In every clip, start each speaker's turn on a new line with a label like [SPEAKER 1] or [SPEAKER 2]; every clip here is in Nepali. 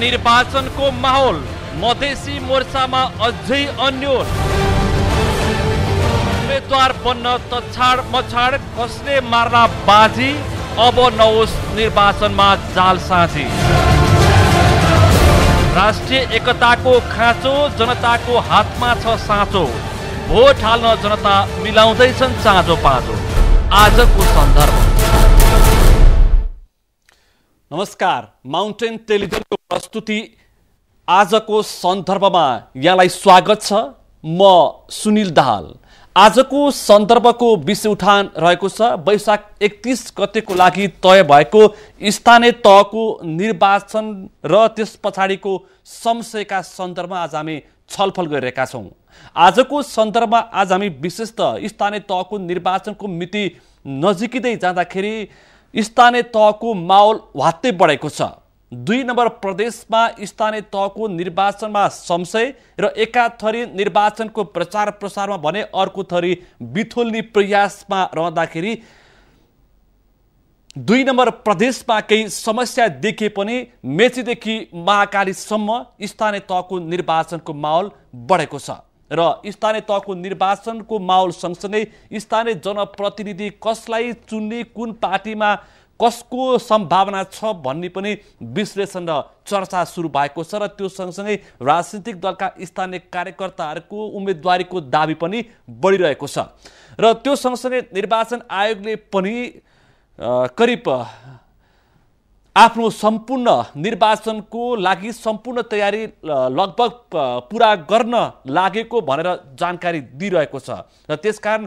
[SPEAKER 1] निर्वाचनको माहौल मधेसी मोर्चामा अझै अन्योल उम्मेद्वार बन्न तछाड मछाड कसले मार्ला बाजी? अब नहोस् निर्वाचनमा जाल साँझी। राष्ट्रिय एकताको खाँचो जनताको हातमा छ साँचो। भोट हाल्न जनता मिलाउँदैछन् चाँजो पाँचो आजको सन्दर्भ।
[SPEAKER 2] नमस्कार माउन्टेन टेलिभिजनको प्रस्तुति आजको सन्दर्भमा यहाँलाई स्वागत छ। म सुनिल दाहाल। आजको सन्दर्भको विषय उठान रहेको छ। वैशाख एकतिस गतेको लागि तय भएको स्थानीय तहको निर्वाचन र त्यस पछाडिको संशयका सन्दर्भमा आज हामी छलफल गरिरहेका छौँ। आजको सन्दर्भमा आज हामी विशेष त स्थानीय तहको निर्वाचनको मिति नजिकिँदै जाँदाखेरि स्थानीय तहको माहौल वात्तै बढेको छ। दुई नम्बर प्रदेशमा स्थानीय तहको निर्वाचनमा संशय र एकाथरी निर्वाचनको प्रचार प्रसारमा भने अर्को थरी बिथोल्ने प्रयासमा रहँदाखेरि दुई नम्बर प्रदेशमा केही समस्या देखिए पनि मेचीदेखि महाकालीसम्म स्थानीय तहको निर्वाचनको माहौल बढेको छ र स्थानीय तहको निर्वाचनको माहौल सँगसँगै स्थानीय जनप्रतिनिधि कसलाई चुन्ने कुन पार्टीमा कसको सम्भावना छ भन्ने पनि विश्लेषण र चर्चा सुरु भएको छ र त्यो सँगसँगै राजनीतिक दलका स्थानीय कार्यकर्ताहरूको उम्मेदवारीको दावी पनि बढिरहेको छ। र त्यो सँगसँगै निर्वाचन आयोगले पनि करिब आफ्नो सम्पूर्ण निर्वाचनको लागि सम्पूर्ण तयारी लगभग पुरा गर्न लागेको भनेर जानकारी दिइरहेको छ। र त्यसकारण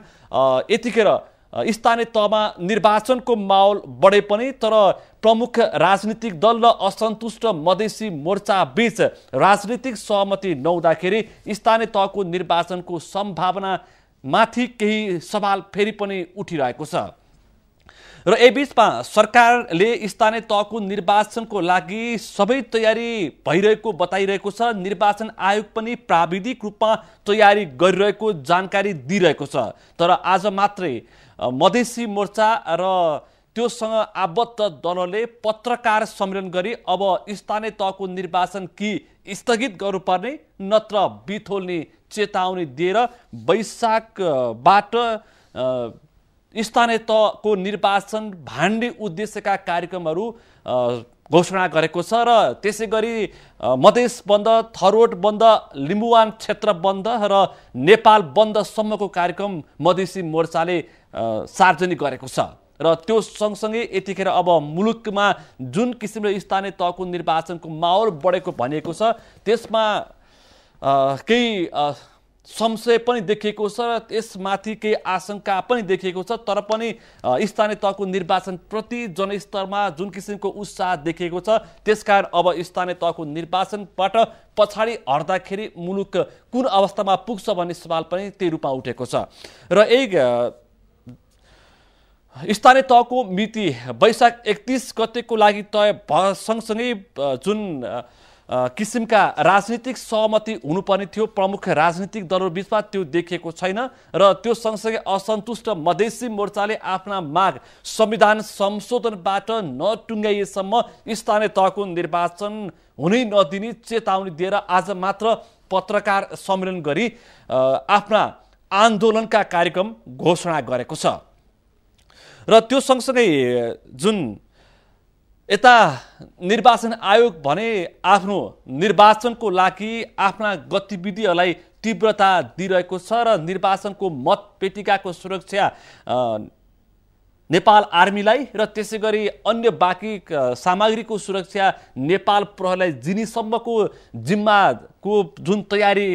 [SPEAKER 2] यतिखेर स्थानीय तहमा निर्वाचनको माहौल बढे पनि तर प्रमुख राजनीतिक दल र असन्तुष्ट मधेसी मोर्चा बीच राजनीतिक सहमति नहुँदाखेरि स्थानीय तहको निर्वाचनको सम्भावना माथि केही सवाल फेरि पनि उठिरहेको छ। र यसबिचमा सरकारले स्थानीय तहको निर्वाचनको लागि सबै तयारी भइरहेको बताइरहेको छ। निर्वाचन आयोग पनि प्राविधिक रूपमा तयारी गरिरहेको जानकारी दिइरहेको छ। तर आज मात्रै मधेसी मोर्चा र त्योसँग आबद्ध दलले पत्रकार सम्मेलन गरी अब स्थानीय तहको निर्वाचन कि स्थगित गर्नुपर्ने नत्र बिथोल्ने चेतावनी दिएर वैशाखबाट स्थानीय तहको निर्वाचन भाण्डे उद्देश्यका कार्यक्रमहरू घोषणा गरेको छ र त्यसै गरी मधेस बन्द थरोट बन्द लिम्बुवान क्षेत्र बन्द र नेपाल बन्दसम्मको कार्यक्रम मधेसी मोर्चाले सार्वजनिक गरेको छ। र त्यो सँगसँगै यतिखेर अब मुलुकमा जुन किसिमले स्थानीय तहको निर्वाचनको माहौल बढेको भनिएको छ त्यसमा केही संशय पनि देखिएको छ र त्यसमाथि केही आशंका पनि देखिएको छ तर पनि स्थानीय तहको निर्वाचनप्रति जनस्तरमा जुन किसिमको उत्साह देखिएको छ त्यसकारण अब स्थानीय तहको निर्वाचनबाट पछाडि हट्दाखेरि मुलुक कुन अवस्थामा पुग्छ भन्ने सवाल पनि त्यही रूपमा उठेको छ। र यही स्थानीय तहको मिति वैशाख एकतिस गतेको लागि तय सँगसँगै जुन किसिमका राजनीतिक सहमति हुनुपर्ने थियो। प्रमुख राजनीतिक दलहरू बिचमा त्यो देखिएको छैन र त्यो सँगसँगै असन्तुष्ट मधेसी मोर्चाले आफ्ना माग संविधान संशोधनबाट नटुङ्गाइएसम्म स्थानीय तहको निर्वाचन हुनै नदिने चेतावनी दिएर आज मात्र पत्रकार सम्मेलन गरी आफ्ना आन्दोलनका कार्यक्रम घोषणा गरेको छ। र त्यो सँगसँगै जुन यता निर्वाचन आयोग भने आफ्नो निर्वाचनको लागि आफ्ना गतिविधिहरूलाई तीव्रता दिइरहेको छ र निर्वाचनको मतपेटिकाको सुरक्षा नेपाल आर्मीलाई र त्यसै गरी अन्य बाँकी सामग्रीको सुरक्षा नेपाल प्रहरीलाई जिनीसम्मको जिम्माको जुन तयारी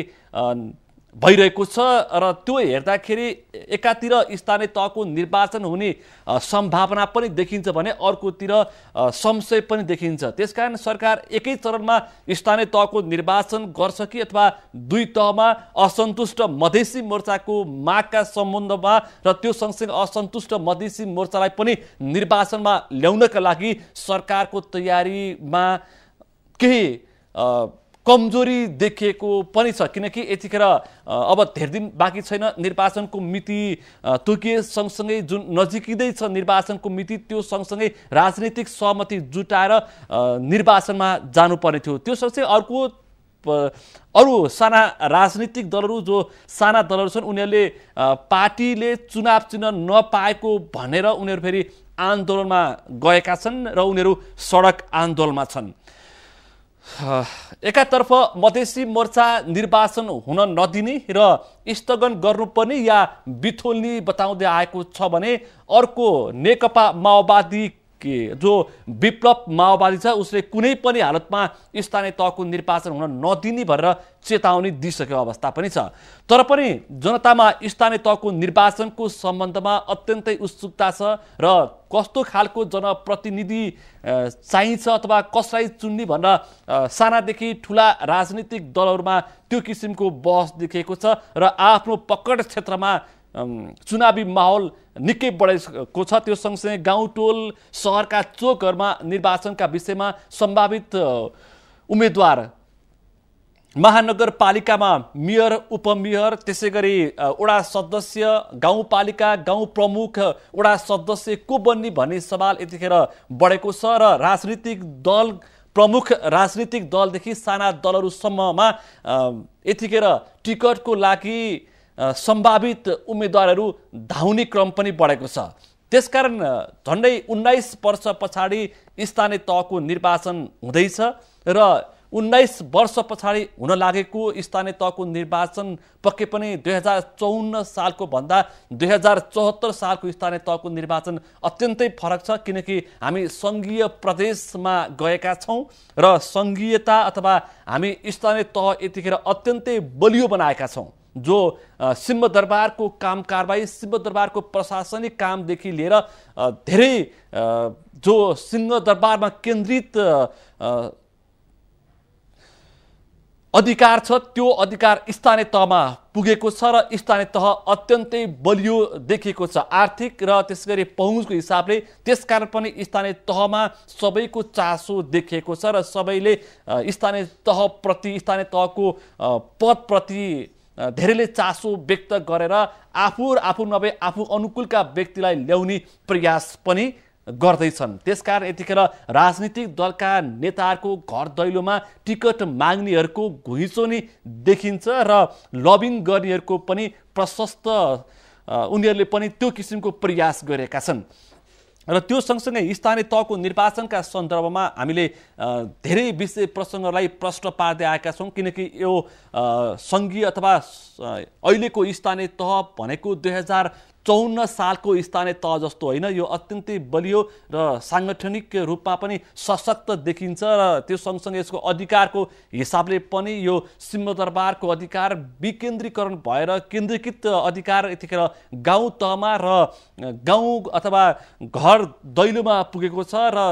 [SPEAKER 2] भइरहेको छ र त्यो हेर्दाखेरि एकातिर स्थानीय तहको निर्वाचन हुने सम्भावना पनि देखिन्छ भने अर्कोतिर संशय पनि देखिन्छ। त्यसकारण सरकार एकै चरणमा स्थानीय तहको निर्वाचन गर्छ कि अथवा दुई तहमा असन्तुष्ट मधेसी मोर्चाको मागका सम्बन्धमा र त्यो सँगसँगै असन्तुष्ट मधेसी मोर्चालाई पनि निर्वाचनमा ल्याउनका लागि सरकारको तयारीमा केही कमजोरी देखिएको पनि छ। किनकि यतिखेर अब धेरै दिन बाँकी छैन। निर्वाचनको मिति तोकिए सँगसँगै जुन नजिकिँदै छ निर्वाचनको मिति त्यो सँगसँगै राजनीतिक सहमति जुटाएर निर्वाचनमा जानुपर्ने थियो। त्यो सँगसँगै अर्को अरू साना राजनीतिक दलहरू जो साना दलहरू छन् उनीहरूले पार्टीले चुनाव चिन्ह नपाएको भनेर उनीहरू फेरि आन्दोलनमा गएका छन् र उनीहरू सडक आन्दोलनमा छन्। एकातर्फ मधेसी मोर्चा निर्वाचन हुन नदिने र स्थगन गर्नुपर्ने या बिथोल्ने बताउँदै आएको छ भने अर्को नेकपा माओवादी के जो विप्लव माओवादी छ उसले कुनै पनि हालतमा स्थानीय तहको निर्वाचन हुन नदिने भनेर चेतावनी दिइसकेको अवस्था पनि छ। तर पनि जनतामा स्थानीय तहको निर्वाचनको सम्बन्धमा अत्यन्तै उत्सुकता छ र कस्तो खालको जनप्रतिनिधि चाहिन्छ अथवा कसलाई चुन्ने भनेर सानादेखि ठुला राजनीतिक दलहरूमा त्यो किसिमको बहस देखिएको छ र आफ्नो पकड क्षेत्रमा चुनावी माहौल निकै बढेको छ। त्यो सँगसँगै गाउँ टोल सहरका चोकहरूमा निर्वाचनका विषयमा सम्भावित उम्मेद्वार महानगरपालिकामा मेयर उपमेयर त्यसै गरी वडा सदस्य गाउँपालिका गाउँ प्रमुख वडा सदस्य को बन्ने भन्ने सवाल यतिखेर बढेको छ र राजनीतिक दल प्रमुख राजनीतिक दलदेखि साना दलहरूसम्ममा यतिखेर टिकटको लागि सम्भावित उम्मेद्वारहरू धाउने क्रम पनि बढेको छ। त्यसकारण झन्डै उन्नाइस वर्ष पछाडि स्थानीय तहको निर्वाचन हुँदैछ र उन्नाइस वर्ष पछाडि हुन लागेको स्थानीय तहको निर्वाचन पक्कै पनि दुई हजार चौन्न सालको भन्दा दुई हजार चौहत्तर सालको स्थानीय तहको निर्वाचन अत्यन्तै फरक छ किनकि हामी सङ्घीय प्रदेशमा गएका छौँ र सङ्घीयता अथवा हामी स्थानीय तह यतिखेर अत्यन्तै बलियो बनाएका छौँ। जो सिंहदरबारको काम कारवाही सिंहदरबारको प्रशासनिक कामदेखि लिएर धेरै जो सिंहदरबारमा केन्द्रित अधिकार छ त्यो अधिकार स्थानीय तहमा पुगेको छ र स्थानीय तह अत्यन्तै बलियो देखिएको छ। आर्थिक र त्यसै गरी पहुँचको हिसाबले त्यसकारण पनि स्थानीय तहमा सबैको चासो देखिएको छ र सबैले स्थानीय तहप्रति स्थानीय तहको पदप्रति धेरैले चासो व्यक्त गरेर आफू आफू नभए आफू अनुकूलका व्यक्तिलाई ल्याउने प्रयास पनि गर्दैछन्। त्यसकारण यतिखेर राजनीतिक दलका नेताहरूको घर दैलोमा टिकट माग्नेहरूको घुइँचो नि देखिन्छ र लबिङ गर्नेहरूको पनि प्रशस्त उनीहरूले पनि त्यो किसिमको प्रयास गरेका छन्। र त्यो सँगसँगै स्थानीय तहको निर्वाचनका सन्दर्भमा हामीले धेरै विषय प्रसङ्गहरूलाई प्रश्न पार्दै आएका छौँ किनकि यो सङ्घीय अथवा अहिलेको स्थानीय तह भनेको दुई हजार चौन्न सालको स्थानीय तह जस्तो होइन। यो अत्यन्तै बलियो र साङ्गठनिक रूपमा पनि सशक्त देखिन्छ र त्यो सँगसँगै यसको अधिकारको हिसाबले पनि यो सिंहदरबारको अधिकार विकेन्द्रीकरण भएर केन्द्रीकृत अधिकार यतिखेर गाउँ तहमा र गाउँ अथवा घर दैलोमा पुगेको छ र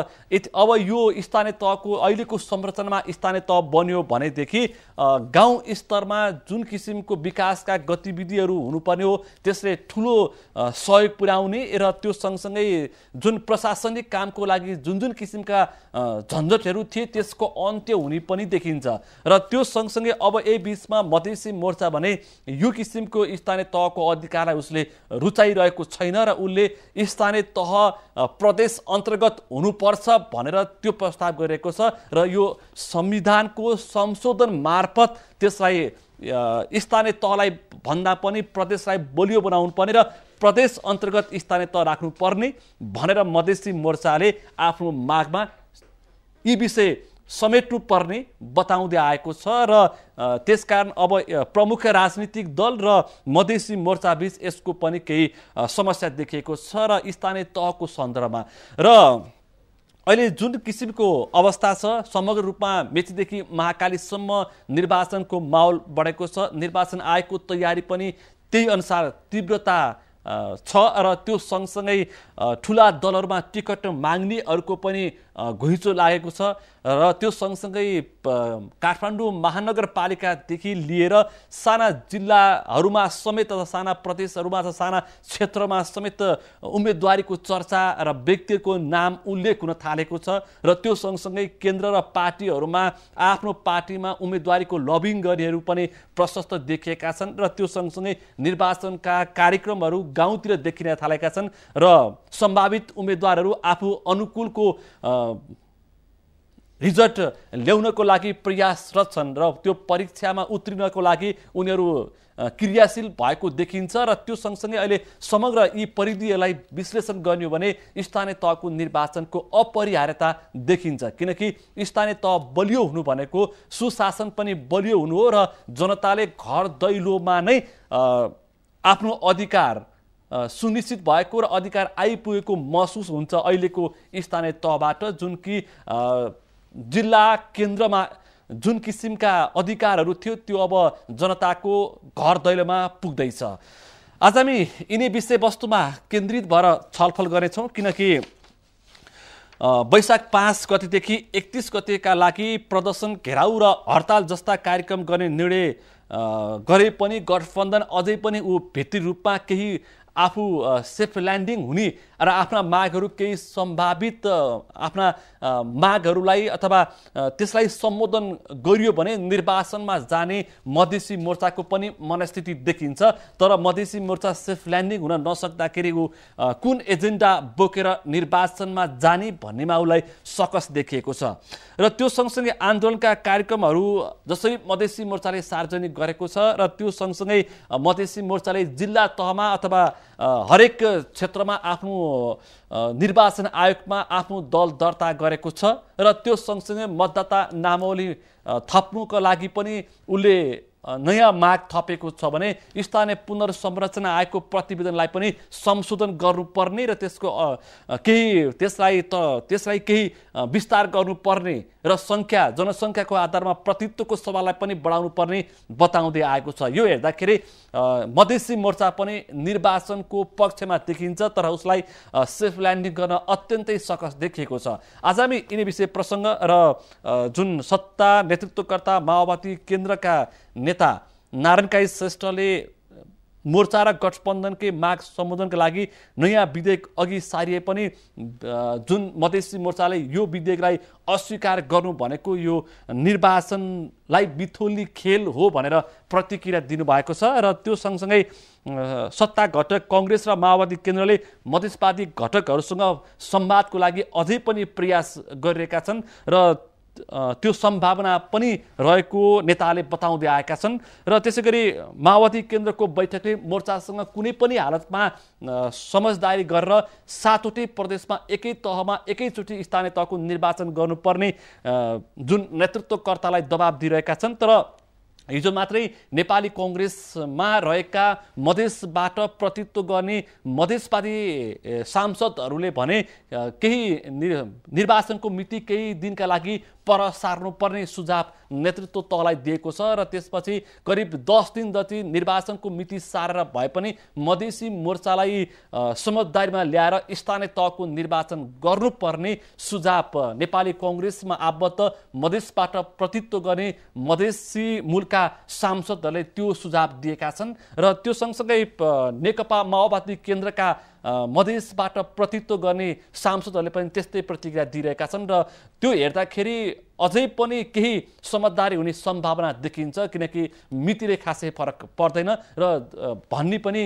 [SPEAKER 2] अब यो स्थानीय तहको अहिलेको संरचनामा स्थानीय तह बन्यो भनेदेखि गाउँ स्तरमा जुन किसिमको विकासका गतिविधिहरू हुनुपर्ने हो। त्यसले ठुलो सहयोग पुर्याउने र त्यो सँगसँगै जुन प्रशासनिक कामको लागि जुन जुन किसिमका झन्झटहरू थिए त्यसको अन्त्य हुने पनि देखिन्छ। र त्यो सँगसँगै अब यही बिचमा मधेसी मोर्चा भने यो किसिमको स्थानीय तहको अधिकारलाई उसले रुचाइरहेको छैन र उसले स्थानीय तह प्रदेश अन्तर्गत हुनुपर्छ भनेर त्यो प्रस्ताव गरिरहेको छ। र यो संविधानको संशोधन मार्फत त्यसलाई स्थानीय तहलाई भन्दा पनि प्रदेशलाई बलियो बनाउनु पर्ने र प्रदेश अन्तर्गत स्थानीय तह राख्नुपर्ने भनेर मधेसी मोर्चाले आफ्नो मागमा यी विषय समेट्नु पर्ने बताउँदै आएको छ र त्यसकारण अब प्रमुख राजनीतिक दल र मधेसी मोर्चाबीच यसको पनि केही समस्या देखिएको छ र स्थानीय तहको सन्दर्भमा र अहिले जुन किसिमको अवस्था छ समग्र रूपमा मेचीदेखि महाकालीसम्म निर्वाचनको माहौल बढेको छ। निर्वाचन आयोगको तयारी पनि त्यही अनुसार तीव्रता छ र त्यो सँगसँगै ठुला दलहरूमा टिकट माग्नेहरूको पनि घुइँचो लागेको छ र त्यो सँगसँगै काठमाडौँ महानगरपालिकादेखि लिएर साना जिल्लाहरूमा समेत अथवा साना प्रदेशहरूमा अथवा साना क्षेत्रमा समेत उम्मेदवारीको चर्चा र व्यक्तिको नाम उल्लेख हुन थालेको छ र त्यो सँगसँगै केन्द्र र पार्टीहरूमा आफ्नो पार्टीमा उम्मेदवारीको लबिङ गर्नेहरू पनि प्रशस्त देखिएका छन् र त्यो सँगसँगै निर्वाचनका कार्यक्रमहरू गाउँतिर देखिन थालेका छन् र सम्भावित उम्मेदवारहरू आफू अनुकूलको रिजल्ट ल्याउनको लागि प्रयासरत छन् र त्यो परीक्षामा उत्रिनको लागि उनीहरू क्रियाशील भएको देखिन्छ र त्यो सँगसँगै अहिले समग्र यी परिधिहरूलाई विश्लेषण गर्ने हो भने स्थानीय तहको निर्वाचनको अपरिहार्यता देखिन्छ। किनकि स्थानीय तह बलियो हुनु भनेको सुशासन पनि बलियो हुनु हो र जनताले घर दैलोमा नै आफ्नो अधिकार सुनिश्चित भएको र अधिकार आइपुगेको महसुस हुन्छ अहिलेको स्थानीय तहबाट जुन कि जिल्ला केन्द्रमा जुन किसिमका अधिकारहरू थियो त्यो अब जनताको घर दैलोमा पुग्दैछ। आज हामी यिनै विषयवस्तुमा केन्द्रित भएर छलफल गर्नेछौँ किनकि वैशाख पाँच गतेदेखि एकतिस गतेका लागि प्रदर्शन घेराउ र हडताल जस्ता कार्यक्रम गर्ने निर्णय गरे पनि गठबन्धन अझै पनि ऊ भित्री रूपमा केही आफू सेफ ल्यान्डिङ हुने र आफ्ना मागहरू केही सम्भावित आफ्ना मागहरूलाई अथवा त्यसलाई सम्बोधन गरियो भने निर्वाचनमा जाने मधेसी मोर्चाको पनि मनस्थिति देखिन्छ। तर मधेसी मोर्चा सेफ ल्यान्डिङ हुन नसक्दाखेरि ऊ कुन एजेन्डा बोकेर निर्वाचनमा जाने भन्नेमा उसलाई सकस देखिएको छ। र त्यो सँगसँगै आन्दोलनका कार्यक्रमहरू जसरी मधेसी मोर्चाले सार्वजनिक गरेको छ र त्यो सँगसँगै मधेसी मोर्चाले जिल्ला तहमा अथवा हरेक क्षेत्रमा आफ्नो निर्वाचन आयोगमा आफ्नो दल दर्ता गरेको छ र त्यो सँगसँगै मतदाता नामावली थप्नुको लागि पनि उसले नयाँ माग थपेको छ भने स्थानीय पुनर्संरचना आयोगको प्रतिवेदनलाई पनि संशोधन गर्नुपर्ने र त्यसको केही त्यसलाई त त्यसलाई केही विस्तार गर्नुपर्ने र सङ्ख्या जनसङ्ख्याको आधारमा प्रतित्वको सभालाई पनि बढाउनु पर्ने बताउँदै आएको छ। यो हेर्दाखेरि मधेसी मोर्चा पनि निर्वाचनको पक्षमा देखिन्छ तर उसलाई सेफ ल्यान्डिङ गर्न अत्यन्तै सकस देखिएको छ। आज हामी यिनी विषय प्रसङ्ग र जुन सत्ता नेतृत्वकर्ता माओवादी केन्द्रका नेता नारायण काई श्रेष्ठले मोर्चा र गठबन्धनकै माग सम्बोधनका लागि नयाँ विधेयक अघि सारिए पनि जुन मधेसी मोर्चाले यो विधेयकलाई अस्वीकार गर्नु भनेको यो निर्वाचनलाई बिथोली खेल हो भनेर प्रतिक्रिया दिनुभएको छ र त्यो सँगसँगै सत्ता घटक कङ्ग्रेस र माओवादी केन्द्रले मधेसवादी घटकहरूसँग संवादको लागि अझै पनि प्रयास गरिरहेका छन् र त्यो सम्भावना पनि रहेको नेताले बताउँदै आएका छन् र त्यसै गरी माओवादी केन्द्रको बैठकले मोर्चासँग कुनै पनि हालतमा समझदारी गरेर सातवटै प्रदेशमा एकै तहमा एकैचोटि स्थानीय तहको निर्वाचन गर्नुपर्ने जुन नेतृत्वकर्तालाई दबाब दिइरहेका छन्। तर हिजो मात्रै नेपाली कङ्ग्रेसमा रहेका मधेसबाट प्रतित्व गर्ने मधेसवादी सांसदहरूले भने केही निर्वाचनको मिति केही दिनका लागि पर सार्नुपर्ने सुझाव नेतृत्व तहलाई दिएको छ र त्यसपछि करिब दस दिन जति निर्वाचनको मिति सारेर भए पनि मधेसी मोर्चालाई समझदारीमा ल्याएर स्थानीय तहको निर्वाचन गर्नुपर्ने सुझाव नेपाली कङ्ग्रेसमा आबद्ध मधेसबाट प्रतित्व गर्ने मधेसी मूलका सांसदहरूले त्यो सुझाव दिएका छन् र त्यो सँगसँगै नेकपा माओवादी केन्द्रका मधेसबाट प्रतित्व गर्ने सांसदहरूले पनि त्यस्तै प्रतिक्रिया दिइरहेका छन् र त्यो हेर्दाखेरि अझै पनि केही समझदारी हुने सम्भावना देखिन्छ किनकि मितिले खासै फरक पर्दैन र भन्ने पनि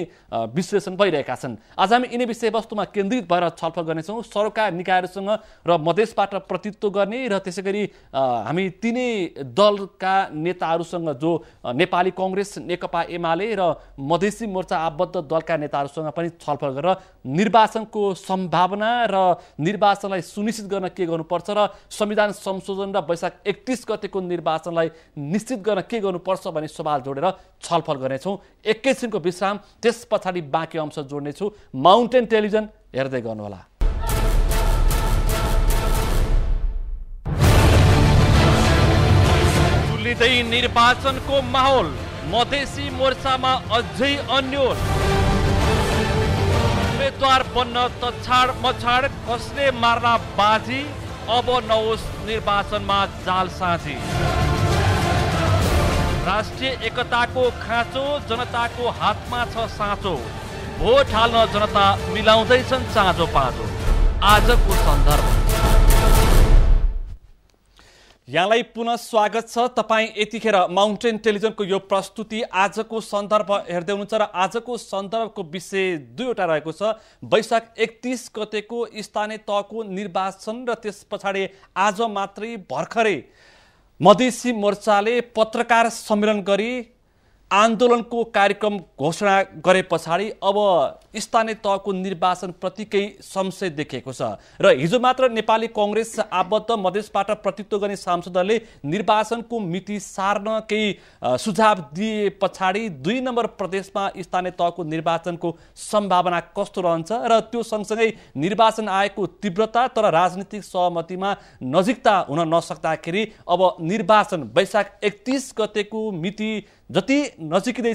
[SPEAKER 2] विश्लेषण भइरहेका छन्। आज हामी यिनै विषयवस्तुमा केन्द्रित भएर छलफल गर्नेछौँ। सरकार निकायहरूसँग र मधेसबाट प्रतित्व गर्ने र त्यसै गरी हामी तिनै दलका नेताहरूसँग जो नेपाली कङ्ग्रेस नेकपा एमाले र मधेसी मोर्चा आबद्ध दलका नेताहरूसँग पनि छलफल गरेर निर्वाचनको सम्भावना र निर्वाचनलाई सुनिश्चित गर्न के गर्नुपर्छ र संविधान संशोधन र वैशाख एकतिस गतेको निर्वाचनलाई निश्चित गर्न के गर्नुपर्छ भन्ने सवाल जोडेर छलफल गर्नेछौँ। एकैछिनको विश्राम त्यस पछाडि बाँकी अंश जोड्नेछु। माउन्टेन टेलिभिजन हेर्दै गर्नुहोला।
[SPEAKER 1] निर्वाचनको माहौल मधेसी मोर्चामा अझै अन्यल। उम्मेद्वार बन्न तछाड मछाड कसले मार्ला बाजी अब नहोस् निर्वाचनमा जाल साझी। राष्ट्रिय एकताको खाँचो जनताको हातमा छ साँचो। भोट हाल्न जनता मिलाउँदैछन् चाँजो पाँचो। आजको सन्दर्भ।
[SPEAKER 2] यहाँलाई पुनः स्वागत छ। तपाईँ यतिखेर माउन्टेन टेलिभिजनको यो प्रस्तुति आजको सन्दर्भ हेर्दै हुनुहुन्छ र आजको सन्दर्भको विषय दुईवटा रहेको छ। वैशाख एकतिस गतेको स्थानीय तहको निर्वाचन र त्यस पछाडि आज मात्रै भर्खरै मधेसी मोर्चाले पत्रकार सम्मेलन गरी आन्दोलनको कार्यक्रम घोषणा गरे पछाडि अब स्थानीय तहको निर्वाचनप्रतिकै संशय देखिएको छ। र हिजो मात्र नेपाली कङ्ग्रेस आबद्ध मधेसबाट प्रतित्व गर्ने सांसदहरूले निर्वाचनको मिति सार्न केही सुझाव दिए पछाडि दुई नम्बर प्रदेशमा स्थानीय तहको निर्वाचनको सम्भावना कस्तो रहन्छ र त्यो सँगसँगै निर्वाचन आएको तीव्रता तर राजनीतिक सहमतिमा नजिकता हुन नसक्दाखेरि अब निर्वाचन वैशाख एकतिस गतेको मिति जति नजिकै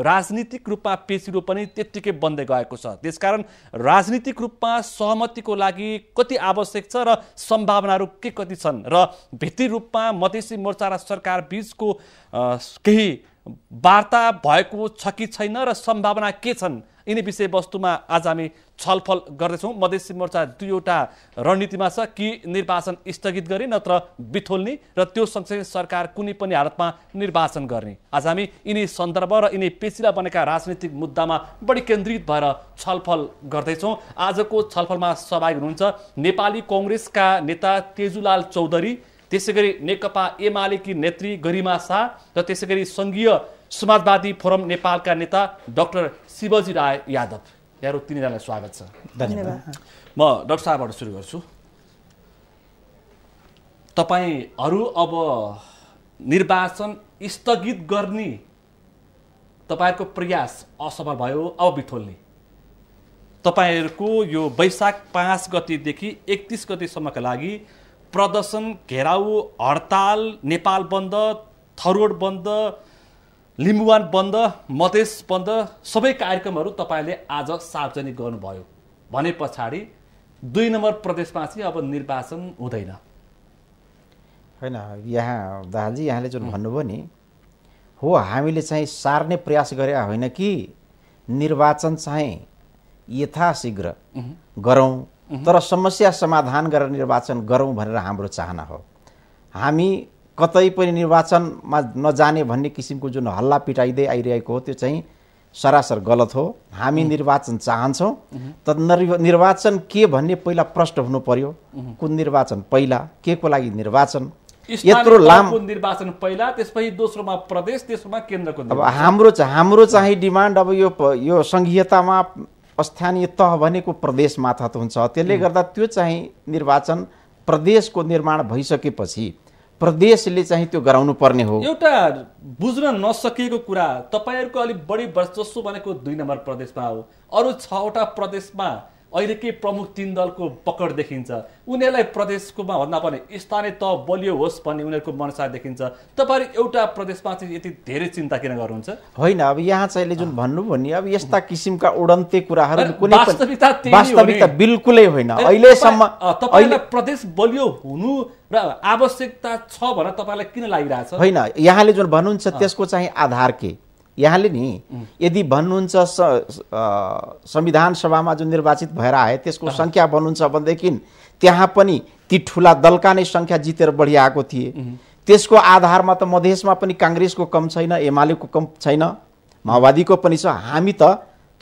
[SPEAKER 2] राजनीतिक रूपमा पेचिलो पनि त्यत्तिकै बन्दै गएको छ। त्यसकारण राजनीतिक रूपमा सहमतिको लागि कति आवश्यक छ र सम्भावनाहरू के कति छन् र भित्री रूपमा मधेसी मोर्चा र सरकार बिचको केही वार्ता भएको छ कि छैन र सम्भावना के छन्? यिनी विषयवस्तुमा आज हामी छलफल गर्दैछौँ। मधेसी मोर्चा दुईवटा रणनीतिमा छ कि निर्वाचन स्थगित गर्ने नत्र बिथोल्ने र त्यो सँगसँगै सरकार कुनै पनि हालतमा निर्वाचन गर्ने। आज हामी यिनी सन्दर्भ र यिनी पेचिला बनेका राजनीतिक मुद्दामा बढी केन्द्रित भएर छलफल गर्दैछौँ। आजको छलफलमा सहभागी हुनुहुन्छ नेपाली कङ्ग्रेसका नेता तेजुलाल चौधरी। त्यसै गरी नेकपा एमालेकी नेत्री गरिमा शाह र त्यसै गरी सङ्घीय समाजवादी फोरम नेपालका नेता डाक्टर शिवजी राय यादव। यहाँहरू तिनजनालाई स्वागत छ।
[SPEAKER 3] धन्यवाद।
[SPEAKER 2] म डाक्टर साहबबाट सुरु गर्छु। तपाईँहरू अब निर्वाचन स्थगित गर्ने तपाईँहरूको प्रयास असफल भयो अब बिथोल्ने। तपाईँहरूको यो वैशाख पाँच गतिदेखि एकतिस गतिसम्मका लागि प्रदर्शन घेराउ हडताल नेपाल बन्द थरोड बन्द लिम्बुवान बन्द मधेस बन्द सबै कार्यक्रमहरू तपाईँले आज सार्वजनिक गर्नुभयो। भने पछाडि दुई नम्बर प्रदेशमा चाहिँ अब निर्वाचन हुँदैन।
[SPEAKER 3] होइन यहाँ दाहालजी यहाँले जुन भन्नुभयो नि हो हामीले चाहिँ सार्ने प्रयास गरे होइन कि निर्वाचन चाहिँ यथाशीघ्र गरौँ। तर समस्या समाधान गरेर निर्वाचन गरौँ भनेर हाम्रो चाहना हो। हामी कतै पनि निर्वाचनमा नजाने भन्ने किसिमको जुन हल्ला पिटाइँदै आइरहेको हो त्यो चाहिँ सरासर गलत हो। हामी निर्वाचन चाहन्छौँ। तर निर्वाचन के भन्ने पहिला प्रश्न हुनु पर्यो। कुन निर्वाचन पहिला? के को लागि निर्वाचन?
[SPEAKER 2] यत्रो लामो निर्वाचन पहिला? त्यसपछि दोस्रोमा प्रदेश तेस्रोमा केन्द्रको
[SPEAKER 3] अब हाम्रो हाम्रो चाहिँ डिमान्ड अब यो यो सङ्घीयतामा स्थानीय तह भनेको प्रदेश माथा त हुन्छ। त्यसले गर्दा त्यो चाहिँ निर्वाचन प्रदेशको निर्माण भइसकेपछि प्रदेशले चाहिँ त्यो गराउनु पर्ने हो।
[SPEAKER 2] एउटा बुझ्न नसकिएको कुरा तपाईँहरूको अलिक बढी वर्चस्व भनेको दुई नम्बर प्रदेशमा हो। अरू छवटा प्रदेशमा अहिले के प्रमुख तिन दलको पकड देखिन्छ। उनीहरूलाई प्रदेशकोमा भन्दा पनि स्थानीय तह बलियो होस् भन्ने उनीहरूको मनसा देखिन्छ। तपाईँहरू एउटा प्रदेशमा चाहिँ यति धेरै चिन्ता किन गर्नुहुन्छ?
[SPEAKER 3] होइन अब यहाँ चाहिँ जुन भन्नुभयो नि अब यस्ता किसिमका उडन्ते कुराहरू कुनै
[SPEAKER 2] वास्तविकता
[SPEAKER 3] बिल्कुलै होइन। अहिलेसम्म
[SPEAKER 2] अहिले प्रदेश बलियो हुनु र आवश्यकता छ भनेर तपाईँलाई किन लागिरहेछ?
[SPEAKER 3] होइन यहाँले जुन भन्नुहुन्छ त्यसको चाहिँ आधार के? यहाँले नि यदि भन्नुहुन्छ संविधान सभामा जुन निर्वाचित भएर आए त्यसको सङ्ख्या भन्नुहुन्छ भनेदेखि त्यहाँ पनि ती ठुला दलका नै सङ्ख्या जितेर बढिआएको थिए। त्यसको आधारमा त मधेसमा पनि काङ्ग्रेसको कम छैन एमालेको कम छैन माओवादीको पनि छ हामी त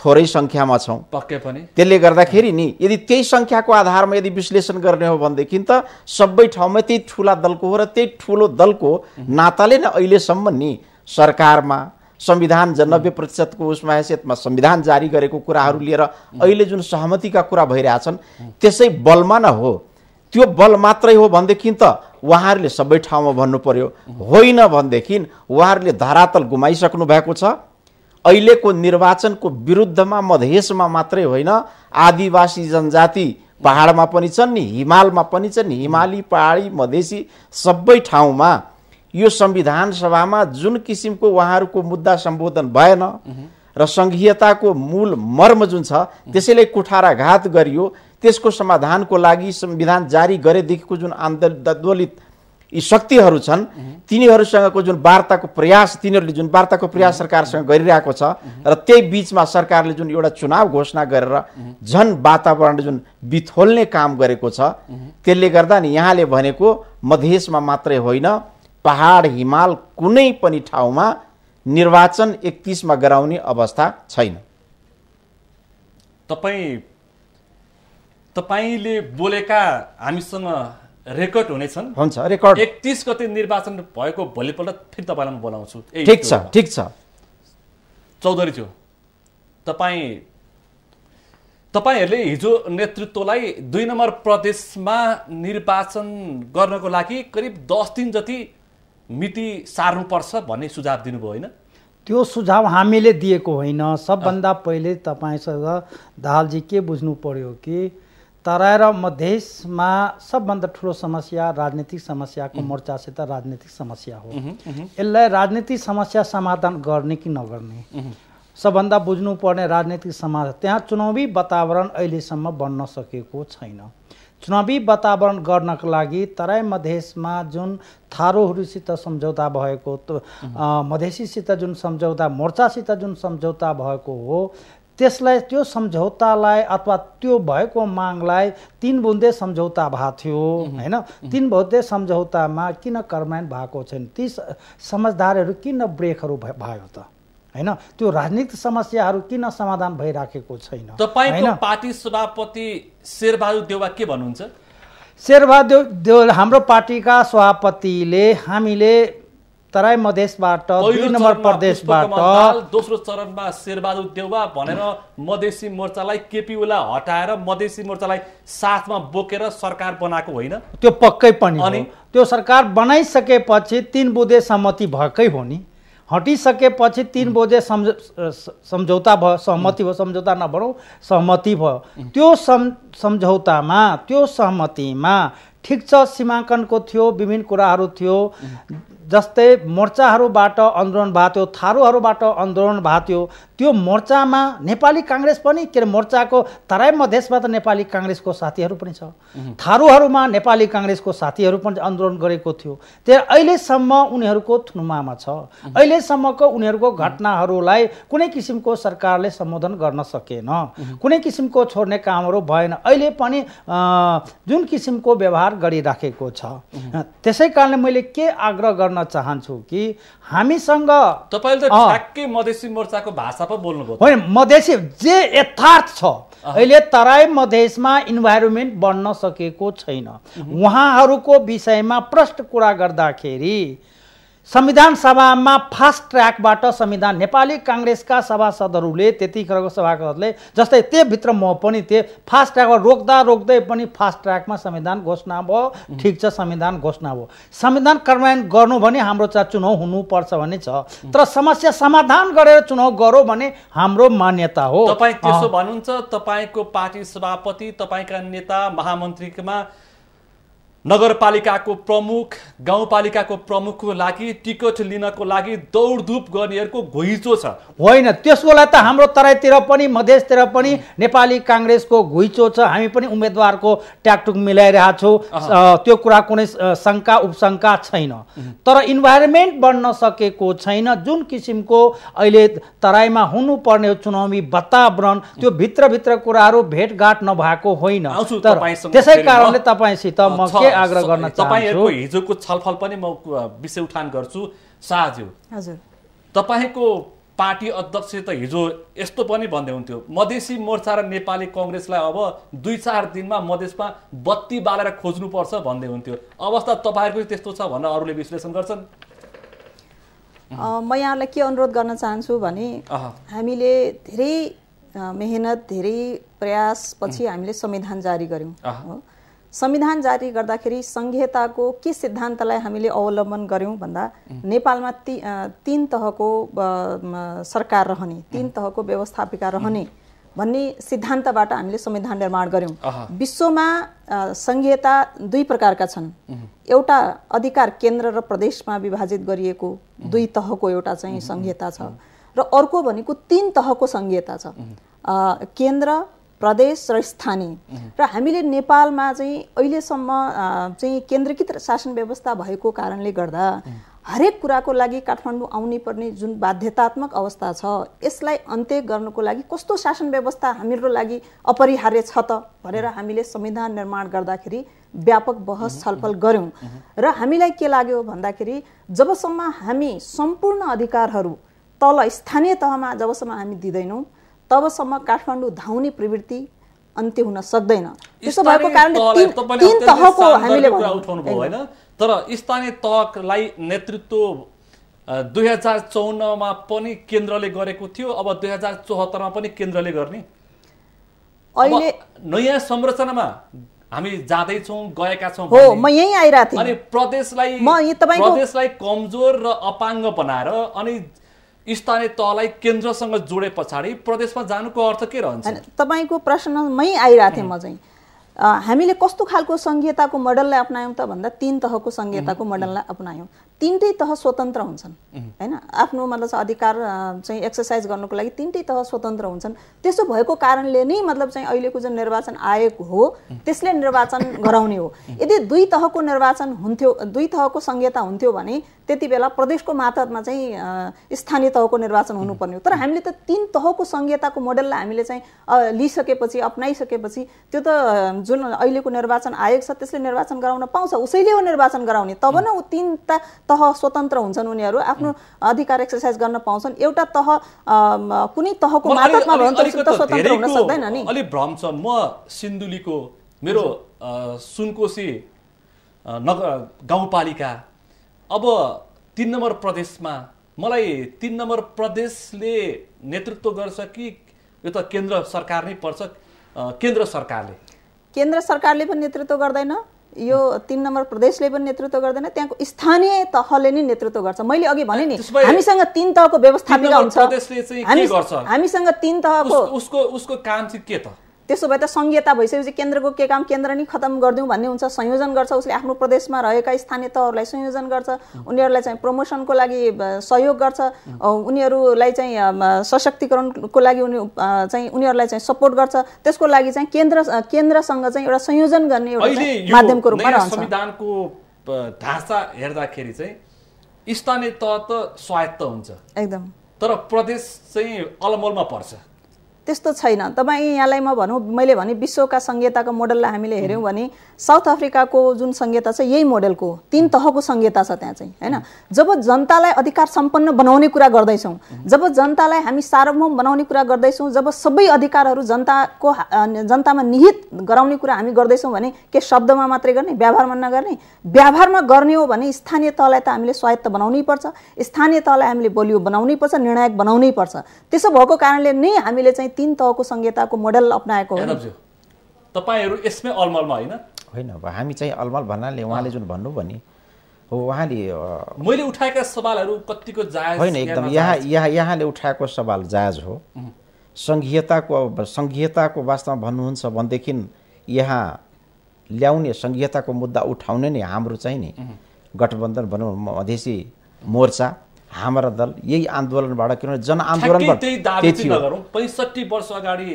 [SPEAKER 3] थोरै सङ्ख्यामा छौँ।
[SPEAKER 2] पक्कै पनि।
[SPEAKER 3] त्यसले गर्दाखेरि नि यदि त्यही सङ्ख्याको आधारमा यदि विश्लेषण गर्ने हो भनेदेखि त सबै ठाउँमा त्यही ठुला दलको हो र त्यही ठुलो दलको नाताले नै अहिलेसम्म नि सरकारमा संविधान नब्बे प्रतिशतको उसमा हैसियतमा संविधान जारी गरेको कुराहरू लिएर अहिले जुन सहमतिका कुरा भइरहेछन् त्यसै बलमा न हो। त्यो बल मात्रै हो भनेदेखि त उहाँहरूले सबै ठाउँमा भन्नु पर्यो होइन भनेदेखि उहाँहरूले धरातल गुमाइसक्नु भएको छ। अहिलेको निर्वाचनको विरुद्धमा मधेसमा मात्रै होइन आदिवासी जनजाति पहाडमा पनि छन् नि हिमालमा पनि छन् हिमाली पहाडी मधेसी सबै ठाउँमा यो संविधान सभामा जुन किसिमको उहाँहरूको मुद्दा सम्बोधन भएन र सङ्घीयताको मूल मर्म जुन छ त्यसैले कुठाराघात गरियो। त्यसको समाधानको लागि संविधान जारी गरेदेखिको जुन आन्दोलित यी शक्तिहरू छन् तिनीहरूसँगको जुन वार्ताको प्रयास तिनीहरूले जुन वार्ताको प्रयास सरकारसँग गरिरहेको छ र त्यही बिचमा सरकारले जुन एउटा चुनाव घोषणा गरेर झन वातावरण जुन बिथोल्ने काम गरेको छ त्यसले गर्दा नि यहाँले भनेको मधेसमा मात्रै होइन। पहाड हिमाल कुनै पनि ठाउँमा निर्वाचन एकतिसमा गराउने अवस्था छैन।
[SPEAKER 2] तपाईँ तपाईँले बोलेका हामीसँग रेकर्ड हुनेछन्?
[SPEAKER 3] हुन्छ रेकर्ड।
[SPEAKER 2] एकतिस गते निर्वाचन भएको भोलिपल्ट फेरि तपाईँलाई म बोलाउँछु।
[SPEAKER 3] ठिक छ। ठिक छ।
[SPEAKER 2] चौधरी थियो तपाईँ तपाईँहरूले हिजो नेतृत्वलाई दुई नम्बर प्रदेशमा निर्वाचन गर्नको लागि करिब दस दिन जति मिति सार्नुपर्छ भन्ने सुझाव दिनुभयो होइन?
[SPEAKER 4] त्यो सुझाव हामीले दिएको होइन। सबभन्दा पहिले तपाईँसँग दाहालजी के बुझ्नु पर्यो कि तराई र मधेसमा सबभन्दा ठुलो समस्या राजनीतिक समस्याको मोर्चासित राजनीतिक समस्या हो। यसलाई राजनीतिक समस्या समाधान गर्ने कि नगर्ने? सबभन्दा बुझ्नुपर्ने राजनीतिक समाज त्यहाँ चुनावी वातावरण अहिलेसम्म बन्न सकेको छैन। चुनावी वातावरण गर्नको लागि तराई मधेसमा जुन थारूहरूसित सम्झौता भएको मधेसीसित जुन सम्झौता मोर्चासित जुन सम्झौता भएको हो त्यसलाई त्यो सम्झौतालाई अथवा त्यो भएको मागलाई तिन बुन्दे सम्झौता भएको थियो होइन? तिन बुन्दे सम्झौतामा किन कर्मायन भएको छैन? ती समझदारहरू किन ब्रेकहरू भयो त? होइन? त्यो राजनीतिक समस्याहरू किन समाधान भइराखेको छैन?
[SPEAKER 2] तपाईँको
[SPEAKER 4] होइन?
[SPEAKER 2] पार्टी सभापति शेरबहादुर देउवा के भन्नुहुन्छ?
[SPEAKER 4] शेरबहादुर देउल हाम्रो पार्टीका सभापतिले हामीले तराई मधेसबाट दुई नम्बर प्रदेशबाट
[SPEAKER 2] दोस्रो चरणमा शेरबहादुर देउवा भनेर मधेसी मोर्चालाई केपी ओली हटाएर मधेसी मोर्चालाई साथमा बोकेर सरकार बनाएको होइन?
[SPEAKER 4] त्यो पक्कै पनि? त्यो सरकार बनाइसकेपछि तिन बुधे सहमति भएकै हो नि। हटिसकेपछि तिन बुधे सम्झ सम्झौता भयो सहमति भयो सम्झौता नभनौँ सहमति भयो। त्यो सम् सम्झौतामा त्यो सहमतिमा ठिक छ सीमाङ्कनको थियो विभिन्न कुराहरू थियो। जस्तै मोर्चाहरूबाट आन्दोलन भएको थियो थारूहरूबाट आन्दोलन भएको थियो त्यो मोर्चामा नेपाली काङ्ग्रेस पनि के अरे मोर्चाको तराई मधेसमा त नेपाली काङ्ग्रेसको साथीहरू पनि छ। थारूहरूमा नेपाली काङ्ग्रेसको साथीहरू पनि आन्दोलन गरेको थियो। त्यहाँ अहिलेसम्म उनीहरूको थुनुमामा छ। अहिलेसम्मको उनीहरूको घटनाहरूलाई कुनै किसिमको सरकारले सम्बोधन गर्न सकेन। कुनै किसिमको छोड्ने कामहरू भएन। अहिले पनि जुन किसिमको व्यवहार गरिराखेको छ। त्यसै कारणले मैले के आग्रह गर्न चाहन्छु कि हामीसँग
[SPEAKER 2] तपाईँले त। ठ्याक्कै मधेसी मोर्चाको भाषा पो बोल्नुभयो
[SPEAKER 4] होइन मधेसी जे यथार्थ छ अहिले तराई मधेसमा इन्भाइरोमेन्ट बन्न सकेको छैन। उहाँहरूको विषयमा प्रष्ट कुरा गर्दाखेरि संविधान सभामा फास्ट ट्र्याकबाट संविधान नेपाली काङ्ग्रेसका सभासदहरूले त्यतिखेरको सभासदले जस्तै त्योभित्र म पनि थिएँ फास्ट ट्र्याकमा रोक्दा रोक्दै पनि फास्ट ट्र्याकमा संविधान घोषणा भयो। ठिक छ संविधान घोषणा भयो। संविधान कार्यान्वयन गर्नु भने हाम्रो चाहिँ चुनाव हुनुपर्छ भन्ने छ। तर समस्या समाधान गरेर चुनाव गरौँ भने हाम्रो मान्यता हो।
[SPEAKER 2] तपाईँ त्यसो भन्नुहुन्छ तपाईँको पार्टी सभापति तपाईँका नेता महामन्त्रीमा नगरपालिकाको प्रमुख गाउँपालिकाको प्रमुखको लागि टिकट लिनको लागि दौडधुप गर्नेहरूको घुइँचो छ।
[SPEAKER 4] होइन त्यसको लागि त हाम्रो तराईतिर पनि मधेसतिर पनि नेपाली काङ्ग्रेसको घुइँचो छ। हामी पनि उम्मेदवारको ट्याकटुक मिलाइरहेछौँ। अ, त्यो कुरा कुनै शङ्का उपशङ्का छैन। तर इन्भाइरोमेन्ट बन्न सकेको छैन। जुन किसिमको अहिले तराईमा हुनुपर्ने चुनावी वातावरण त्यो भित्रभित्र कुराहरू भेटघाट नभएको होइन। त्यसै। कारणले तपाईँसित म
[SPEAKER 2] छ,
[SPEAKER 4] के आग्रह गर्न
[SPEAKER 2] तपाईँहरूको
[SPEAKER 4] चाहन्छु।
[SPEAKER 2] हिजोको छलफल पनि म विषय उठान गर्छु। शाहज्यू
[SPEAKER 5] हजुर।
[SPEAKER 2] तपाईँको पार्टी अध्यक्ष त हिजो यस्तो पनि भन्दै हुन्थ्यो। मधेसी मोर्चा र नेपाली कङ्ग्रेसलाई अब दुई चार दिनमा मधेसमा बत्ती बालेर खोज्नुपर्छ भन्दै हुन्थ्यो। अवस्था तपाईँहरूको चाहिँ त्यस्तो छ भनेर अरूले विश्लेषण गर्छन्?
[SPEAKER 5] म यहाँलाई के अनुरोध गर्न चाहन्छु भने हामीले धेरै मेहनत धेरै प्रयासपछि हामीले संविधान जारी। हो। संविधान जारी गर्दाखेरि सङ्घीयताको के सिद्धान्तलाई हामीले अवलम्बन गर्यौँ भन्दा नेपालमा ती तिन तहको सरकार रहने तिन तहको व्यवस्थापिका रहने भन्ने सिद्धान्तबाट हामीले संविधान निर्माण। गर्यौँ विश्वमा सङ्घीयता दुई प्रकारका छन्। एउटा अधिकार केन्द्र र प्रदेशमा विभाजित गरिएको दुई तहको एउटा चाहिँ सङ्घीयता छ र अर्को भनेको तिन तहको सङ्घीयता छ। केन्द्र प्रदेश र स्थानीय। र हामीले नेपालमा चाहिँ अहिलेसम्म चाहिँ केन्द्रीकृत शासन व्यवस्था भएको कारणले गर्दा हरेक कुराको लागि काठमाडौँ आउनै पर्ने जुन बाध्यतात्मक अवस्था छ यसलाई अन्त्य गर्नको लागि कस्तो शासन व्यवस्था हाम्रो लागि अपरिहार्य छ त भनेर हामीले संविधान निर्माण गर्दाखेरि व्यापक बहस छलफल गऱ्यौँ। र हामीलाई के लाग्यो भन्दाखेरि जबसम्म हामी सम्पूर्ण अधिकारहरू तल स्थानीय तहमा जबसम्म हामी दिँदैनौँ तबसम्म काठमाडौँ धाउने प्रवृत्ति अन्त्य हुन सक्दैन। त्यसो भएको कारणले तिन तहको हामीले
[SPEAKER 2] गर्ने कुरा
[SPEAKER 5] भन्यौँ।
[SPEAKER 2] उठाउनु भयो होइन? तर स्थानीय तहलाई नेतृत्व दुई हजार चौन्नमा पनि केन्द्रले गरेको थियो अब दुई हजार चौहत्तरमा पनि केन्द्रले गर्ने।
[SPEAKER 5] अहिले
[SPEAKER 2] नयाँ संरचनामा हामी जाँदैछौँ गएका छौँ
[SPEAKER 5] हो म यहीँ आइरहेको
[SPEAKER 2] अनि
[SPEAKER 5] थिएँ
[SPEAKER 2] प्रदेशलाई
[SPEAKER 5] म यी तपाईँको-
[SPEAKER 2] प्रदेशलाई कमजोर र अपाङ्ग बनाएर अनि स्थानीय तहलाई केन्द्रसँग जोडे पछाडि प्रदेशमा जानुको अर्थ के रहन्छ?
[SPEAKER 5] तपाईँको प्रश्नमै आइरहेको थिएँ म चाहिँ। हामीले कस्तो खालको सङ्घीयताको मोडललाई अप्नायौँ त भन्दा तिन तहको सङ्घीयताको मोडललाई अप्नायौँ। तिनटै तह स्वतन्त्र हुन्छन् होइन? आफ्नो मतलब चाहिँ अधिकार चाहिँ एक्सर्साइज गर्नको लागि तिनटै तह स्वतन्त्र हुन्छन्। त्यसो भएको कारणले नै मतलब चाहिँ अहिलेको जुन निर्वाचन आयोग हो त्यसले निर्वाचन गराउने हो। यदि दुई तहको निर्वाचन हुन्थ्यो दुई तहको सङ्घीयता हुन्थ्यो भने त्यति बेला प्रदेशको मातहतमा चाहिँ स्थानीय तहको निर्वाचन हुनुपर्ने हो। तर हामीले त तिन तहको सङ्घीयताको मोडललाई हामीले चाहिँ लिइसकेपछि अप्नाइसकेपछि त्यो त जुन अहिलेको निर्वाचन आयोग छ त्यसले निर्वाचन गराउन पाउँछ उसैले हो निर्वाचन गराउने। तब न ऊ तिनवटा तह स्वतन्त्र हुन्छन् उनीहरू आफ्नो अधिकार एक्सर्साइज गर्न पाउँछन्। एउटा तह कुनै तहको स्वतन्त्र हुन सक्दैन नि।
[SPEAKER 2] अलिक भ्रम छ। म सिन्धुलीको मेरो सुनकोशी अ, नग गाउँपालिका। अब तिन नम्बर प्रदेशमा मलाई तिन नम्बर प्रदेशले नेतृत्व गर्छ कि यो त केन्द्र सरकार नै पर्छ केन्द्र सरकारले?
[SPEAKER 5] केन्द्र सरकारले पनि नेतृत्व गर्दैन। यो तिन नम्बर प्रदेशले पनि नेतृत्व गर्दैन त्यहाँको स्थानीय तहले नै नेतृत्व गर्छ। मैले अघि भने नि हामीसँग तिन तहको व्यवस्थापिका हुन्छ? हामीसँग तिन तहको
[SPEAKER 2] उस- उसको उसको काम चाहिँ के त?
[SPEAKER 5] त्यसो भए त सङ्घीयता भइसकेपछि केन्द्रको के काम केन्द्र नै खतम गरिदिउँ भन्ने हुन्छ संयोजन गर्छ उसले आफ्नो प्रदेशमा रहेका स्थानीय तहहरूलाई संयोजन गर्छ उनीहरूलाई चाहिँ प्रमोसनको लागि सहयोग गर्छ उनीहरूलाई चाहिँ सशक्तिकरणको लागि उनी चाहिँ उनीहरूलाई चाहिँ सपोर्ट गर्छ त्यसको लागि चाहिँ केन्द्र केन्द्रसँग चाहिँ एउटा संयोजन गर्ने एउटा माध्यमको रूपमा रहन्छ।
[SPEAKER 2] संविधानको ढाँचा हेर्दाखेरि चाहिँ स्थानीय तह त स्वायत्त हुन्छ।
[SPEAKER 5] एकदम।
[SPEAKER 2] तर प्रदेश चाहिँ अलमलमा पर्छ।
[SPEAKER 5] त्यस्तो छैन। तपाईँ यहाँलाई म भनौँ मैले भने विश्वका सङ्घीयताको मोडललाई हामीले हेऱ्यौँ भने साउथ अफ्रिकाको जुन सङ्घीयता छ यही मोडलको तिन तहको सङ्घीयता छ त्यहाँ चाहिँ होइन? जब जनतालाई अधिकार सम्पन्न बनाउने कुरा गर्दैछौँ जब जनतालाई हामी सार्वभौम बनाउने कुरा गर्दैछौँ जब सबै अधिकारहरू जनताको जनतामा निहित गराउने कुरा हामी गर्दैछौँ भने के शब्दमा मात्रै गर्ने व्यवहारमा नगर्ने? व्यवहारमा गर्ने हो भने स्थानीय तहलाई त हामीले स्वायत्त बनाउनै पर्छ स्थानीय तहलाई हामीले बलियो बनाउनै पर्छ निर्णायक बनाउनै पर्छ। त्यसो भएको कारणले नै हामीले चाहिँ तिन तहको संहिताको मोडल अप्नाएको हो
[SPEAKER 2] तपाईँहरू यसमै अलमलमा होइन?
[SPEAKER 3] होइन अब हामी चाहिँ अलमल भन्नाले उहाँले जुन भन्नुभयो नि हो उहाँले
[SPEAKER 2] मैले उठाएका सवालहरू कतिको जायज
[SPEAKER 3] होइन एकदम? यहाँ यहाँ यहाँले उठाएको सवाल जायज हो। सङ्घीयताको अब सङ्घीयताको वास्तवमा भन्नुहुन्छ भनेदेखि यहाँ ल्याउने सङ्घीयताको मुद्दा उठाउने नै हाम्रो चाहिँ नि गठबन्धन भनौँ मधेसी मोर्चा। हाम्रा दल यही आन्दोलनबाट किनभने जनआन्दोलनबाट
[SPEAKER 2] नगरौँ पैँसठी वर्ष अगाडि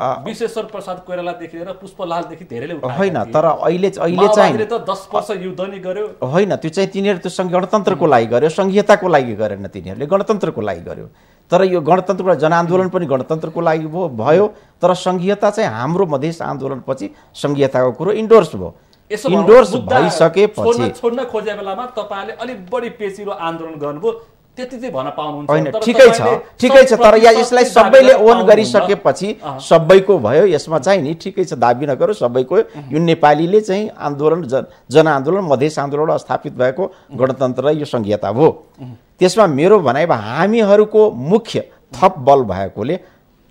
[SPEAKER 2] विश्वेश्वर प्रसाद कोइरालादेखि लिएर पुष्पलालदेखि धेरैले
[SPEAKER 3] होइन। तर अहिले अहिले चाहिँ
[SPEAKER 2] त दस वर्ष युद्ध नि गर्यो।
[SPEAKER 3] होइन त्यो चाहिँ तिनीहरू त्यो गणतन्त्रको लागि गर्यो सङ्घीयताको लागि गरेन तिनीहरूले गणतन्त्रको लागि गर्यो। तर यो गणतन्त्रको जनआन्दोलन पनि गणतन्त्रको लागि भयो भयो तर सङ्घीयता चाहिँ हाम्रो मधेस आन्दोलनपछि सङ्घीयताको कुरो इन्डोर्स भयो। इन्डोर्स भइसकेपछि
[SPEAKER 2] छोड्न छोड्न खोजे बेलामा तपाईँले अलिक बढी पेचिलो आन्दोलन गर्नुभयो त्यति चाहिँ भन्न पाउनुहुन्छ।
[SPEAKER 3] होइन ठिकै छ ठिकै छ तर या यसलाई सबैले ओन गरिसकेपछि सबैको भयो यसमा चाहिँ नि ठिकै छ दाबी नगरौँ सबैको यो नेपालीले चाहिँ आन्दोलन जन जनआन्दोलन मधेस आन्दोलनबाट स्थापित भएको गणतन्त्र यो सङ्घीयता हो। त्यसमा मेरो भनाइ हामीहरूको मुख्य थप बल भएकोले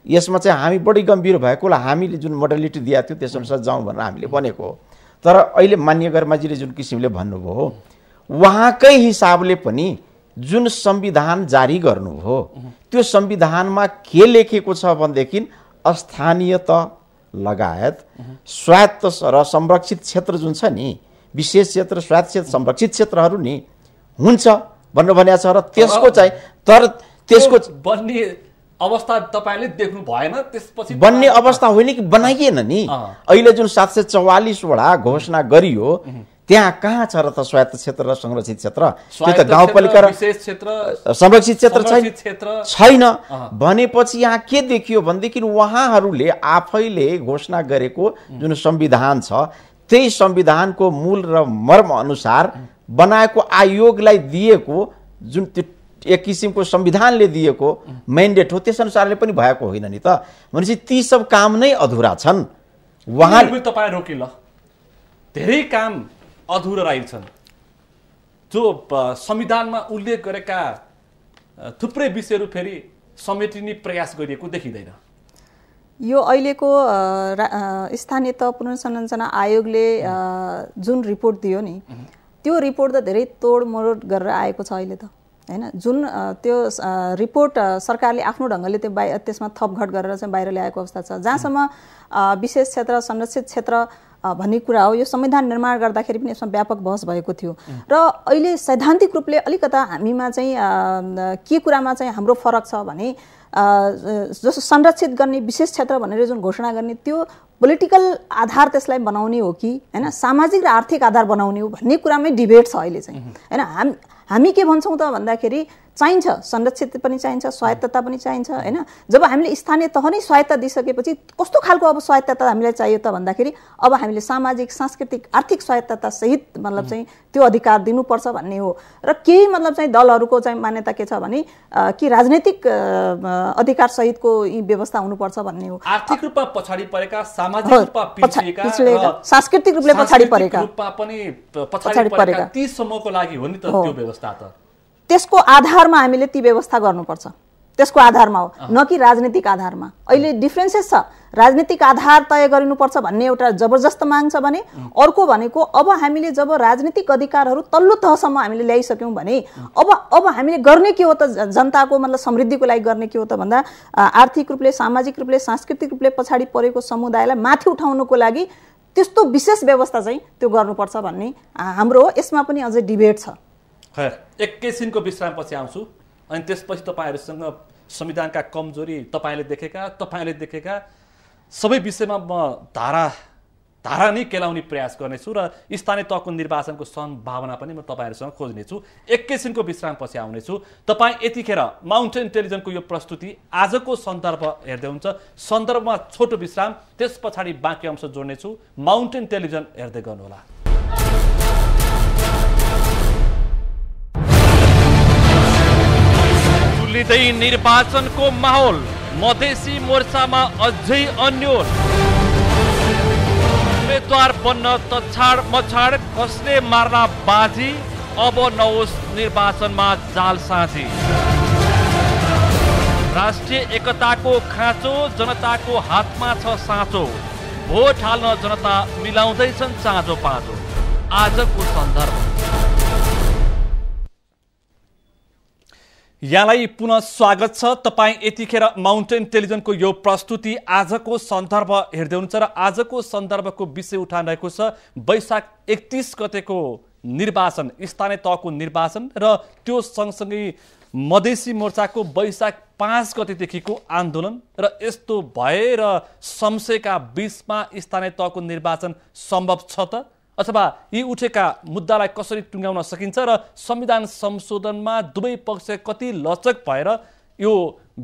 [SPEAKER 3] यसमा चाहिँ हामी बढी गम्भीर भएकोले हामीले जुन मोडालिटी दिएको थियो त्यसअनुसार जाउँ भनेर हामीले भनेको हो। तर अहिले मान्य गर्माजीले जुन किसिमले भन्नुभयो उहाँकै हिसाबले पनि जुन संविधान जारी गर्नुभयो त्यो संविधानमा के लेखेको छ भनेदेखि स्थानीय तह लगायत स्वायत्त र संरक्षित क्षेत्र जुन छ नि विशेष क्षेत्र स्वायत्त क्षेत्र संरक्षित क्षेत्रहरू नि हुन्छ भन्नु भनेको छ र त्यसको चाहिँ तर त्यसको
[SPEAKER 2] त्यो बन्ने अवस्था तपाईँले देख्नु भएन त्यसपछि
[SPEAKER 3] बन्ने अवस्था होइन कि बनाइएन नि। अहिले जुन सात सय चौवालिसवटा घोषणा गरियो त्यहाँ कहाँ छ र त स्वायत्त क्षेत्र र संरक्षित क्षेत्र? त्यो त गाउँपालिका
[SPEAKER 2] क्षेत्र,
[SPEAKER 3] र संरक्षित क्षेत्र छैन। छैन। भनेपछि यहाँ के देखियो भनेदेखि उहाँहरूले आफैले घोषणा गरेको जुन संविधान छ त्यही संविधानको मूल र मर्म अनुसार बनाएको आयोगलाई दिएको जुन त्यो एक किसिमको संविधानले दिएको मेन्डेट हो त्यस अनुसारले पनि भएको होइन नि त। भनेपछि ती सब काम नै अधुरा छन्। उहाँ
[SPEAKER 2] तपाईँ रोकिल धेरै काम अधुरो रहेछन्। जो संविधानमा उल्लेख गरेका थुप्रै विषयहरू फेरि समेटिने प्रयास गरिएको देखिँदैन।
[SPEAKER 5] यो अहिलेको स्थानीय तह पुनर्संरचना आयोगले जुन रिपोर्ट दियो नि त्यो रिपोर्ट त धेरै तोडमोड गरेर आएको छ अहिले त। होइन? जुन त्यो रिपोर्ट सरकारले आफ्नो ढङ्गले त्यो बाहि त्यसमा थपघट गरेर चाहिँ बाहिर ल्याएको अवस्था छ। जहाँसम्म विशेष क्षेत्र संरक्षित क्षेत्र भन्ने कुरा हो यो संविधान निर्माण गर्दाखेरि पनि यसमा व्यापक बहस भएको थियो। र अहिले सैद्धान्तिक रूपले अलिकता हामीमा चाहिँ के कुरामा चाहिँ हाम्रो फरक छ भने जस्तो संरक्षित गर्ने विशेष क्षेत्र भनेर जुन घोषणा गर्ने त्यो पोलिटिकल आधार त्यसलाई बनाउने हो कि होइन? सामाजिक र आर्थिक आधार बनाउने हो भन्ने कुरामै डिबेट छ अहिले चाहिँ। होइन? हाम हामी के भन्छौँ त भन्दाखेरि चाहिन्छ संरक्षित पनि चाहिन्छ स्वायत्तता पनि चाहिन्छ होइन जब हामीले स्थानीय तह नै स्वायत्त दिइसकेपछि कस्तो खालको अब स्वायत्तता हामीलाई चाहियो त भन्दाखेरि अब हामीले सामाजिक सांस्कृतिक आर्थिक स्वायत्तता सहित मतलब चाहिँ त्यो अधिकार दिनुपर्छ भन्ने हो र केही मतलब चाहिँ दलहरूको चाहिँ मान्यता के छ भने कि राजनैतिक अधिकार सहितको यी व्यवस्था हुनुपर्छ भन्ने हो
[SPEAKER 2] आर्थिक रूपमा पछाडि परेका सामाजिक रूपमा पिछडिएका
[SPEAKER 5] सांस्कृतिक रूपले पछाडि परेका।
[SPEAKER 2] पनि पछाडि परेका। ती समूहको लागि हो नि त। त्यो व्यवस्था त
[SPEAKER 5] त्यसको आधारमा हामीले ती व्यवस्था गर्नुपर्छ। त्यसको आधारमा हो न कि राजनीतिक आधारमा। अहिले डिफ्रेन्सेस छ। राजनीतिक आधार तय गरिनुपर्छ भन्ने एउटा जबरजस्त माग छ भने अर्को भनेको अब हामीले जब राजनीतिक अधिकारहरू तल्लो तहसम्म हामीले ल्याइसक्यौँ भने अब अब हामीले गर्ने के हो त? जनताको मतलब समृद्धिको लागि गर्ने के हो त भन्दा आर्थिक रूपले सामाजिक रूपले सांस्कृतिक रूपले पछाडि परेको समुदायलाई माथि उठाउनुको लागि त्यस्तो विशेष व्यवस्था चाहिँ त्यो गर्नुपर्छ भन्ने हाम्रो हो। यसमा पनि अझै डिबेट छ।
[SPEAKER 2] खैर एकैछिनको विश्रामपछि आउँछु। अनि त्यसपछि तपाईँहरूसँग संविधानका कमजोरी तपाईँले देखेका तपाईँले देखेका सबै विषयमा म धारा धारा नै केलाउने प्रयास गर्नेछु र स्थानीय तहको निर्वाचनको सम्भावना पनि म तपाईँहरूसँग खोज्नेछु। एकैछिनको विश्रामपछि आउनेछु। तपाईँ यतिखेर माउन्टेन टेलिभिजनको यो प्रस्तुति आजको सन्दर्भ हेर्दै हुन्छ। सन्दर्भमा छोटो विश्राम त्यस पछाडि बाँकी अंश जोड्नेछु। माउन्टेन टेलिभिजन हेर्दै गर्नुहोला।
[SPEAKER 1] चुलिँदै निर्वाचनको माहौल मधेसी मोर्चामा अझै अन्यल। उम्मेद्वार बन्न तछाड मछाड कसले मार्ला बाजी अब नहोस् निर्वाचनमा जाल साझी। राष्ट्रिय एकताको खाँचो जनताको हातमा छ साँचो। भोट हाल्न जनता मिलाउँदैछन् चाँजो पाँचो। आजको सन्दर्भ।
[SPEAKER 2] यहाँलाई पुनः स्वागत छ। तपाईँ यतिखेर माउन्टेन टेलिभिजनको यो प्रस्तुति आजको सन्दर्भ हेर्दै हुनुहुन्छ र आजको सन्दर्भको विषय उठान रहेको छ। वैशाख एकतिस गतेको निर्वाचन स्थानीय तहको निर्वाचन र त्यो सँगसँगै मधेसी मोर्चाको वैशाख पाँच गतेदेखिको आन्दोलन र यस्तो भएर संशयका बिचमा स्थानीय तहको निर्वाचन सम्भव छ त? अथवा यी उठेका मुद्दालाई कसरी टुङ्ग्याउन सकिन्छ र संविधान संशोधनमा दुवै पक्ष कति लचक भएर यो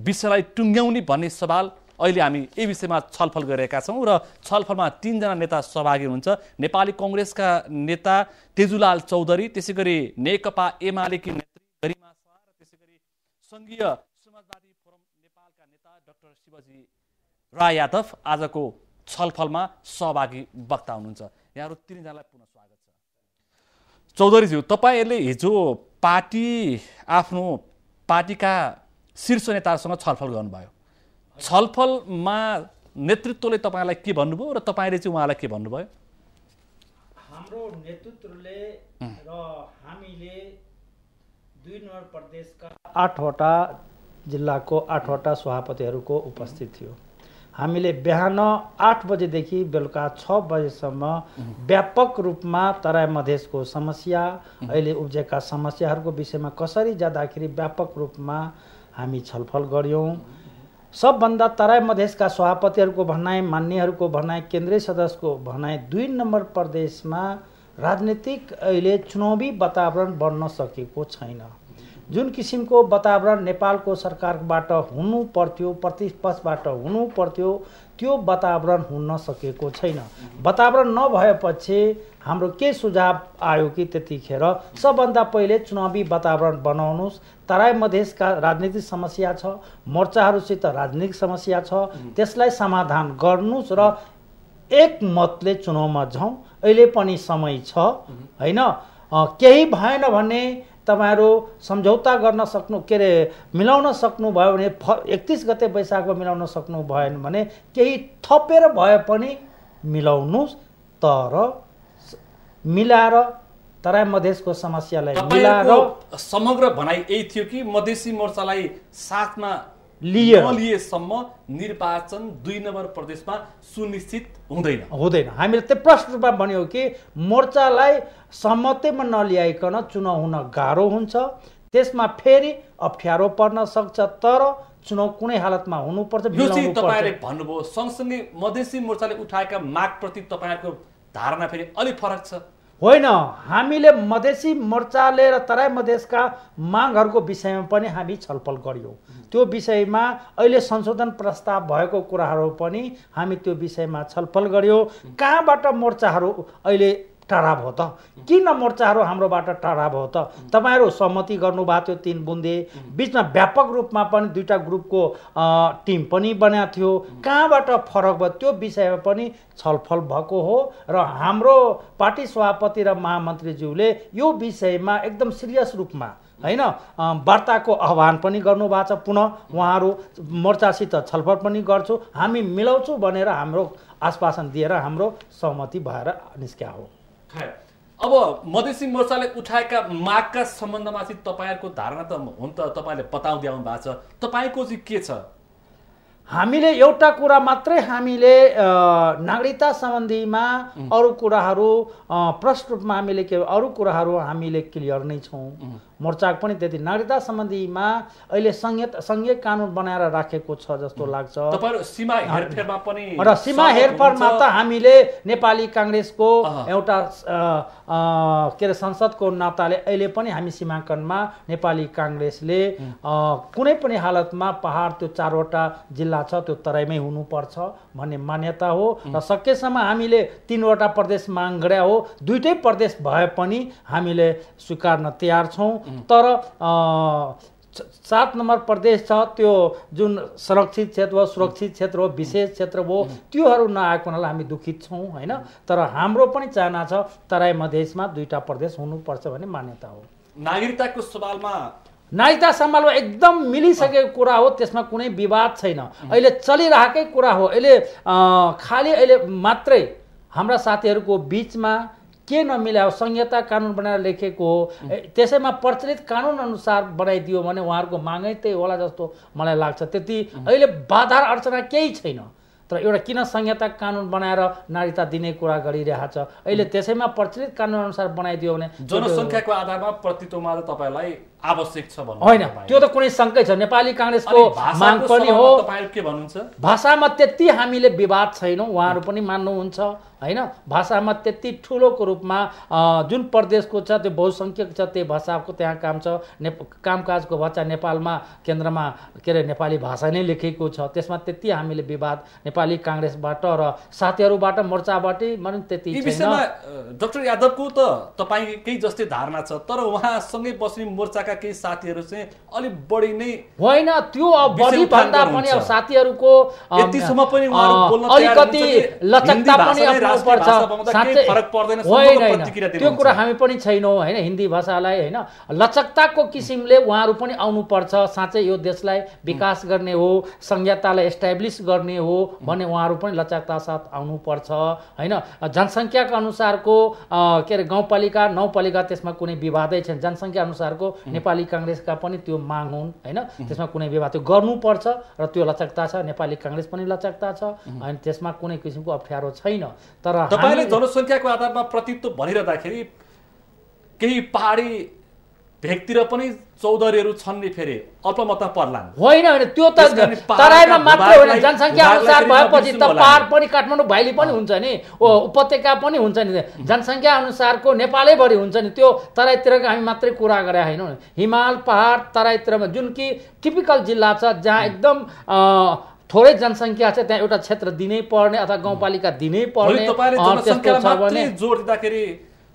[SPEAKER 2] विषयलाई टुङ्ग्याउने भन्ने सवाल अहिले हामी यही विषयमा छलफल गरिरहेका छौँ र छलफलमा तिनजना नेता सहभागी हुनुहुन्छ। नेपाली कङ्ग्रेसका नेता तेजुलाल चौधरी त्यसै गरी नेकपा एमालेकी नेत्री गरिमा शाह र त्यसै गरी सङ्घीय समाजवादी फोरम नेपालका नेता डाक्टर शिवजी राय यादव आजको छलफलमा सहभागी वक्ता हुनुहुन्छ। यहाँहरू तिनजनालाई पुनः स्वागत छ। चौधरीज्यू तपाईँहरूले हिजो पार्टी आफ्नो पार्टीका शीर्ष नेताहरूसँग छलफल गर्नुभयो। छलफलमा नेतृत्वले तपाईँलाई के भन्नुभयो र तपाईँले चाहिँ उहाँलाई के भन्नुभयो?
[SPEAKER 6] हाम्रो नेतृत्वले र हामीले दुई नम्बर प्रदेशका आठवटा जिल्लाको आठवटा सभापतिहरूको उपस्थित थियो। हामीले बिहान आठ बजेदेखि बेलुका छ बजेसम्म व्यापक रूपमा तराई मधेसको समस्या अहिले उब्जेका समस्याहरूको विषयमा कसरी जाँदाखेरि व्यापक रूपमा
[SPEAKER 4] हामी छलफल गऱ्यौँ सबभन्दा तराई मधेसका सभापतिहरूको भनाइ मान्यहरूको भनाइ केन्द्रीय सदस्यको भनाइ दुई नम्बर प्रदेशमा राजनीतिक अहिले चुनावी वातावरण बन्न सकेको छैन। जुन किसिमको वातावरण नेपालको सरकारबाट हुनु पर्थ्यो प्रतिपक्षबाट हुनु पर्थ्यो त्यो वातावरण हुन सकेको छैन। वातावरण नभएपछि हाम्रो के सुझाव आयो कि त्यतिखेर? सबभन्दा पहिले चुनावी वातावरण बनाउनुहोस्। तराई मधेसका राजनीतिक समस्या छ मोर्चाहरूसित राजनीतिक समस्या छ। त्यसलाई समाधान गर्नुहोस् र एक मतले चुनावमा जाउँ। अहिले पनि समय छ होइन? केही भएन भने तपाईँहरू सम्झौता गर्न सक्नु के अरे मिलाउन सक्नुभयो भने फ एकतिस गते वैशाखमा मिलाउन सक्नु भएन भने केही थपेर भए पनि मिलाउनुहोस् तर मिलाएर तराई मधेसको समस्यालाई मिलाएर
[SPEAKER 2] समग्र भनाइ यही थियो कि मधेसी मोर्चालाई साथमा
[SPEAKER 4] लिएर।
[SPEAKER 2] नलिएसम्म निर्वाचन दुई नम्बर प्रदेशमा सुनिश्चित हुँदैन
[SPEAKER 4] हुँदैन हामीले त्यो प्रष्ट रूपमा भन्यो कि मोर्चालाई सहमतिमा नल्याइकन चुनाव हुन गाह्रो हुन्छ त्यसमा फेरि अप्ठ्यारो पर्न सक्छ तर चुनाव कुनै हालतमा हुनुपर्छ
[SPEAKER 2] यो चाहिँ। तपाईँले भन्नुभयो सँगसँगै मधेसी मोर्चाले उठाएका मागप्रति तपाईँहरूको धारणा फेरि अलिक फरक छ
[SPEAKER 4] होइन हामीले मधेसी मोर्चाले र तराई मधेसका मागहरूको विषयमा पनि हामी छलफल गऱ्यौँ त्यो विषयमा अहिले संशोधन प्रस्ताव भएको कुराहरू पनि हामी त्यो विषयमा छलफल गऱ्यौँ कहाँबाट मोर्चाहरू अहिले टाढा भयो त। किन मोर्चाहरू हाम्रोबाट टाढा भयो त? तपाईँहरू सहमति गर्नुभएको थियो तिन बुन्दे। बिचमा व्यापक रूपमा पनि दुईवटा ग्रुपको टिम पनि बनाएको थियो। कहाँबाट फरक भयो? त्यो विषयमा पनि छलफल भएको हो र हाम्रो पार्टी सभापति र महामन्त्रीज्यूले यो विषयमा एकदम सिरियस रूपमा होइन वार्ताको आह्वान पनि गर्नुभएको छ। पुनः उहाँहरू मोर्चासित छलफल पनि गर्छु। हामी मिलाउँछौँ भनेर हाम्रो आश्वासन दिएर हाम्रो सहमति भएर निस्क्या हो।
[SPEAKER 2] अब मधेसी मोर्चाले उठाएका मागका सम्बन्धमा चाहिँ तपाईँहरूको धारणा त हुन त तपाईँले बताउँदै आउनु भएको छ। तपाईँको चाहिँ के छ?
[SPEAKER 4] हामीले एउटा कुरा मात्रै हामीले नागरिकता सम्बन्धीमा अरू कुराहरू प्रष्ट रूपमा हामीले के अरू कुराहरू हामीले क्लियर नै छौँ। मोर्चाको पनि त्यति नागरिकता सम्बन्धीमा अहिले सङ्घीय सङ्घीय कानुन बनाएर राखेको छ जस्तो लाग्छ।
[SPEAKER 2] सीमा हेरफेरमा पनि
[SPEAKER 4] र सीमा हेरफेरमा? त हामीले नेपाली काङ्ग्रेसको। एउटा के अरे संसदको नाताले अहिले पनि हामी सीमाङ्कनमा नेपाली काङ्ग्रेसले कुनै पनि हालतमा पहाड त्यो चारवटा जिल्ला छ त्यो तराईमै हुनुपर्छ भन्ने मान्यता हो। र सकेसम्म हामीले तिनवटा प्रदेश माग गरे हो। दुइटै प्रदेश भए पनि हामीले स्वीकार्न तयार छौँ। तर सात नम्बर प्रदेश छ त्यो जुन संरक्षित क्षेत्र हो सुरक्षित क्षेत्र हो विशेष क्षेत्र हो त्योहरू नआएको हुनाले हामी दुखित छौँ होइन? तर हाम्रो पनि चाहना छ तराई मधेसमा दुईवटा प्रदेश हुनुपर्छ भन्ने मान्यता हो।
[SPEAKER 2] नागरिकताको सवालमा
[SPEAKER 4] नागरिकता सम्हाल्नु एकदम मिलिसकेको कुरा हो त्यसमा कुनै विवाद छैन। अहिले चलिरहेकै कुरा हो। अहिले खालि अहिले मात्रै हाम्रा साथीहरूको बिचमा के नमिलायो संहिता कानुन बनाएर लेखेको हो। त्यसैमा प्रचलित कानुन अनुसार बनाइदियो भने उहाँहरूको मागै त्यही होला जस्तो मलाई लाग्छ। त्यति अहिले बाधा अडचना केही छैन। तर एउटा किन संहिता कानुन बनाएर नागरिकता दिने कुरा गरिरहेको छ अहिले त्यसैमा प्रचलित कानुन अनुसार बनाइदियो भने
[SPEAKER 2] जनसङ्ख्याको आधारमा प्रतित्वमा तपाईँलाई आवश्यक छ भन्नु
[SPEAKER 4] होइन। त्यो त कुनै शङ्कै छ। नेपाली काङ्ग्रेसको माग पनि हो।
[SPEAKER 2] के भन्नुहुन्छ?
[SPEAKER 4] भाषामा त्यति हामीले विवाद छैनौँ उहाँहरू पनि मान्नुहुन्छ होइन? भाषामा त्यति ठुलोको रूपमा जुन प्रदेशको छ त्यो बहुसङ्ख्यक छ त्यो भाषाको त्यहाँ काम छ। ने कामकाजको भाषा नेपालमा केन्द्रमा के अरे नेपाली भाषा नै लेखेको छ। त्यसमा त्यति हामीले विवाद नेपाली काङ्ग्रेसबाट र साथीहरूबाट मोर्चाबाटै पनि त्यति
[SPEAKER 2] डाक्टर यादवको त तपाईँकै जस्तै धारणा छ तर उहाँसँगै बस्ने मोर्चाका केही साथीहरू चाहिँ अलिक बढी नै
[SPEAKER 4] होइन त्यो बढी भन्दा पनि अब। साथीहरूको
[SPEAKER 2] यतिसम्म पनि
[SPEAKER 4] अलिकति लचकता पनि पर्छ।
[SPEAKER 2] फरक पर्दैन,
[SPEAKER 4] त्यो। कुरा हामी पनि छैनौँ होइन हिन्दी भाषालाई होइन। लचकताको किसिमले उहाँहरू पनि आउनुपर्छ साँच्चै यो देशलाई विकास गर्ने हो संहितालाई एस्टाब्लिस गर्ने हो भने उहाँहरू पनि लचकता साथ आउनुपर्छ होइन। जनसङ्ख्याको अनुसारको के अरे गाउँपालिका नौपालिका त्यसमा कुनै विवादै छैन। जनसङ्ख्या अनुसारको नेपाली काङ्ग्रेसका पनि त्यो माग हुन् होइन? त्यसमा कुनै विवाद त्यो गर्नुपर्छ र त्यो लचकता छ नेपाली काङ्ग्रेस पनि लचकता छ अनि त्यसमा कुनै किसिमको अप्ठ्यारो छैन। तर
[SPEAKER 2] तपाईँले जनसङ्ख्याको आधारमा प्रतित्व भनिरहँदाखेरि केही पहाडी भेगतिर पनि चौधरीहरू छन् नि फेरि। अल्पमतमा पर्लान्।
[SPEAKER 4] होइन होइन त्यो त तराईमा मात्रै होइन जनसङ्ख्या अनुसार भएपछि त पहाड। पनि काठमाडौँ भैली पनि हुन्छ नि। ओ उपत्यका पनि हुन्छ नि। जनसङ्ख्या अनुसारको नेपालैभरि हुन्छ नि। त्यो तराईतिरको हामी मात्रै कुरा गरे होइनौँ। हिमाल पहाड तराईतिरमा जुन कि टिपिकल जिल्ला छ जहाँ एकदम थोरै जनसङ्ख्या छ त्यहाँ एउटा क्षेत्र दिनै पर्ने अथवा गाउँपालिका दिनै पर्ने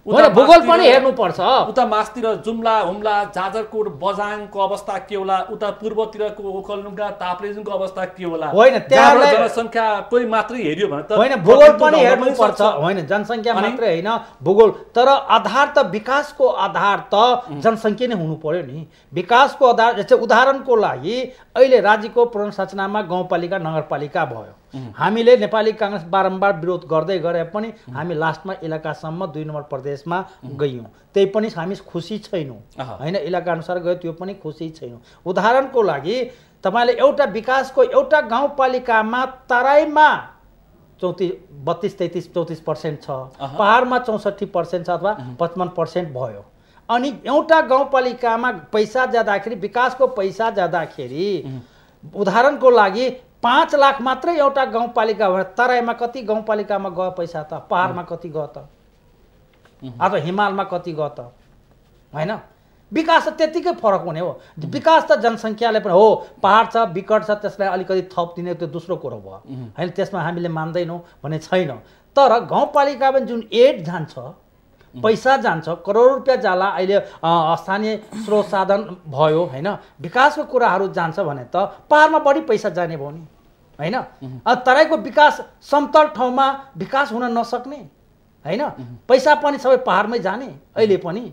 [SPEAKER 4] भूगोल पनि हेर्नुपर्छ।
[SPEAKER 2] उता मासतिर जुम्ला हुम्ला जाजरकोट बझाङको अवस्था के होला? उता पूर्वतिरको ओखलढुङ्गा ताप्लेजुङको अवस्था के होला?
[SPEAKER 4] होइन,
[SPEAKER 2] जनसङ्ख्या कोही मात्रै हेऱ्यो भने त
[SPEAKER 4] होइन भूगोल पनि हेर्नुपर्छ। होइन जनसङ्ख्या? मात्रै होइन भूगोल। तर आधार त विकासको आधार त जनसङ्ख्या नै हुनु पर्यो नि। विकासको आधार जस्तै उदाहरणको लागि अहिले राज्यको पुनर्संरचनामा गाउँपालिका नगरपालिका भयो। हामीले नेपाली काङ्ग्रेस बारम्बार विरोध गर्दै गरे पनि हामी लास्टमा इलाकासम्म दुई नम्बर प्रदेशमा गयौँ। त्यही पनि हामी खुसी छैनौँ। होइन इलाका अनुसार गयो त्यो पनि खुसी छैनौँ। उदाहरणको लागि तपाईँले एउटा विकासको एउटा गाउँपालिकामा तराईमा चौतिस बत्तिस तेत्तिस चौतिस पर्सेन्ट छ। पहाडमा चौसठी पर्सेन्ट छ अथवा पचपन्न पर्सेन्ट भयो। अनि एउटा गाउँपालिकामा पैसा जाँदाखेरि विकासको पैसा जाँदाखेरि उदाहरणको लागि पाँच लाख मात्रै एउटा गाउँपालिका भयो तराईमा कति गाउँपालिकामा गयो पैसा त? पहाडमा कति गयो त? अथवा हिमालमा कति गयो त? होइन? विकास त त्यत्तिकै फरक हुने हो। विकास त जनसङ्ख्याले पनि हो। पहाड छ विकट छ त्यसलाई अलिकति थप दिने त्यो दोस्रो कुरो भयो। होइन? त्यसमा हामीले मान्दैनौँ भन्ने छैन। तर गाउँपालिकामा जुन एड जान्छ पैसा जान्छ करोड रुपियाँ जाला अहिले स्थानीय स्रोत साधन भयो होइन? विकासको कुराहरू जान्छ भने त पहाडमा बढी पैसा जाने भयो नि होइन? तराईको विकास समतल ठाउँमा विकास हुन नसक्ने होइन? पैसा पनि सबै पहाडमै जाने अहिले पनि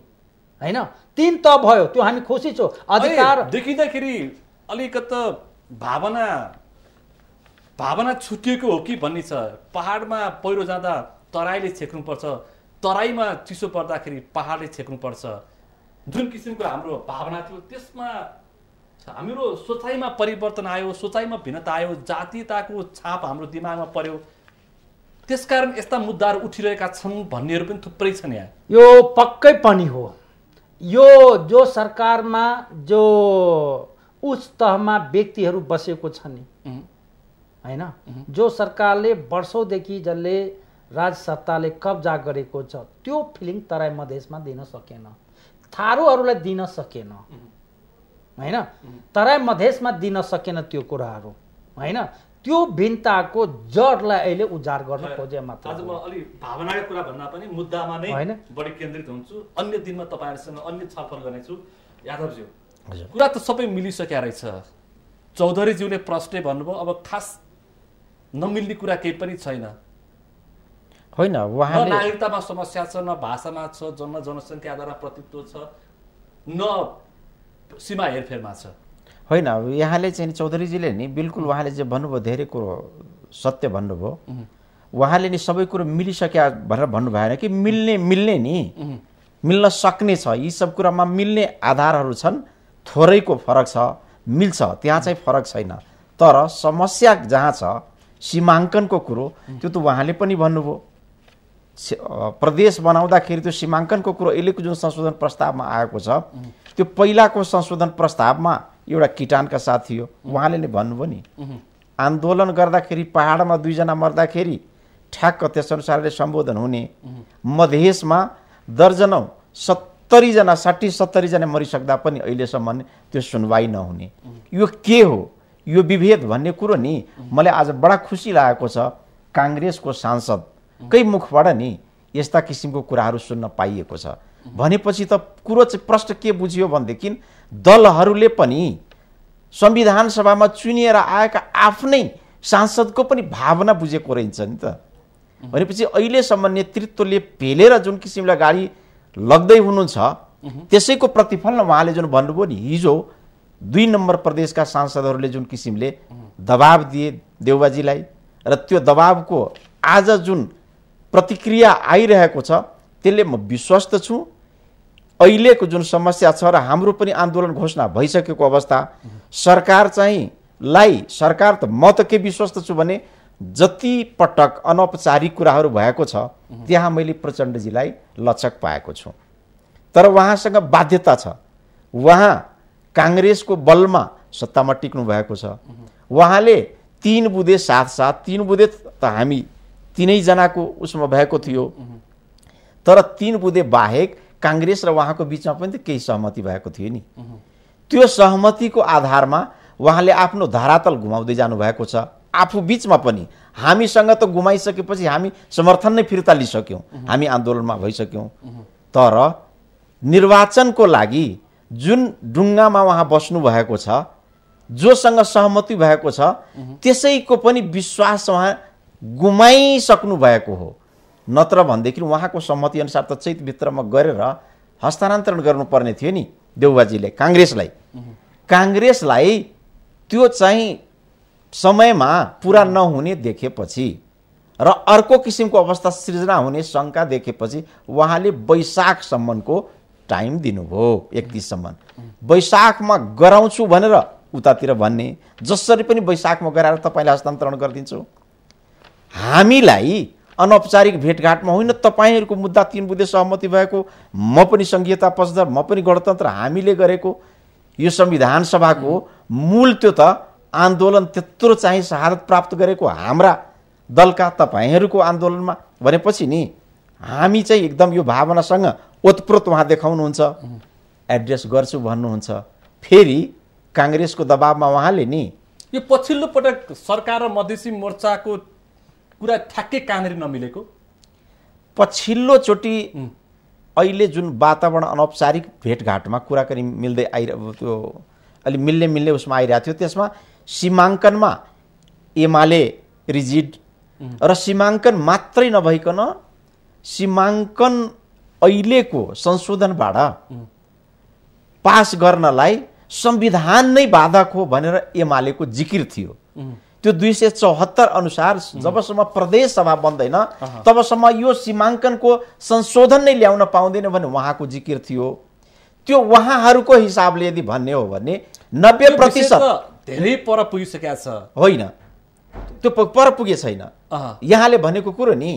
[SPEAKER 4] होइन? तिन त भयो त्यो हामी खुसी छौँ। अधिकार
[SPEAKER 2] देखिँदाखेरि अलिकत भावना भावना छुटिएको हो कि भन्ने छ? पहाडमा पहिरो जाँदा तराईले छेक्नुपर्छ। तराईमा चिसो पर्दाखेरि पहाडले छेक्नुपर्छ। जुन किसिमको हाम्रो भावना थियो त्यसमा हाम्रो सोचाइमा परिवर्तन आयो सोचाइमा भिन्नता आयो जातीयताको छाप हाम्रो दिमागमा पर्यो। त्यसकारण यस्ता मुद्दाहरू उठिरहेका छन् भन्नेहरू पनि थुप्रै छन् यहाँ।
[SPEAKER 4] यो पक्कै पनि हो। यो जो सरकारमा जो उच्च तहमा व्यक्तिहरू बसेको छ नि होइन? जो सरकारले वर्षौँदेखि जसले राज सत्ताले कब्जा गरेको छ। त्यो फिलिङ तराई मधेसमा दिन सकेन। थारूहरूलाई दिन सकेन। होइन? तराई मधेसमा दिन सकेन त्यो कुराहरू। होइन? त्यो भिन्नताको जडलाई अहिले उजाड गर्न खोजे मात्र
[SPEAKER 2] आज। म अलि भावनाको कुरा भन्दा पनि मुद्दामा नै
[SPEAKER 4] होइन?
[SPEAKER 2] बढी केन्द्रित हुन्छु। अन्य दिनमा तपाईँहरूसँग अन्य छलफल गर्नेछु। यादवज्यू कुरा त सबै मिलिसकेका रहेछ। चौधरीज्यूले प्रश्नै भन्नुभयो अब खास नमिल्ने कुरा केही पनि छैन।
[SPEAKER 3] होइन उहाँले
[SPEAKER 2] नागरिकतामा समस्या छ न भाषामा छ जन जनसङ्ख्या आधारमा प्रतित्व छ न सीमा हेरफेरमा छ।
[SPEAKER 3] होइन यहाँले चाहिँ चौधरीजीले नि बिल्कुल उहाँले जे भन्नुभयो धेरै कुरो सत्य भन्नुभयो। उहाँले नि सबै कुरो मिलिसक्यो भनेर भन्नु भएन कि मिल्ने मिल्ने नि। मिल्न सक्ने छ यी सब कुरामा मिल्ने आधारहरू छन् थोरैको फरक छ मिल्छ त्यहाँ चाहिँ फरक छैन। तर समस्या जहाँ छ सीमाङ्कनको कुरो त्यो त उहाँले पनि भन्नुभयो। प्रदेश बनाउँदाखेरि त्यो सीमाङ्कनको कुरो अहिलेको जुन संशोधन प्रस्तावमा आएको छ त्यो पहिलाको संशोधन प्रस्तावमा एउटा किटानका साथ थियो उहाँले नै भन्नुभयो नि आन्दोलन गर्दाखेरि पहाडमा दुईजना मर्दाखेरि ठ्याक्क त्यसअनुसारले सम्बोधन हुने। मधेसमा दर्जनौ सत्तरीजना साठी सत्तरीजना मरिसक्दा पनि अहिलेसम्म त्यो सुनवाई नहुने। यो के हो? यो विभेद भन्ने कुरो नि मलाई आज बडा खुसी लागेको छ। काङ्ग्रेसको सांसदकै मुखबाट नि यस्ता किसिमको कुराहरू सुन्न पाइएको छ। भनेपछि त कुरो चाहिँ प्रश्न के बुझियो भनेदेखि दलहरूले पनि संविधान सभामा चुनिएर आएका आफ्नै सांसदको पनि भावना बुझेको रहेछ नि त। भनेपछि अहिलेसम्म नेतृत्वले पेलेर जुन किसिमले अगाडि लग्दै हुनुहुन्छ त्यसैको प्रतिफलमा उहाँले जुन भन्नुभयो नि हिजो दुई नम्बर प्रदेशका सांसदहरूले जुन किसिमले दबाब दिए देउबाजीलाई र त्यो दबाबको आज जुन प्रतिक्रिया आइरहेको छ त्यसले म विश्वस्त छु। अहिलेको जुन समस्या छ र हाम्रो पनि आन्दोलन घोषणा भइसकेको अवस्था सरकार चाहिँ लाई सरकार त म त के विश्वस्त छु भने जति पटक अनौपचारिक कुराहरू भएको छ त्यहाँ मैले प्रचण्डजीलाई लचक पाएको छु। तर उहाँसँग बाध्यता छ। उहाँ काङ्ग्रेसको बलमा सत्तामा टिक्नु भएको छ। उहाँले तिन बुधे साथ साथ तिन बुधे त हामी तिनैजनाको उसमा भएको थियो। तर तिन बुधे बाहेक काङ्ग्रेस र उहाँको बिचमा पनि त केही सहमति भएको थियो नि। त्यो सहमतिको आधारमा उहाँले आफ्नो धरातल घुमाउँदै जानुभएको छ। आफू बिचमा पनि हामीसँग त गुमाइसकेपछि हामी समर्थन नै फिर्ता लिइसक्यौँ। हामी आन्दोलनमा भइसक्यौँ। तर निर्वाचनको लागि जुन डुङ्गामा उहाँ बस्नु भएको छ जोसँग सहमति भएको छ त्यसैको पनि विश्वास उहाँ गुमाइसक्नु भएको हो। नत्र भनेदेखि उहाँको सहमति अनुसार त चैतभित्रमा गरेर हस्तान्तरण गर्नुपर्ने थियो नि देउबाजीले काङ्ग्रेसलाई। काङ्ग्रेसलाई त्यो चाहिँ समयमा पुरा नहुने देखेपछि र अर्को किसिमको अवस्था सृजना हुने शङ्का देखेपछि उहाँले वैशाखसम्मको टाइम दिनुभयो एकतिससम्म वैशाखमा गराउँछु भनेर उतातिर भन्ने जसरी पनि वैशाखमा गराएर तपाईँलाई हस्तान्तरण गरिदिन्छु। हामीलाई अनौपचारिक भेटघाटमा होइन तपाईँहरूको मुद्दा तिन बुधे सहमति भएको म पनि सङ्घीयता पक्षधर म पनि गणतन्त्र हामीले गरेको यो संविधान सभाको मूल त्यो त आन्दोलन त्यत्रो चाहिँ शहादत प्राप्त गरेको हाम्रा दलका तपाईँहरूको आन्दोलनमा भनेपछि नि हामी चाहिँ एकदम यो भावनासँग ओतप्रोत उहाँ देखाउनुहुन्छ एड्रेस गर्छु भन्नुहुन्छ। फेरि काङ्ग्रेसको दबावमा उहाँले नि
[SPEAKER 2] यो पछिल्लो पटक सरकार र मधेसी मोर्चाको कुरा ठ्याक्कै कहाँनिर नमिलेको?
[SPEAKER 3] पछिल्लो चोटि अहिले जुन वातावरण अनौपचारिक भेटघाटमा कुराकानी मिल्दै आइरह त्यो अलि मिल्ने मिल्ने उसमा आइरहेको थियो त्यसमा सीमाङ्कनमा एमाले रिजिड र सीमाङ्कन मात्रै नभइकन सीमाङ्कन अहिलेको संशोधनबाट पास गर्नलाई संविधान नै बाधक हो भनेर एमालेको जिकिर थियो। त्यो दुई सय चौहत्तर अनुसार जबसम्म प्रदेश सभा बन्दैन तबसम्म यो सीमाङ्कनको संशोधन नै ल्याउन पाउँदैन भने उहाँको जिकिर थियो। त्यो उहाँहरूको हिसाबले यदि भन्ने हो भने नब्बे प्रतिशत
[SPEAKER 2] धेरै पर पुगिसकेका छ।
[SPEAKER 3] होइन। त्यो पर पुगे छैन। यहाँले भनेको कुरो नि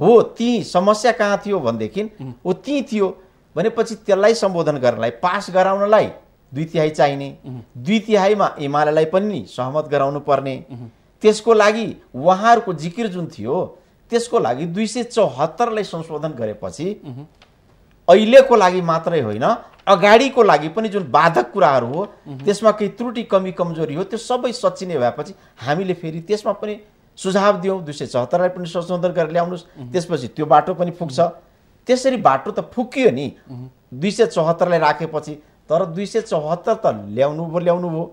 [SPEAKER 3] हो ती समस्या कहाँ थियो भनेदेखि हो ती थियो भनेपछि त्यसलाई सम्बोधन गर्नलाई पास गराउनलाई दुई तिहाई चाहिने। दुई तिहाईमा एमालेलाई पनि सहमत गराउनु पर्ने त्यसको लागि उहाँहरूको जिकिर जुन थियो त्यसको लागि दुई सय चौहत्तरलाई संशोधन गरेपछि अहिलेको लागि मात्रै होइन अगाडिको लागि पनि जुन बाधक कुराहरू हो त्यसमा केही त्रुटि कमी कमजोरी हो त्यो सबै सचिने भएपछि हामीले फेरि त्यसमा पनि सुझाव दियौँ। दुई सय चौहत्तरलाई पनि संशोधन गरेर ल्याउनुहोस्। त्यसपछि त्यो बाटो पनि फुक्छ। त्यसरी बाटो त फुकियो नि। दुई सय चौहत्तरलाई राखेपछि तर दुई सय चौहत्तर त ल्याउनु भयो ल्याउनु भयो।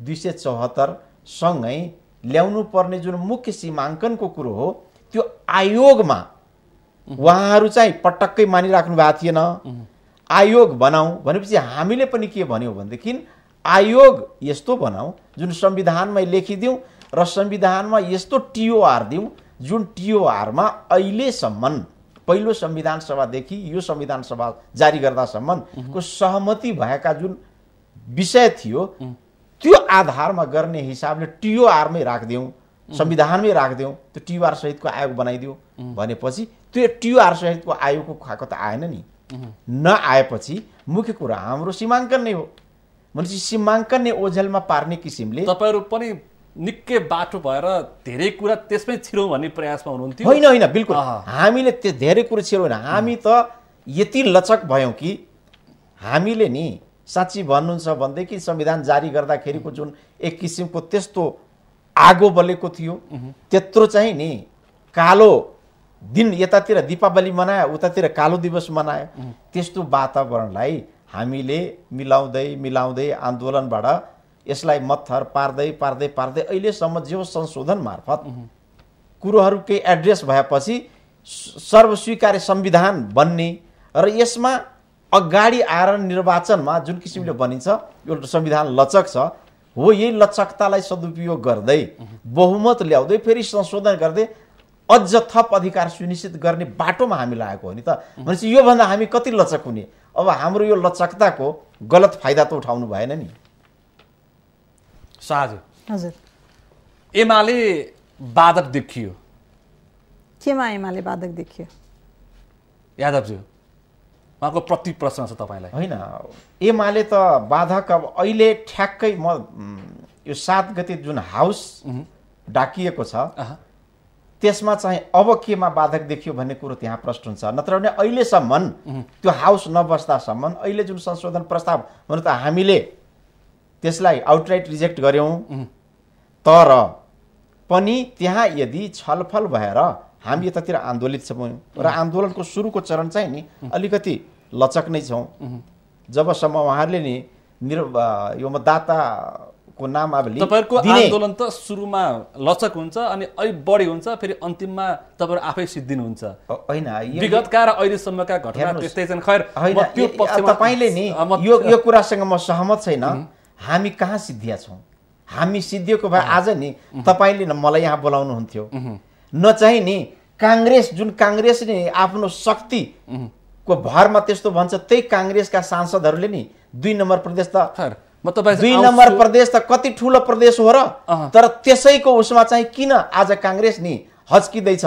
[SPEAKER 3] दुई सय चौहत्तरसँगै ल्याउनु पर्ने जुन मुख्य सीमाङ्कनको कुरो हो त्यो आयोगमा उहाँहरू चाहिँ पटक्कै मानिराख्नु भएको थिएन। आयोग बनाऊ भनेपछि हामीले पनि के भन्यौँ भनेदेखि आयोग यस्तो बनाऊ जुन संविधानमै लेखिदिउँ र संविधानमा यस्तो टिओआर दिउँ जुन टिओआरमा अहिलेसम्म पहिलो संविधान सभादेखि यो संविधान सभा जारी गर्दासम्मको सहमति भएका जुन विषय थियो त्यो आधारमा गर्ने हिसाबले टिओआरमै राखिदिउँ संविधानमै राखिदिउँ त्यो टिओआर सहितको आयोग बनाइदिउँ भनेपछि त्यो टिओआर सहितको आयोगको खाएको त आएन नि। नआएपछि मुख्य कुरा हाम्रो सीमाङ्कन नै हो। भनेपछि सीमाङ्कन नै ओझेलमा पार्ने किसिमले
[SPEAKER 2] तपाईँहरू पनि निकै बाटो भएर धेरै कुरा त्यसमै छिरौँ भन्ने प्रयासमा हुनुहुन्थ्यो।
[SPEAKER 3] होइन होइन बिल्कुल। हामीले त्यो धेरै कुरो छिरो होइन। हामी त यति लचक भयौँ कि हामीले नि साँच्ची भन्नुहुन्छ भनेदेखि संविधान जारी गर्दाखेरिको जुन एक किसिमको त्यस्तो आगो बलेको थियो त्यत्रो चाहिँ नि कालो दिन यतातिर दीपावली मनायो उतातिर कालो दिवस मनायो। त्यस्तो वातावरणलाई हामीले मिलाउँदै मिलाउँदै आन्दोलनबाट यसलाई मत्थर पार्दै पार्दै पार्दै अहिलेसम्म जो संशोधन मार्फत कुरोहरू केही एड्रेस भएपछि सर्वस्वीकार्य संविधान बन्ने र यसमा अगाडि आएर निर्वाचनमा जुन किसिमले बनिन्छ यो संविधान लचक छ हो यही लचकतालाई सदुपयोग गर्दै बहुमत ल्याउँदै फेरि संशोधन गर्दै अझ थप अधिकार सुनिश्चित गर्ने बाटोमा हामी लागेको हो नि त। भनेपछि योभन्दा हामी कति लचक हुने? अब हाम्रो यो लचकताको गलत फाइदा त उठाउनु भएन नि।
[SPEAKER 2] साझ।
[SPEAKER 5] हजुर।
[SPEAKER 2] एमाले बाधक देखियो।
[SPEAKER 5] केमा एमाले बाधक देखियो?
[SPEAKER 2] यादवज्यू उहाँको प्रति प्रश्न छ तपाईँलाई।
[SPEAKER 3] होइन एमाले त बाधक अब अहिले ठ्याक्कै म यो सात गते जुन हाउस डाकिएको छ। त्यसमा चाहिँ अब केमा बाधक देखियो भन्ने कुरो त्यहाँ प्रश्न हुन्छ। नत्र भने अहिलेसम्म त्यो हाउस नबस्दासम्म अहिले जुन संशोधन प्रस्ताव हुन त हामीले त्यसलाई आउटराइट रिजेक्ट गऱ्यौँ। तर पनि त्यहाँ यदि छलफल भएर हामी यतातिर आन्दोलित छौँ र आन्दोलनको सुरुको चरण चाहिँ नि अलिकति लचक नै छौँ। जबसम्म उहाँहरूले नि निर यो मतदाताको नाम अब
[SPEAKER 2] तपाईँहरूको आन्दोलन त सुरुमा लचक हुन्छ अनि अलिक बढी हुन्छ फेरि अन्तिममा तपाईँहरू आफै सिद्धिनुहुन्छ।
[SPEAKER 3] होइन
[SPEAKER 2] विगतका र अहिलेसम्मका घटना त्यस्तै छन्। खैर
[SPEAKER 3] तपाईँले नि यो यो कुरासँग म सहमत छैन। हामी कहाँ सिद्धिया छौँ? हामी सिद्धिएको भए आज नि तपाईँले न मलाई यहाँ बोलाउनुहुन्थ्यो। न चाहिँ नि काङ्ग्रेस जुन काङ्ग्रेस नि आफ्नो शक्तिको भरमा त्यस्तो भन्छ त्यही काङ्ग्रेसका सांसदहरूले नि दुई नम्बर प्रदेश त दुई नम्बर प्रदेश त कति ठुलो प्रदेश हो र। तर त्यसैको उसमा चाहिँ किन आज काङ्ग्रेस नि हच्किँदैछ?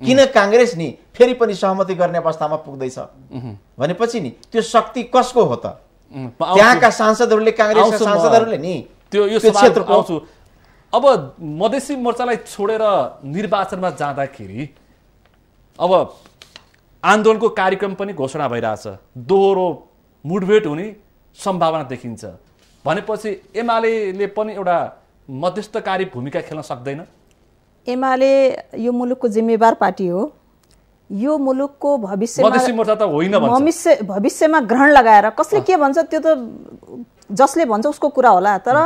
[SPEAKER 3] किन काङ्ग्रेस नि फेरि पनि सहमति गर्ने अवस्थामा पुग्दैछ? भनेपछि नि त्यो शक्ति कसको हो त। त्यहाँका सांसदहरूले काङ्ग्रेसका। सांसदहरूले नि
[SPEAKER 2] त्यो यो
[SPEAKER 3] क्षेत्रको
[SPEAKER 2] आउँछु। अब मधेसी मोर्चालाई छोडेर निर्वाचनमा जाँदाखेरि अब आन्दोलनको कार्यक्रम पनि घोषणा भइरहेछ। दोहोरो मुठभेड हुने सम्भावना देखिन्छ। भनेपछि एमाले पनि एउटा मध्यस्थकारी भूमिका खेल्न सक्दैन?
[SPEAKER 5] एमाले यो मुलुकको जिम्मेवार पार्टी हो। यो मुलुकको भविष्य भविष्यमा ग्रहण लगाएर कसले के भन्छ त्यो त जसले भन्छ उसको कुरा होला तर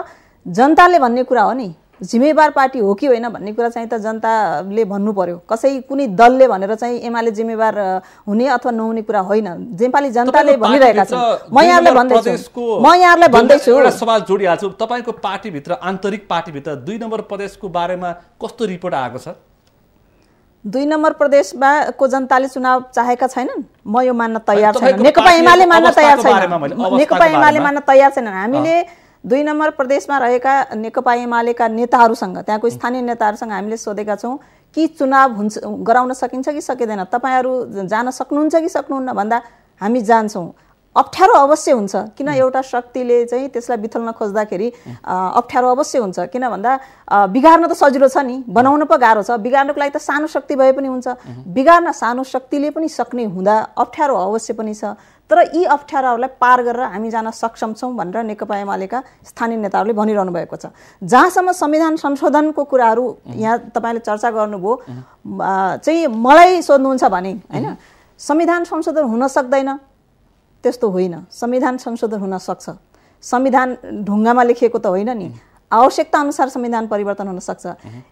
[SPEAKER 5] जनताले भन्ने कुरा हो नि। जिम्मेवार पार्टी हो कि होइन भन्ने कुरा चाहिँ त जनताले भन्नु पर्यो। कसै कुनै दलले भनेर चाहिँ एमाले जिम्मेवार हुने अथवा नहुने कुरा होइन। नेपाली जनताले भनिरहेका छन्। म यहाँलाई भन्दैछु। म यहाँलाई भन्दैछु।
[SPEAKER 2] एउटा सवाल जोडिहाल्छु। तपाईँको पार्टीभित्र आन्तरिक पार्टीभित्र दुई नम्बर प्रदेशको बारेमा कस्तो रिपोर्ट आएको छ?
[SPEAKER 5] दुई नम्बर प्रदेशमा को जनताले चुनाव चाहेका छैनन्? म यो मान्न तयार छैन नेकपा एमाले मान्न तयार छैन नेकपा एमाले। मान्न तयार छैनन्। हामीले दुई नम्बर प्रदेशमा रहेका नेकपा एमालेका नेताहरूसँग त्यहाँको स्थानीय नेताहरूसँग हामीले सोधेका छौँ कि चुनाव हुन्छ गराउन सकिन्छ कि सकिँदैन? तपाईँहरू जान सक्नुहुन्छ कि सक्नुहुन्न भन्दा हामी जान्छौँ। अप्ठ्यारो अवश्य हुन्छ। किन एउटा शक्तिले चाहिँ त्यसलाई बिथल्न खोज्दाखेरि अप्ठ्यारो अवश्य हुन्छ। किन भन्दा बिगार्न त सजिलो छ नि। बनाउन पो गाह्रो छ। बिगार्नको लागि त सानो शक्ति भए पनि हुन्छ। बिगार्न सानो शक्तिले पनि सक्ने हुँदा अप्ठ्यारो अवश्य पनि छ। तर यी अप्ठ्याराहरूलाई पार गरेर हामी जान सक्षम छौँ भनेर नेकपा एमालेका स्थानीय नेताहरूले भनिरहनु भएको छ। जहाँसम्म संविधान संशोधनको कुराहरू यहाँ तपाईँले चर्चा गर्नुभयो चाहिँ मलाई सोध्नुहुन्छ भने होइन? संविधान संशोधन हुन सक्दैन। त्यस्तो होइन। संविधान संशोधन हुन सक्छ। संविधान ढुङ्गामा लेखिएको त होइन नि। आवश्यकता अनुसार संविधान परिवर्तन हुन सक्छ।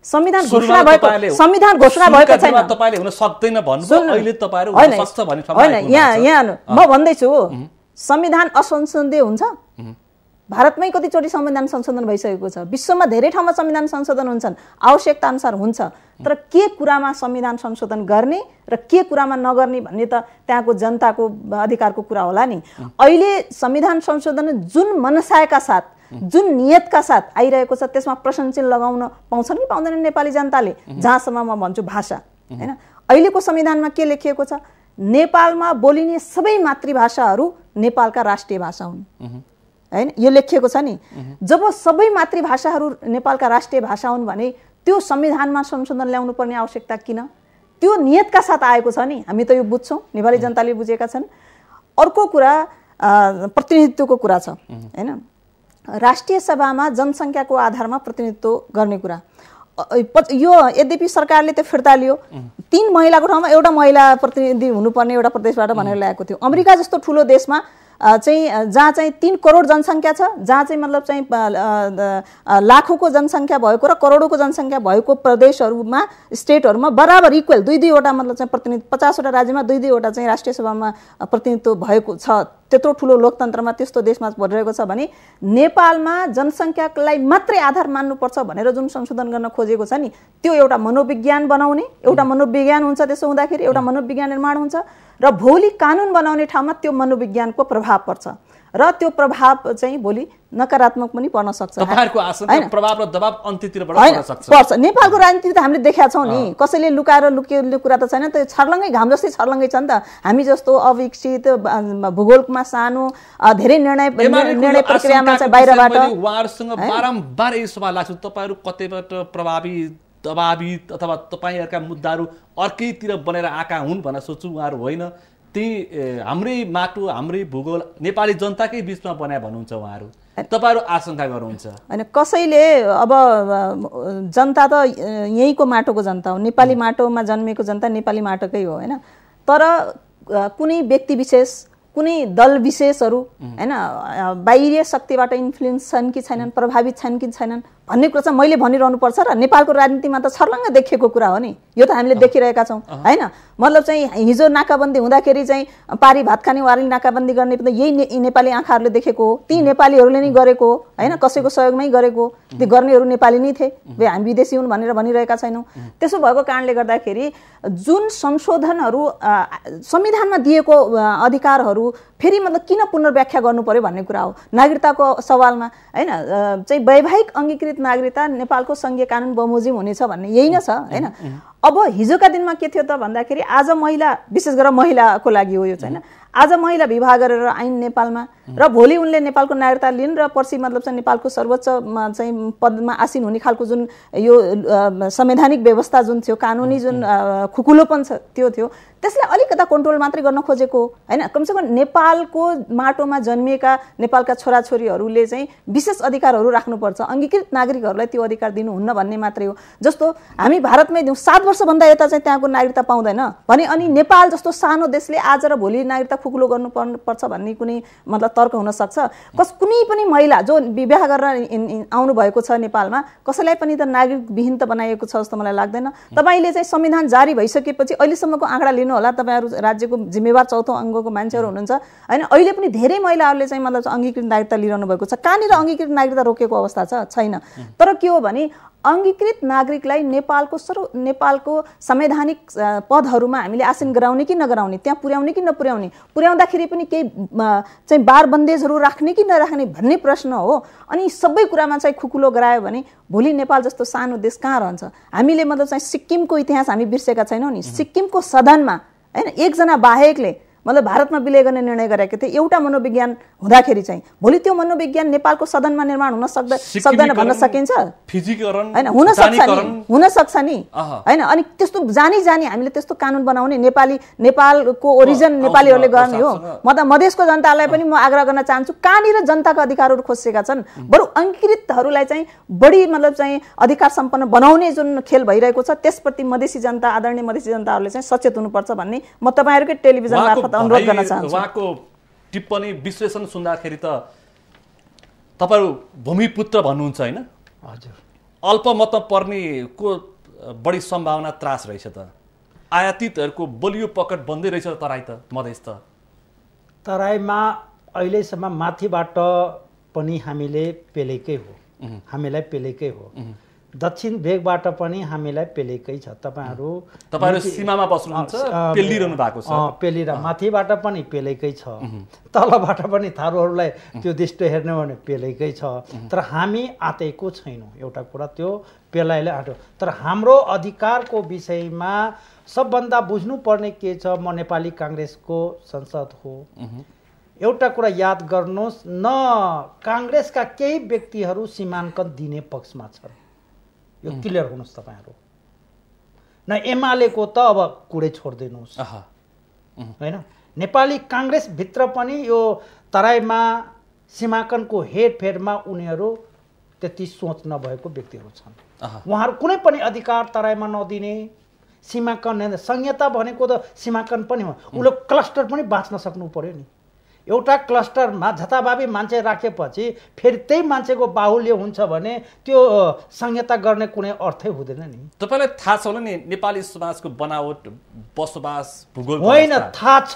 [SPEAKER 5] संविधान घोषणा भएको संविधान घोषणा भएको छैन।
[SPEAKER 2] तपाईँले हुन सक्दैन। अहिले तपाईँहरू
[SPEAKER 5] होइन,
[SPEAKER 2] सक्छ भन्ने
[SPEAKER 5] यहाँ। यहाँ म भन्दैछु। संविधान असंसदीय हुन्छ। भारतमै कतिचोटि संविधान संशोधन भइसकेको छ विश्वमा धेरै ठाउँमा संविधान संशोधन हुन्छन् आवश्यकता अनुसार हुन्छ। तर के कुरामा संविधान संशोधन गर्ने र के कुरामा नगर्ने भन्ने त त्यहाँको जनताको अधिकारको कुरा होला नि। अहिले संविधान संशोधन जुन मनसायका साथ जुन नियतका साथ आइरहेको छ त्यसमा चिन्ह लगाउन पाउँछन् कि पाउँदैनन् नेपाली जनताले? जहाँसम्म म भन्छु भाषा होइन? अहिलेको संविधानमा के लेखिएको छ? नेपालमा बोलिने सबै मातृभाषाहरू नेपालका राष्ट्रिय भाषा हुन्। होइन यो लेखिएको छ नि। जब सबै मातृभाषाहरू नेपालका राष्ट्रिय भाषा हुन् भने त्यो संविधानमा संशोधन ल्याउनु पर्ने आवश्यकता किन? त्यो नियतका साथ आएको छ नि। हामी त यो बुझ्छौँ। नेपाली जनताले बुझेका छन्। अर्को कुरा प्रतिनिधित्वको कुरा छ। होइन राष्ट्रिय सभामा जनसङ्ख्याको आधारमा प्रतिनिधित्व गर्ने कुरा। यो यद्यपि सरकारले त्यो फिर्ता लियो। तिन महिलाको ठाउँमा एउटा महिला प्रतिनिधि हुनुपर्ने एउटा प्रदेशबाट भनेर ल्याएको थियो। अमेरिका जस्तो ठुलो देशमा चाहिँ जहाँ चाहिँ तिन करोड जनसङ्ख्या छ जहाँ चाहिँ मतलब चाहिँ लाखौँको जनसङ्ख्या भएको र करोडौँको जनसङ्ख्या भएको प्रदेशहरूमा स्टेटहरूमा बराबर इक्वल दुई दुईवटा मतलब चाहिँ प्रतिनिधि पचासवटा राज्यमा दुई दुईवटा चाहिँ राष्ट्रिय सभामा प्रतिनिधित्व भएको छ। त्यत्रो ठुलो लोकतन्त्रमा त्यस्तो देशमा भइरहेको छ भने नेपालमा जनसङ्ख्यालाई मात्रै आधार मान्नुपर्छ भनेर जुन संशोधन गर्न खोजेको छ नि त्यो एउटा मनोविज्ञान बनाउने एउटा मनोविज्ञान हुन्छ त्यसो हुँदाखेरि एउटा मनोविज्ञान निर्माण हुन्छ र भौलिक कानुन बनाउने ठाउँमा त्यो मनोविज्ञानको प्रभाव पर्छ। र त्यो प्रभाव चाहिँ भोलि नकारात्मक पनि पर्न सक्छ?
[SPEAKER 2] प्रभाव र दबाब सक्छ।
[SPEAKER 5] पर्छ। नेपालको राजनीति त हामीले देखाएको छौँ नि। कसैले लुकाएर लुकिने कुरा त छैन। त्यो छर्लङ्गै घाम जस्तै छर्लङ्गै छ नि त। हामी जस्तो अविकसित भूगोलमा सानो धेरै निर्णय निर्णय प्रक्रियामा चाहिँ बाहिरबाट
[SPEAKER 2] उहाँहरूसँग बारम्बार यही सभा लाग्छु तपाईँहरू कतैबाट प्रभावित दबावित अथवा तपाईँहरूका मुद्दाहरू अर्कैतिर बनेर आएका हुन् भनेर सोच्छु। उहाँहरू होइन। त्यही ए, हाम्रै माटो हाम्रै भूगोल नेपाली जनताकै बिचमा बनाए भन्नुहुन्छ उहाँहरू। तपाईँहरू आशंका गर्नुहुन्छ?
[SPEAKER 5] होइन कसैले अब जनता त यहीँको माटोको जनता हो। नेपाली माटोमा जन्मेको जनता नेपाली माटोकै हो होइन? तर कुनै व्यक्ति विशेष कुनै दल विशेषहरू होइन अ, बाहिरीय शक्तिबाट इन्फ्लुएन्स छन् कि छैनन् प्रभावित छन् कि छैनन् भन्ने कुरा चाहिँ मैले भनिरहनु पर्छ र नेपालको राजनीतिमा त छर्लङ्ग देखिएको कुरा हो नि। यो त हामीले देखिरहेका छौँ होइन। मतलब चाहिँ हिजो नाकाबन्दी हुँदाखेरि चाहिँ पारी भात खाने वारी नाकाबन्दी गर्ने पनि यही ने, नेपाली आँखाहरूले देखेको हो। ती नेपालीहरूले नै गरेको हो होइन कसैको सहयोगमै गरेको हो। त्यो गर्नेहरू नेपाली नै थिए। हामी विदेशी हुन् भनेर भनिरहेका छैनौँ। त्यसो भएको कारणले गर्दाखेरि जुन संशोधनहरू संविधानमा दिएको अधिकारहरू फेरि मतलब किन पुनर्व्याख्या गर्नु पर्यो भन्ने कुरा हो। नागरिकताको सवालमा होइन चाहिँ वैवाहिक अङ्गीकृत नागरिकता नेपालको सङ्घीय कानुन बमोजिम हुनेछ भन्ने यही नै छ होइन। अब हिजोका दिनमा के थियो त भन्दाखेरि आज महिला विशेष गरेर महिलाको लागि हो यो होइन आज महिला विवाह गरेर आइन् नेपालमा र भोलि उनले नेपालको नागरिकता लिन् र पर्सि मतलब चाहिँ नेपालको सर्वोच्चमा चाहिँ पदमा आसीन हुने खालको जुन यो संवैधानिक व्यवस्था जुन थियो कानुनी जुन खुकुलोपन छ त्यो थियो। त्यसलाई अलिकता कन्ट्रोल मात्रै गर्न खोजेको होइन? कमसेकम नेपालको माटोमा जन्मिएका नेपालका छोराछोरीहरूले चाहिँ विशेष अधिकारहरू राख्नुपर्छ अङ्गीकृत नागरिकहरूलाई त्यो अधिकार दिनुहुन्न भन्ने मात्रै हो। जस्तो हामी भारतमै दिउँ सात वर्षभन्दा यता चाहिँ त्यहाँको नागरिकता पाउँदैन। भने अनि नेपाल जस्तो सानो देशले आज र भोलि नागरिकता खुकुलो गर्नु पर्छ भन्ने कुनै मतलब तर्क हुनसक्छ कस कुनै पनि महिला जो विवाह गरेर इन- इन- आउनु भएको छ नेपालमा कसैलाई पनि त नागरिक विहीन त बनाइएको छ जस्तो मलाई लाग्दैन। तपाईँले चाहिँ संविधान जारी भइसकेपछि अहिलेसम्मको आँकडा लिनु होला तपाईँहरू राज्यको जिम्मेवार चौथो अङ्गको मान्छेहरू हुनुहुन्छ। होइन अहिले पनि धेरै महिलाहरूले चाहिँ मतलब अङ्गीकृत नागरिकता लिइरहनु भएको छ। कहाँनिर अङ्गीकृत नागरिकता रोकेको अवस्था छ? छैन। तर के हो भने अङ्गीकृत नागरिकलाई नेपालको सर्व नेपालको संवैधानिक पदहरूमा हामीले आसीन गराउने कि नगराउने त्यहाँ पुर्याउने कि नपुर्याउने पुर्याउँदाखेरि पनि केही चाहिँ बार बन्देजहरू राख्ने कि नराख्ने भन्ने प्रश्न हो। अनि सबै कुरामा चाहिँ खुकुलो गरायो भने भोलि नेपाल जस्तो सानो देश कहाँ रहन्छ? हामीले मतलब चाहिँ सिक्किमको इतिहास हामी बिर्सेका छैनौँ नि। सिक्किमको सदनमा होइन एकजना बाहेकले मतलब भारतमा विलय गर्ने निर्णय गरेको थिए। एउटा मनोविज्ञान हुँदाखेरि चाहिँ भोलि त्यो मनोविज्ञान नेपालको सदनमा निर्माण हुन सक्दैन सक्दैन भन्न सकिन्छ। होइन हुन सक्छ नि। हुन सक्छ नि। होइन अनि त्यस्तो जानी जानी हामीले त्यस्तो कानुन बनाउने नेपाली नेपालको ओरिजिन नेपालीहरूले गर्ने हो। म त मधेसको जनतालाई पनि म आग्रह गर्न चाहन्छु कहाँनिर जनताको अधिकारहरू खोजेका छन्? बरु अङ्कृतहरूलाई चाहिँ बढी मतलब चाहिँ अधिकार सम्पन्न बनाउने जुन खेल भइरहेको छ त्यसप्रति मधेसी जनता आदरणीय मधेसी जनताहरूले चाहिँ सचेत हुनुपर्छ भन्ने म तपाईँहरूकै टेलिभिजन मार्फत अनुरोध गर्न चाहन्छु।
[SPEAKER 2] उहाँको टिप्पणी विश्लेषण सुन्दाखेरि त तपाईँहरू भूमिपुत्र भन्नुहुन्छ होइन?
[SPEAKER 4] हजुर।
[SPEAKER 2] अल्पमतमा पर्नेको बढी सम्भावना त्रास रहेछ त? आयातितहरूको बलियो पकड बन्दै रहेछ तराई त मधेस त?
[SPEAKER 4] तराईमा अहिलेसम्म माथिबाट पनि हामीले पेलेकै हो। हामीलाई पेलेकै हो। दक्षिण भेगबाट पनि हामीलाई पेलेकै छ। तपाईँहरू
[SPEAKER 2] तपाईँहरू सीमामा बस्नुहुन्छ, पेलिरहनु भएको छ।
[SPEAKER 4] पेलिर माथिबाट पनि पेलेकै छ। तलबाट पनि थारूहरूलाई त्यो दृष्टि हेर्ने हो भने पेलेकै छ। तर हामी आँतेको छैनौँ एउटा कुरा त्यो पेलाइले आँट्यो। तर हाम्रो अधिकारको विषयमा सबभन्दा बुझ्नुपर्ने के छ म नेपाली काङ्ग्रेसको संसद हो। एउटा कुरा याद गर्नुहोस् न काङ्ग्रेसका केही व्यक्तिहरू सीमाङ्कन दिने पक्षमा छन्। यो क्लियर हुनुहोस् तपाईँहरू। न एमालेको त अब कुरै छोडिदिनुहोस् होइन? नेपाली काङ्ग्रेसभित्र पनि यो तराईमा सीमाङ्कनको हेरफेरमा उनीहरू त्यति सोच नभएको व्यक्तिहरू छन्। उहाँहरू कुनै पनि अधिकार तराईमा नदिने सीमाङ्कन संहिता भनेको त सीमाङ्कन पनि हो। उसले क्लस्टर पनि बाँच्न सक्नु पर्यो नि। एउटा क्लस्टरमा झताबाबी मान्छे राखेपछि फेरि त्यही मान्छेको बाहुल्य हुन्छ भने त्यो संहिता गर्ने कुनै अर्थै हुँदैन नि।
[SPEAKER 2] तपाईँलाई थाहा छ होला नि नेपाली समाजको बनावट बसोबास भूगोल
[SPEAKER 4] होइन थाहा छ।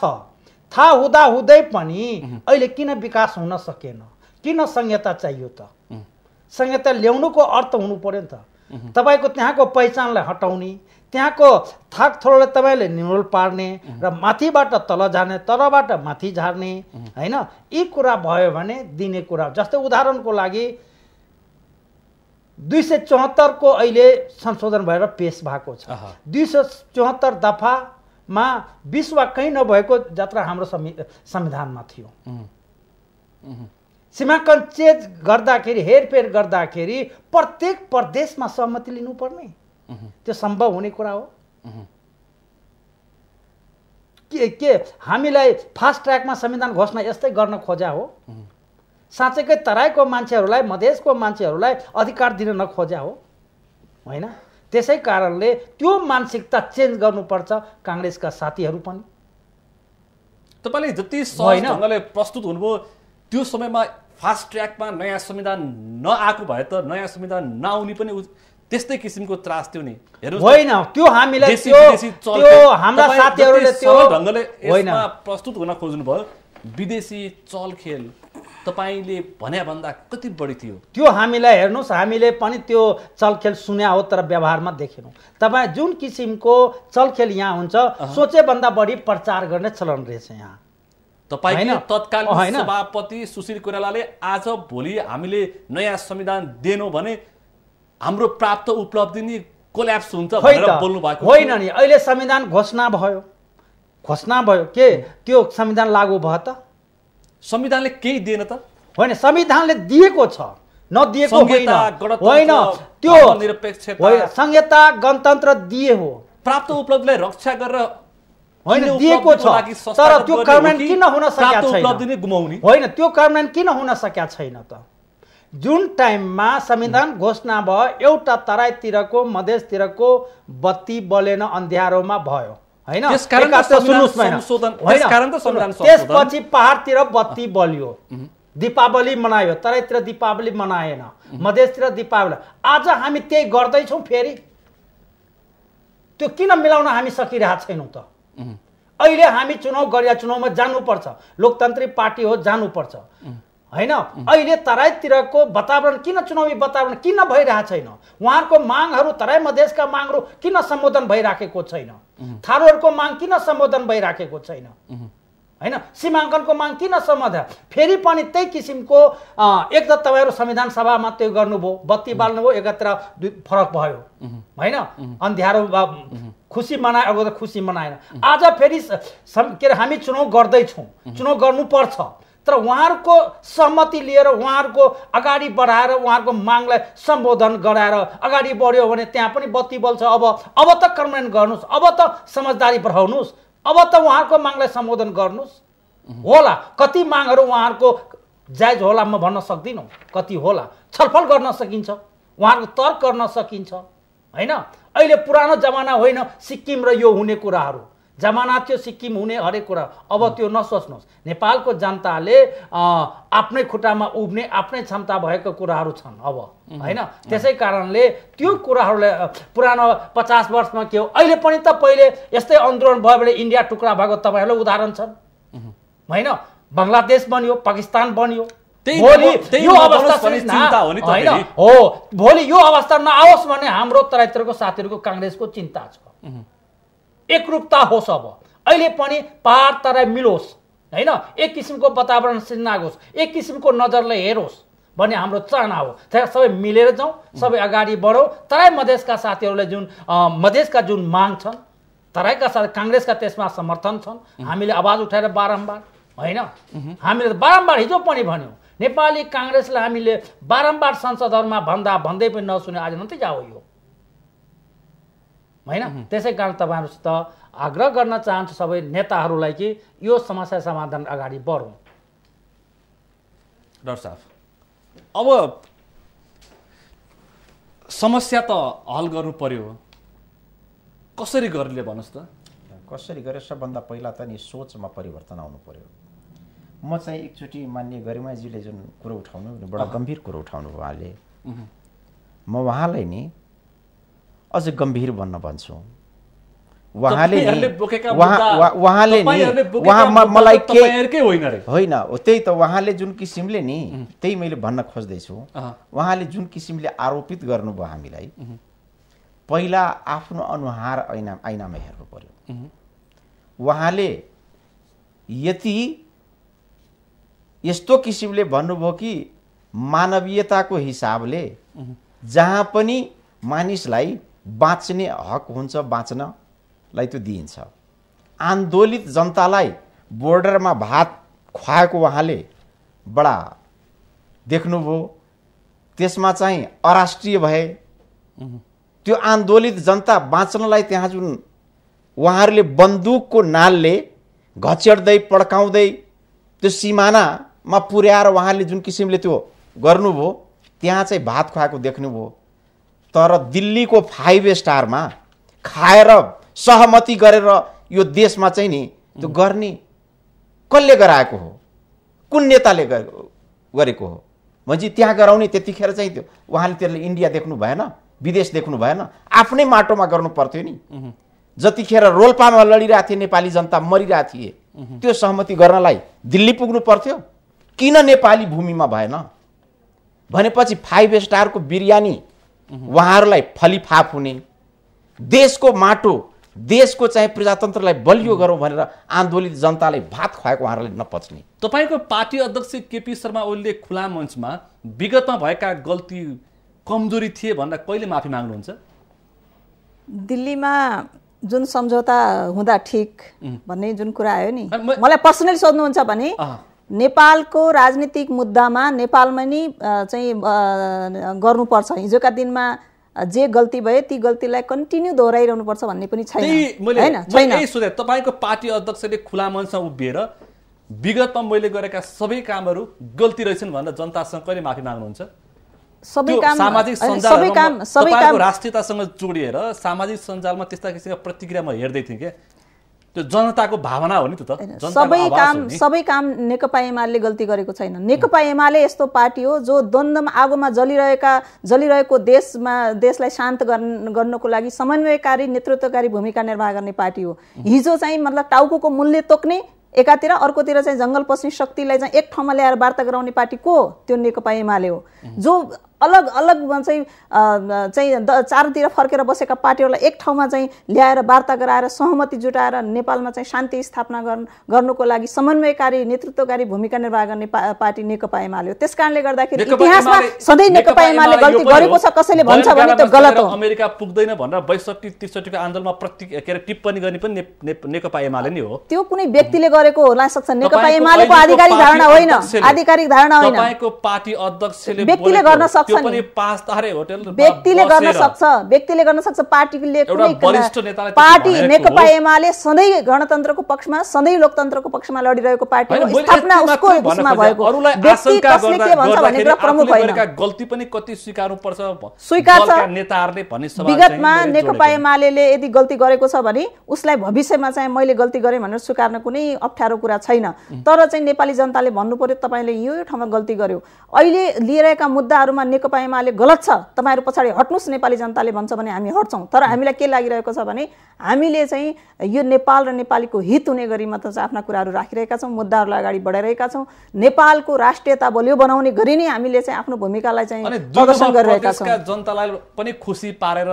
[SPEAKER 4] थाहा हुँदा हुँदै पनि अहिले किन विकास हुन सकेन? किन संहिता चाहियो त? संहिता ल्याउनुको अर्थ हुनु पर्यो नि त। तपाईँको त्यहाँको पहिचानलाई हटाउने त्यहाँको थाक थोरले तपाईँले निरोल पार्ने र माथिबाट तल जाने तलबाट माथि झार्ने होइन? यी कुरा भयो भने दिने कुरा जस्तै उदाहरणको लागि दुई सय चौहत्तरको अहिले संशोधन भएर पेस भएको छ। दुई सय चौहत्तर दफामा बिस वा कहीँ नभएको जत्रा हाम्रो संवि संविधानमा थियो। सीमाङ्कन चेन्ज गर्दाखेरि हेरफेर गर्दाखेरि प्रत्येक प्रदेशमा सहमति लिनुपर्ने। त्यो सम्भव हुने कुरा हो। के के हामीलाई फास्ट ट्र्याकमा संविधान घोषणा यस्तै गर्न खोजा हो? साँच्चैकै तराईको मान्छेहरूलाई मधेसको मान्छेहरूलाई अधिकार दिन नखोजा हो। होइन? त्यसै कारणले त्यो मानसिकता चेन्ज गर्नुपर्छ काङ्ग्रेसका साथीहरू पनि।
[SPEAKER 2] तपाईँले जति सहज
[SPEAKER 4] होइन।
[SPEAKER 2] ढङ्गले प्रस्तुत हुनुभयो त्यो समयमा फास्ट ट्र्याकमा नयाँ संविधान नआएको भए त नयाँ संविधान नआउने पनि त्यस्तै किसिमको त्रास थियो नि।
[SPEAKER 4] होइन त्यो हामीलाई हाम्रा
[SPEAKER 2] तपाईँ
[SPEAKER 4] साथीहरूले
[SPEAKER 2] सरल ढङ्गले प्रस्तुत हुन खोज्नुभयो विदेशी चलखेल तपाईँले भने भन्दा कति बढी थियो?
[SPEAKER 4] त्यो हामीलाई हेर्नुहोस् हामीले पनि त्यो चलखेल सुन्या हो तर व्यवहारमा देखेनौँ। तपाईँ जुन किसिमको चलखेल यहाँ हुन्छ सोचेभन्दा बढी प्रचार गर्ने चलन रहेछ यहाँ।
[SPEAKER 2] तत्कालीन
[SPEAKER 4] होइन।
[SPEAKER 2] सभापति सुशील कोइरालाले आज भोलि हामीले नयाँ संविधान दिएनौँ भने हाम्रो प्राप्त उपलब्धि नि कोल्याप्स हुन्छ भनेर बोल्नु भएको
[SPEAKER 4] होइन नि अहिले संविधान घोषणा भयो। घोषणा भयो के? त्यो संविधान लागू भयो त।
[SPEAKER 2] संविधानले केही दिएन त?
[SPEAKER 4] होइन संविधानले दिएको छ। नदिएको होइन। होइन त्यो। होइन संहिता गणतन्त्र दिए हो।
[SPEAKER 2] प्राप्त उपलब्धिलाई रक्षा गरेर
[SPEAKER 4] होइन दिएको छ। तर त्यो कार्यान्वयन किन हुन सकेका छैन? होइन त्यो कार्यान्वयन किन हुन सकेका छैन त? जुन टाइममा संविधान घोषणा भयो एउटा तराईतिरको मधेसतिरको बत्ती बलेन अन्ध्यारोमा भयो होइन। त्यसपछि पहाडतिर बत्ती बल्यो। दीपावली मनायो तराईतिर दीपावली मनाएन मधेसतिर दीपावली आज हामी त्यही गर्दैछौँ फेरि। त्यो किन मिलाउन हामी सकिरहेको छैनौँ त? अहिले हामी चुनाव गरिया चुनावमा जानुपर्छ। लोकतान्त्रिक पार्टी हो जानुपर्छ। होइन? अहिले तराईतिरको वातावरण किन चुनावी वातावरण किन भइरहेको छैन? उहाँहरूको मागहरू तराई मधेसका मागहरू किन सम्बोधन भइराखेको छैन? थारूहरूको माग किन सम्बोधन भइराखेको छैन? होइन? सीमाङ्कनको माग किन समाधान फेरि पनि त्यही किसिमको एक त तपाईँहरू संविधान सभामा त्यो गर्नुभयो बत्ती बाल्नुभयो एकातिर फरक भयो। होइन? अन्ध्यारो खुसी अब त खुसी मनाएन। आज फेरि के अरे हामी चुनाव गर्दैछौँ। चुनाव गर्नुपर्छ। तर उहाँहरूको सहमति लिएर उहाँहरूको अगाडि बढाएर उहाँहरूको मागलाई सम्बोधन गराएर अगाडि बढ्यो भने त्यहाँ पनि बत्ती बल्छ। अब अब त कार्यान्वयन गर्नुहोस् अब त समझदारी बढाउनुहोस् अब त उहाँहरूको मागलाई सम्बोधन गर्नुहोस्। होला कति मागहरू उहाँहरूको जायज होला म भन्न सक्दिनँ। कति होला छलफल गर्न सकिन्छ उहाँहरूको तर्क गर्न सकिन्छ होइन? अहिले पुरानो जमाना होइन सिक्किम र यो हुने कुराहरू। जमाना थियो सिक्किम हुने हरेक कुरा। अब त्यो नसोच्नुहोस्। नेपालको जनताले आफ्नै खुट्टामा उभिने आफ्नै क्षमता भएको कुराहरू छन् अब होइन? त्यसै कारणले त्यो कुराहरूलाई पुरानो पचास वर्षमा के हो? अहिले पनि त पहिले यस्तै आन्दोलन भयो भने इन्डिया टुक्रा भएको तपाईँहरूलाई उदाहरण छन्। होइन? बङ्गलादेश बन्यो पाकिस्तान बन्यो। भोलि यो अवस्था
[SPEAKER 2] हो
[SPEAKER 4] भोलि यो अवस्था नआओस् भन्ने हाम्रो तराईतिरको साथीहरूको काङ्ग्रेसको चिन्ता छ। एकरूपता होस् अब अहिले पनि पहाड तराई मिलोस् होइन? एक किसिमको वातावरण सिर्जना होस् एक किसिमको नजरले हेरोस् भन्ने हाम्रो चाहना हो। त्यहाँ सबै मिलेर जाउँ सबै अगाडि बढौँ। तराई मधेसका साथीहरूले जुन मधेसका जुन माग छन् तराईका साथ काङ्ग्रेसका त्यसमा समर्थन छन् हामीले आवाज उठाएर बारम्बार होइन? हामीले बारम्बार हिजो पनि भन्यौँ नेपाली काङ्ग्रेसलाई हामीले बारम्बार संसदहरूमा भन्दा भन्दै पनि नसुने आज नतिजा हो यो। होइन? त्यसै कारण तपाईँहरूसित आग्रह गर्न चाहन्छु सबै नेताहरूलाई कि यो समस्या समाधान अगाडि बढौँ।
[SPEAKER 2] डाक्टर साहब अब समस्या त हल गर्नु पर्यो। कसरी गर्ने भन्नुहोस् त?
[SPEAKER 3] कसरी गरे सबभन्दा पहिला त नि सोचमा परिवर्तन आउनु पर्यो। म चाहिँ एकचोटि मान्य गरिमाजीले जुन कुरो उठाउनु भने बडा गम्भीर कुरो उठाउनु भयो उहाँले। म उहाँलाई नि अझ गम्भीर बन्न भन्छु उहाँले उहाँले मलाई के
[SPEAKER 2] होइन
[SPEAKER 3] त्यही त उहाँले जुन किसिमले नि त्यही मैले भन्न खोज्दैछु। उहाँले जुन किसिमले आरोपित गर्नुभयो हामीलाई पहिला आफ्नो अनुहार ऐना ऐनामा हेर्नु पर्यो उहाँले यति यस्तो किसिमले भन्नुभयो कि मानवीयताको हिसाबले जहाँ पनि मानिसलाई बाँच्ने हक हुन्छ बाँच्नलाई त्यो दिइन्छ। आन्दोलित जनतालाई बोर्डरमा भात खुवाएको उहाँले बडा देख्नुभयो। त्यसमा चाहिँ अराष्ट्रिय भए। त्यो आन्दोलित जनता बाँच्नलाई त्यहाँ जुन उहाँहरूले बन्दुकको नालले घच्याड्दै पड्काउँदै त्यो सिमानामा पुर्याएर उहाँले जुन किसिमले त्यो गर्नुभयो त्यहाँ चाहिँ भात खुवाएको देख्नुभयो। तर दिल्लीको फाइभ स्टारमा खाएर सहमति गरेर यो देशमा चाहिँ नि त्यो गर्ने कसले गराएको हो? कुन नेताले गरेको हो? भनेपछि त्यहाँ गराउने त्यतिखेर चाहिँ त्यो उहाँले त्यसले इन्डिया देख्नु भएन विदेश देख्नु भएन आफ्नै माटोमा गर्नु पर्थ्यो नि। जतिखेर रोल्पामा लडिरहेको थिए नेपाली जनता मरिरहेको थिए त्यो सहमति गर्नलाई दिल्ली पुग्नु पर्थ्यो? किन नेपाली भूमिमा भएन? भनेपछि फाइभ स्टारको बिरयानी उहाँहरूलाई फलिफाप हुने। देशको माटो देशको चाहिँ प्रजातन्त्रलाई बलियो गरौँ भनेर आन्दोलित जनतालाई भात खुवाएको उहाँहरूलाई नपच्ने।
[SPEAKER 2] तपाईँको पार्टी अध्यक्ष केपी शर्मा ओलीले खुला मञ्चमा विगतमा भएका गल्ती कमजोरी थिए भन्दा कहिले माफी माग्नुहुन्छ?
[SPEAKER 5] दिल्लीमा जुन सम्झौता हुँदा ठिक भन्ने जुन कुरा आयो नि
[SPEAKER 2] म-
[SPEAKER 5] मलाई पर्सनली सोध्नुहुन्छ भने। नेपालको राजनीतिक मुद्दामा नेपालमा नि चाहिँ गर्नुपर्छ। हिजोका दिनमा जे गल्ती भयो ती गल्तीलाई कन्टिन्यू दोहोऱ्याइरहनु पर्छ भन्ने पनि छैन। होइन?
[SPEAKER 2] सोधेँ। तपाईँको पार्टी अध्यक्षले खुला मञ्चमा उभिएर विगतमा मैले गरेका सबै कामहरू गल्ती रहेछन् भनेर जनतासँग कहिले माफी माग्नुहुन्छ?
[SPEAKER 5] सबै काम
[SPEAKER 2] सामाजिक
[SPEAKER 5] काम
[SPEAKER 2] राष्ट्रियतासँग जोडिएर सामाजिक सञ्जालमा त्यस्ता किसिमका प्रतिक्रिया म हेर्दै थिएँ क्या त्यो जनताको भावना हो नि त
[SPEAKER 5] सबै काम। सबै काम नेकपा एमाले गल्ती गरेको छैन नेकपा एमाले यस्तो पार्टी हो जो द्वन्द्वमा आगोमा जलिरहेका जलिरहेको देशमा देशलाई शान्त गर्न गर्नको लागि समन्वयकारी नेतृत्वकारी भूमिका निर्वाह गर्ने पार्टी हो हिजो चाहिँ मतलब टाउको मूल्य तोक्ने एकातिर अर्कोतिर चाहिँ जङ्गल पस्ने शक्तिलाई चाहिँ एक ठाउँमा ल्याएर वार्ता गराउने पार्टी को? त्यो नेकपा एमाले हो जो अलग अलग चाहिँ चाहिँ द- चारतिर फर्केर बसेका पार्टीहरूलाई एक ठाउँमा चाहिँ ल्याएर वार्ता गराएर सहमति जुटाएर नेपालमा चाहिँ शान्ति स्थापना गर्नु गर्नुको लागि समन्वयकारी नेतृत्वकारी भूमिका निर्वाह गर्ने पा- पार्टी नेकपा एमाले हो। त्यस कारणले गर्दाखेरि इतिहासमा सधैँ नेकपा एमाले गल्ती गरेको। छ कसैले भन्छ भने त्यो गलत हो।
[SPEAKER 2] अमेरिका पुग्दैन भनेर बैसठी त्रिसठीको आन्दोलनमा प्रति के अरे टिप्पणी गर्ने पनि नेकपा एमाले नै हो।
[SPEAKER 5] त्यो कुनै व्यक्तिले गरेको होला सक्छ। नेकपा एमालेको आधिकारिक धारणा होइन। आधिकारिक धारणा होइन।
[SPEAKER 2] पार्टी अध्यक्षले
[SPEAKER 5] व्यक्तिले गर्न सक्छ
[SPEAKER 2] त्यो
[SPEAKER 5] नि।
[SPEAKER 2] पाँच तारे होटल
[SPEAKER 5] व्यक्तिले गर्न सक्छ व्यक्तिले गर्न सक्छ पार्टीले कुनै पार्टी नेकपा। एमाले सधैँ गणतन्त्रको पक्षमा सधैँ लोकतन्त्रको पक्षमा लडिरहेको पार्टी स्थापना उसको उसमा। भएको
[SPEAKER 2] अरूलाई
[SPEAKER 5] व्यक्ति
[SPEAKER 2] आशंका
[SPEAKER 5] कसले
[SPEAKER 2] गर्दा-
[SPEAKER 5] के भन्छ भन्ने
[SPEAKER 2] गर्दाखेरि
[SPEAKER 5] कुरा प्रमुख
[SPEAKER 2] आफूले
[SPEAKER 5] होइन
[SPEAKER 2] गरेका गल्ती पनि कति स्वीकार्नुपर्छ
[SPEAKER 5] स्वीकार छ।
[SPEAKER 2] दलका नेताहरूले भन्ने
[SPEAKER 5] विगतमा नेकपा। एमाले यदि गल्ती गरेको छ भने उसलाई भविष्यमा चाहिँ मैले गल्ती गरेँ भनेर स्वीकार्न कुनै अप्ठ्यारो कुरा छैन तर चाहिँ नेपाली जनताले भन्नु पर्यो तपाईँले यो यो ठाउँमा गल्ती गर्यो अहिले लिइरहेका मुद्दाहरूमा नेकपा एमाले गलत छ तपाईँहरू पछाडि हट्नुहोस् नेपाली जनताले भन्छ भने हामी हट्छौँ। तर हामीलाई के लागिरहेको छ भने हामीले चाहिँ यो नेपाल र नेपालीको हित हुने गरी मात्र चाहिँ आफ्ना कुराहरू राखिरहेका छौँ मुद्दाहरूलाई अगाडि बढाइरहेका छौँ। नेपालको राष्ट्रियता बलियो बनाउने गरी नै हामीले चाहिँ आफ्नो भूमिकालाई चाहिँ प्रदर्शन गरिरहेका छौँ।
[SPEAKER 2] जनतालाई पनि खुसी पारेर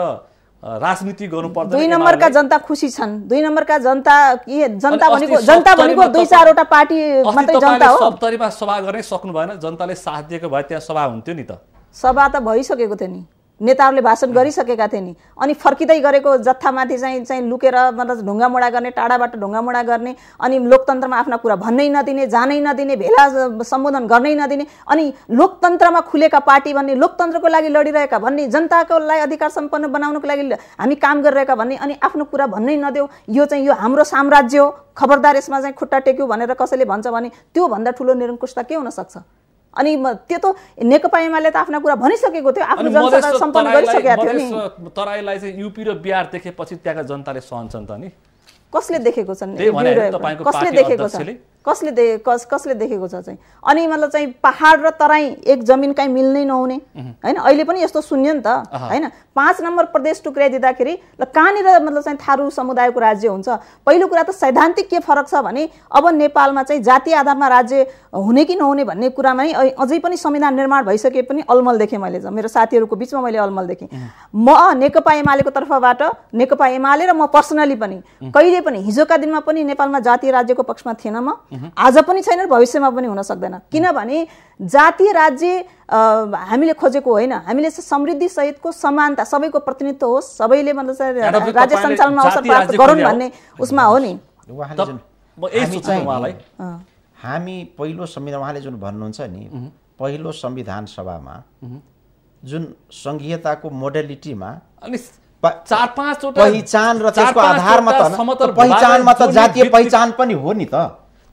[SPEAKER 2] राजनीति गर्नु पर्दैन
[SPEAKER 5] दुई नम्बरका। जनता खुसी छन्। दुई नम्बरका जनता के जनता भनेको जनता भनेको दुई चारवटा पार्टी मात्रै जनता हो।
[SPEAKER 2] सप्तरीमा सभा गर्नै सक्नु भएन जनताले साथ दिएको भए त्यहाँ सभा हुन्थ्यो नि त।
[SPEAKER 5] सभा त भइसकेको थियो नि। नेताहरूले भाषण गरिसकेका थिए नि। अनि फर्किँदै गरेको जत्थामाथि चाहिँ चाहिँ लुकेर मतलब ढुङ्गामुढा गर्ने टाढाबाट ढुङ्गामुढा गर्ने अनि लोकतन्त्रमा आफ्ना कुरा भन्नै नदिने जानै नदिने भेला सम्बोधन गर्नै नदिने अनि लोकतन्त्रमा खुलेका पार्टी भन्ने लोकतन्त्रको लागि लडिरहेका भन्ने जनताको लागि अधिकार सम्पन्न बनाउनको लागि हामी काम गरिरहेका भन्ने अनि आफ्नो कुरा भन्नै नदेऊ। यो चाहिँ यो हाम्रो साम्राज्य हो। खबरदार यसमा चाहिँ खुट्टा टेक्यो भनेर कसैले भन्छ भने त्योभन्दा ठुलो निरङ्कुशता के हुन सक्छ? अनि त्यो त नेकपा एमाले त आफ्ना कुरा भनिसकेको थियो आफ्नो जनसभा सम्पन्न गरिसकेका थियो नि।
[SPEAKER 2] तराईलाई चाहिँ युपी र बिहार देखेपछि त्यहाँका जनताले सहन्छन् त नि।
[SPEAKER 5] कसले देखेको छन्? कसले देखेको छ? कसले दे कस कसले देखेको छ चाहिँ? अनि मतलब चाहिँ पहाड र तराई एक जमिन काहीँ मिल्नै नहुने। होइन? अहिले पनि यस्तो सुन्यो नि त। होइन? पाँच नम्बर प्रदेश टुक्राइदिँदाखेरि ल कहाँनिर मतलब चाहिँ थारू समुदायको राज्य हुन्छ? पहिलो कुरा त सैद्धान्तिक के फरक छ भने अब नेपालमा चाहिँ जातीय आधारमा राज्य हुने कि नहुने भन्ने कुरामा नै अझै पनि संविधान निर्माण भइसके पनि अलमल देखेँ मैले। मेरो साथीहरूको बिचमा मैले अलमल देखेँ। म नेकपा एमालेको तर्फबाट नेकपा एमाले र म पर्सनली पनि कहिले पनि हिजोका दिनमा पनि नेपालमा जातीय राज्यको पक्षमा थिएन म। आज पनि छैन र भविष्यमा पनि हुन सक्दैन। किनभने जातीय राज्य हामीले खोजेको होइन। हामीले चाहिँ समृद्धि सहितको समानता सबैको प्रतिनिधित्व होस् सबैले मतलब राज्य सञ्चालनमा अवसर प्राप्त
[SPEAKER 2] हो?
[SPEAKER 5] भन्ने उसमा हो नि।
[SPEAKER 3] उहाँले
[SPEAKER 2] त
[SPEAKER 3] जुन
[SPEAKER 2] म यही
[SPEAKER 3] हामी पहिलो संविधान उहाँले जुन भन्नुहुन्छ नि पहिलो संविधान सभामा जुन सङ्घीयताको मोडेलिटीमा
[SPEAKER 2] चार पाँचवटा
[SPEAKER 3] पहिचान र त्यसको आधारमा त पहिचानमा त जातीय पहिचान पनि हो नि त।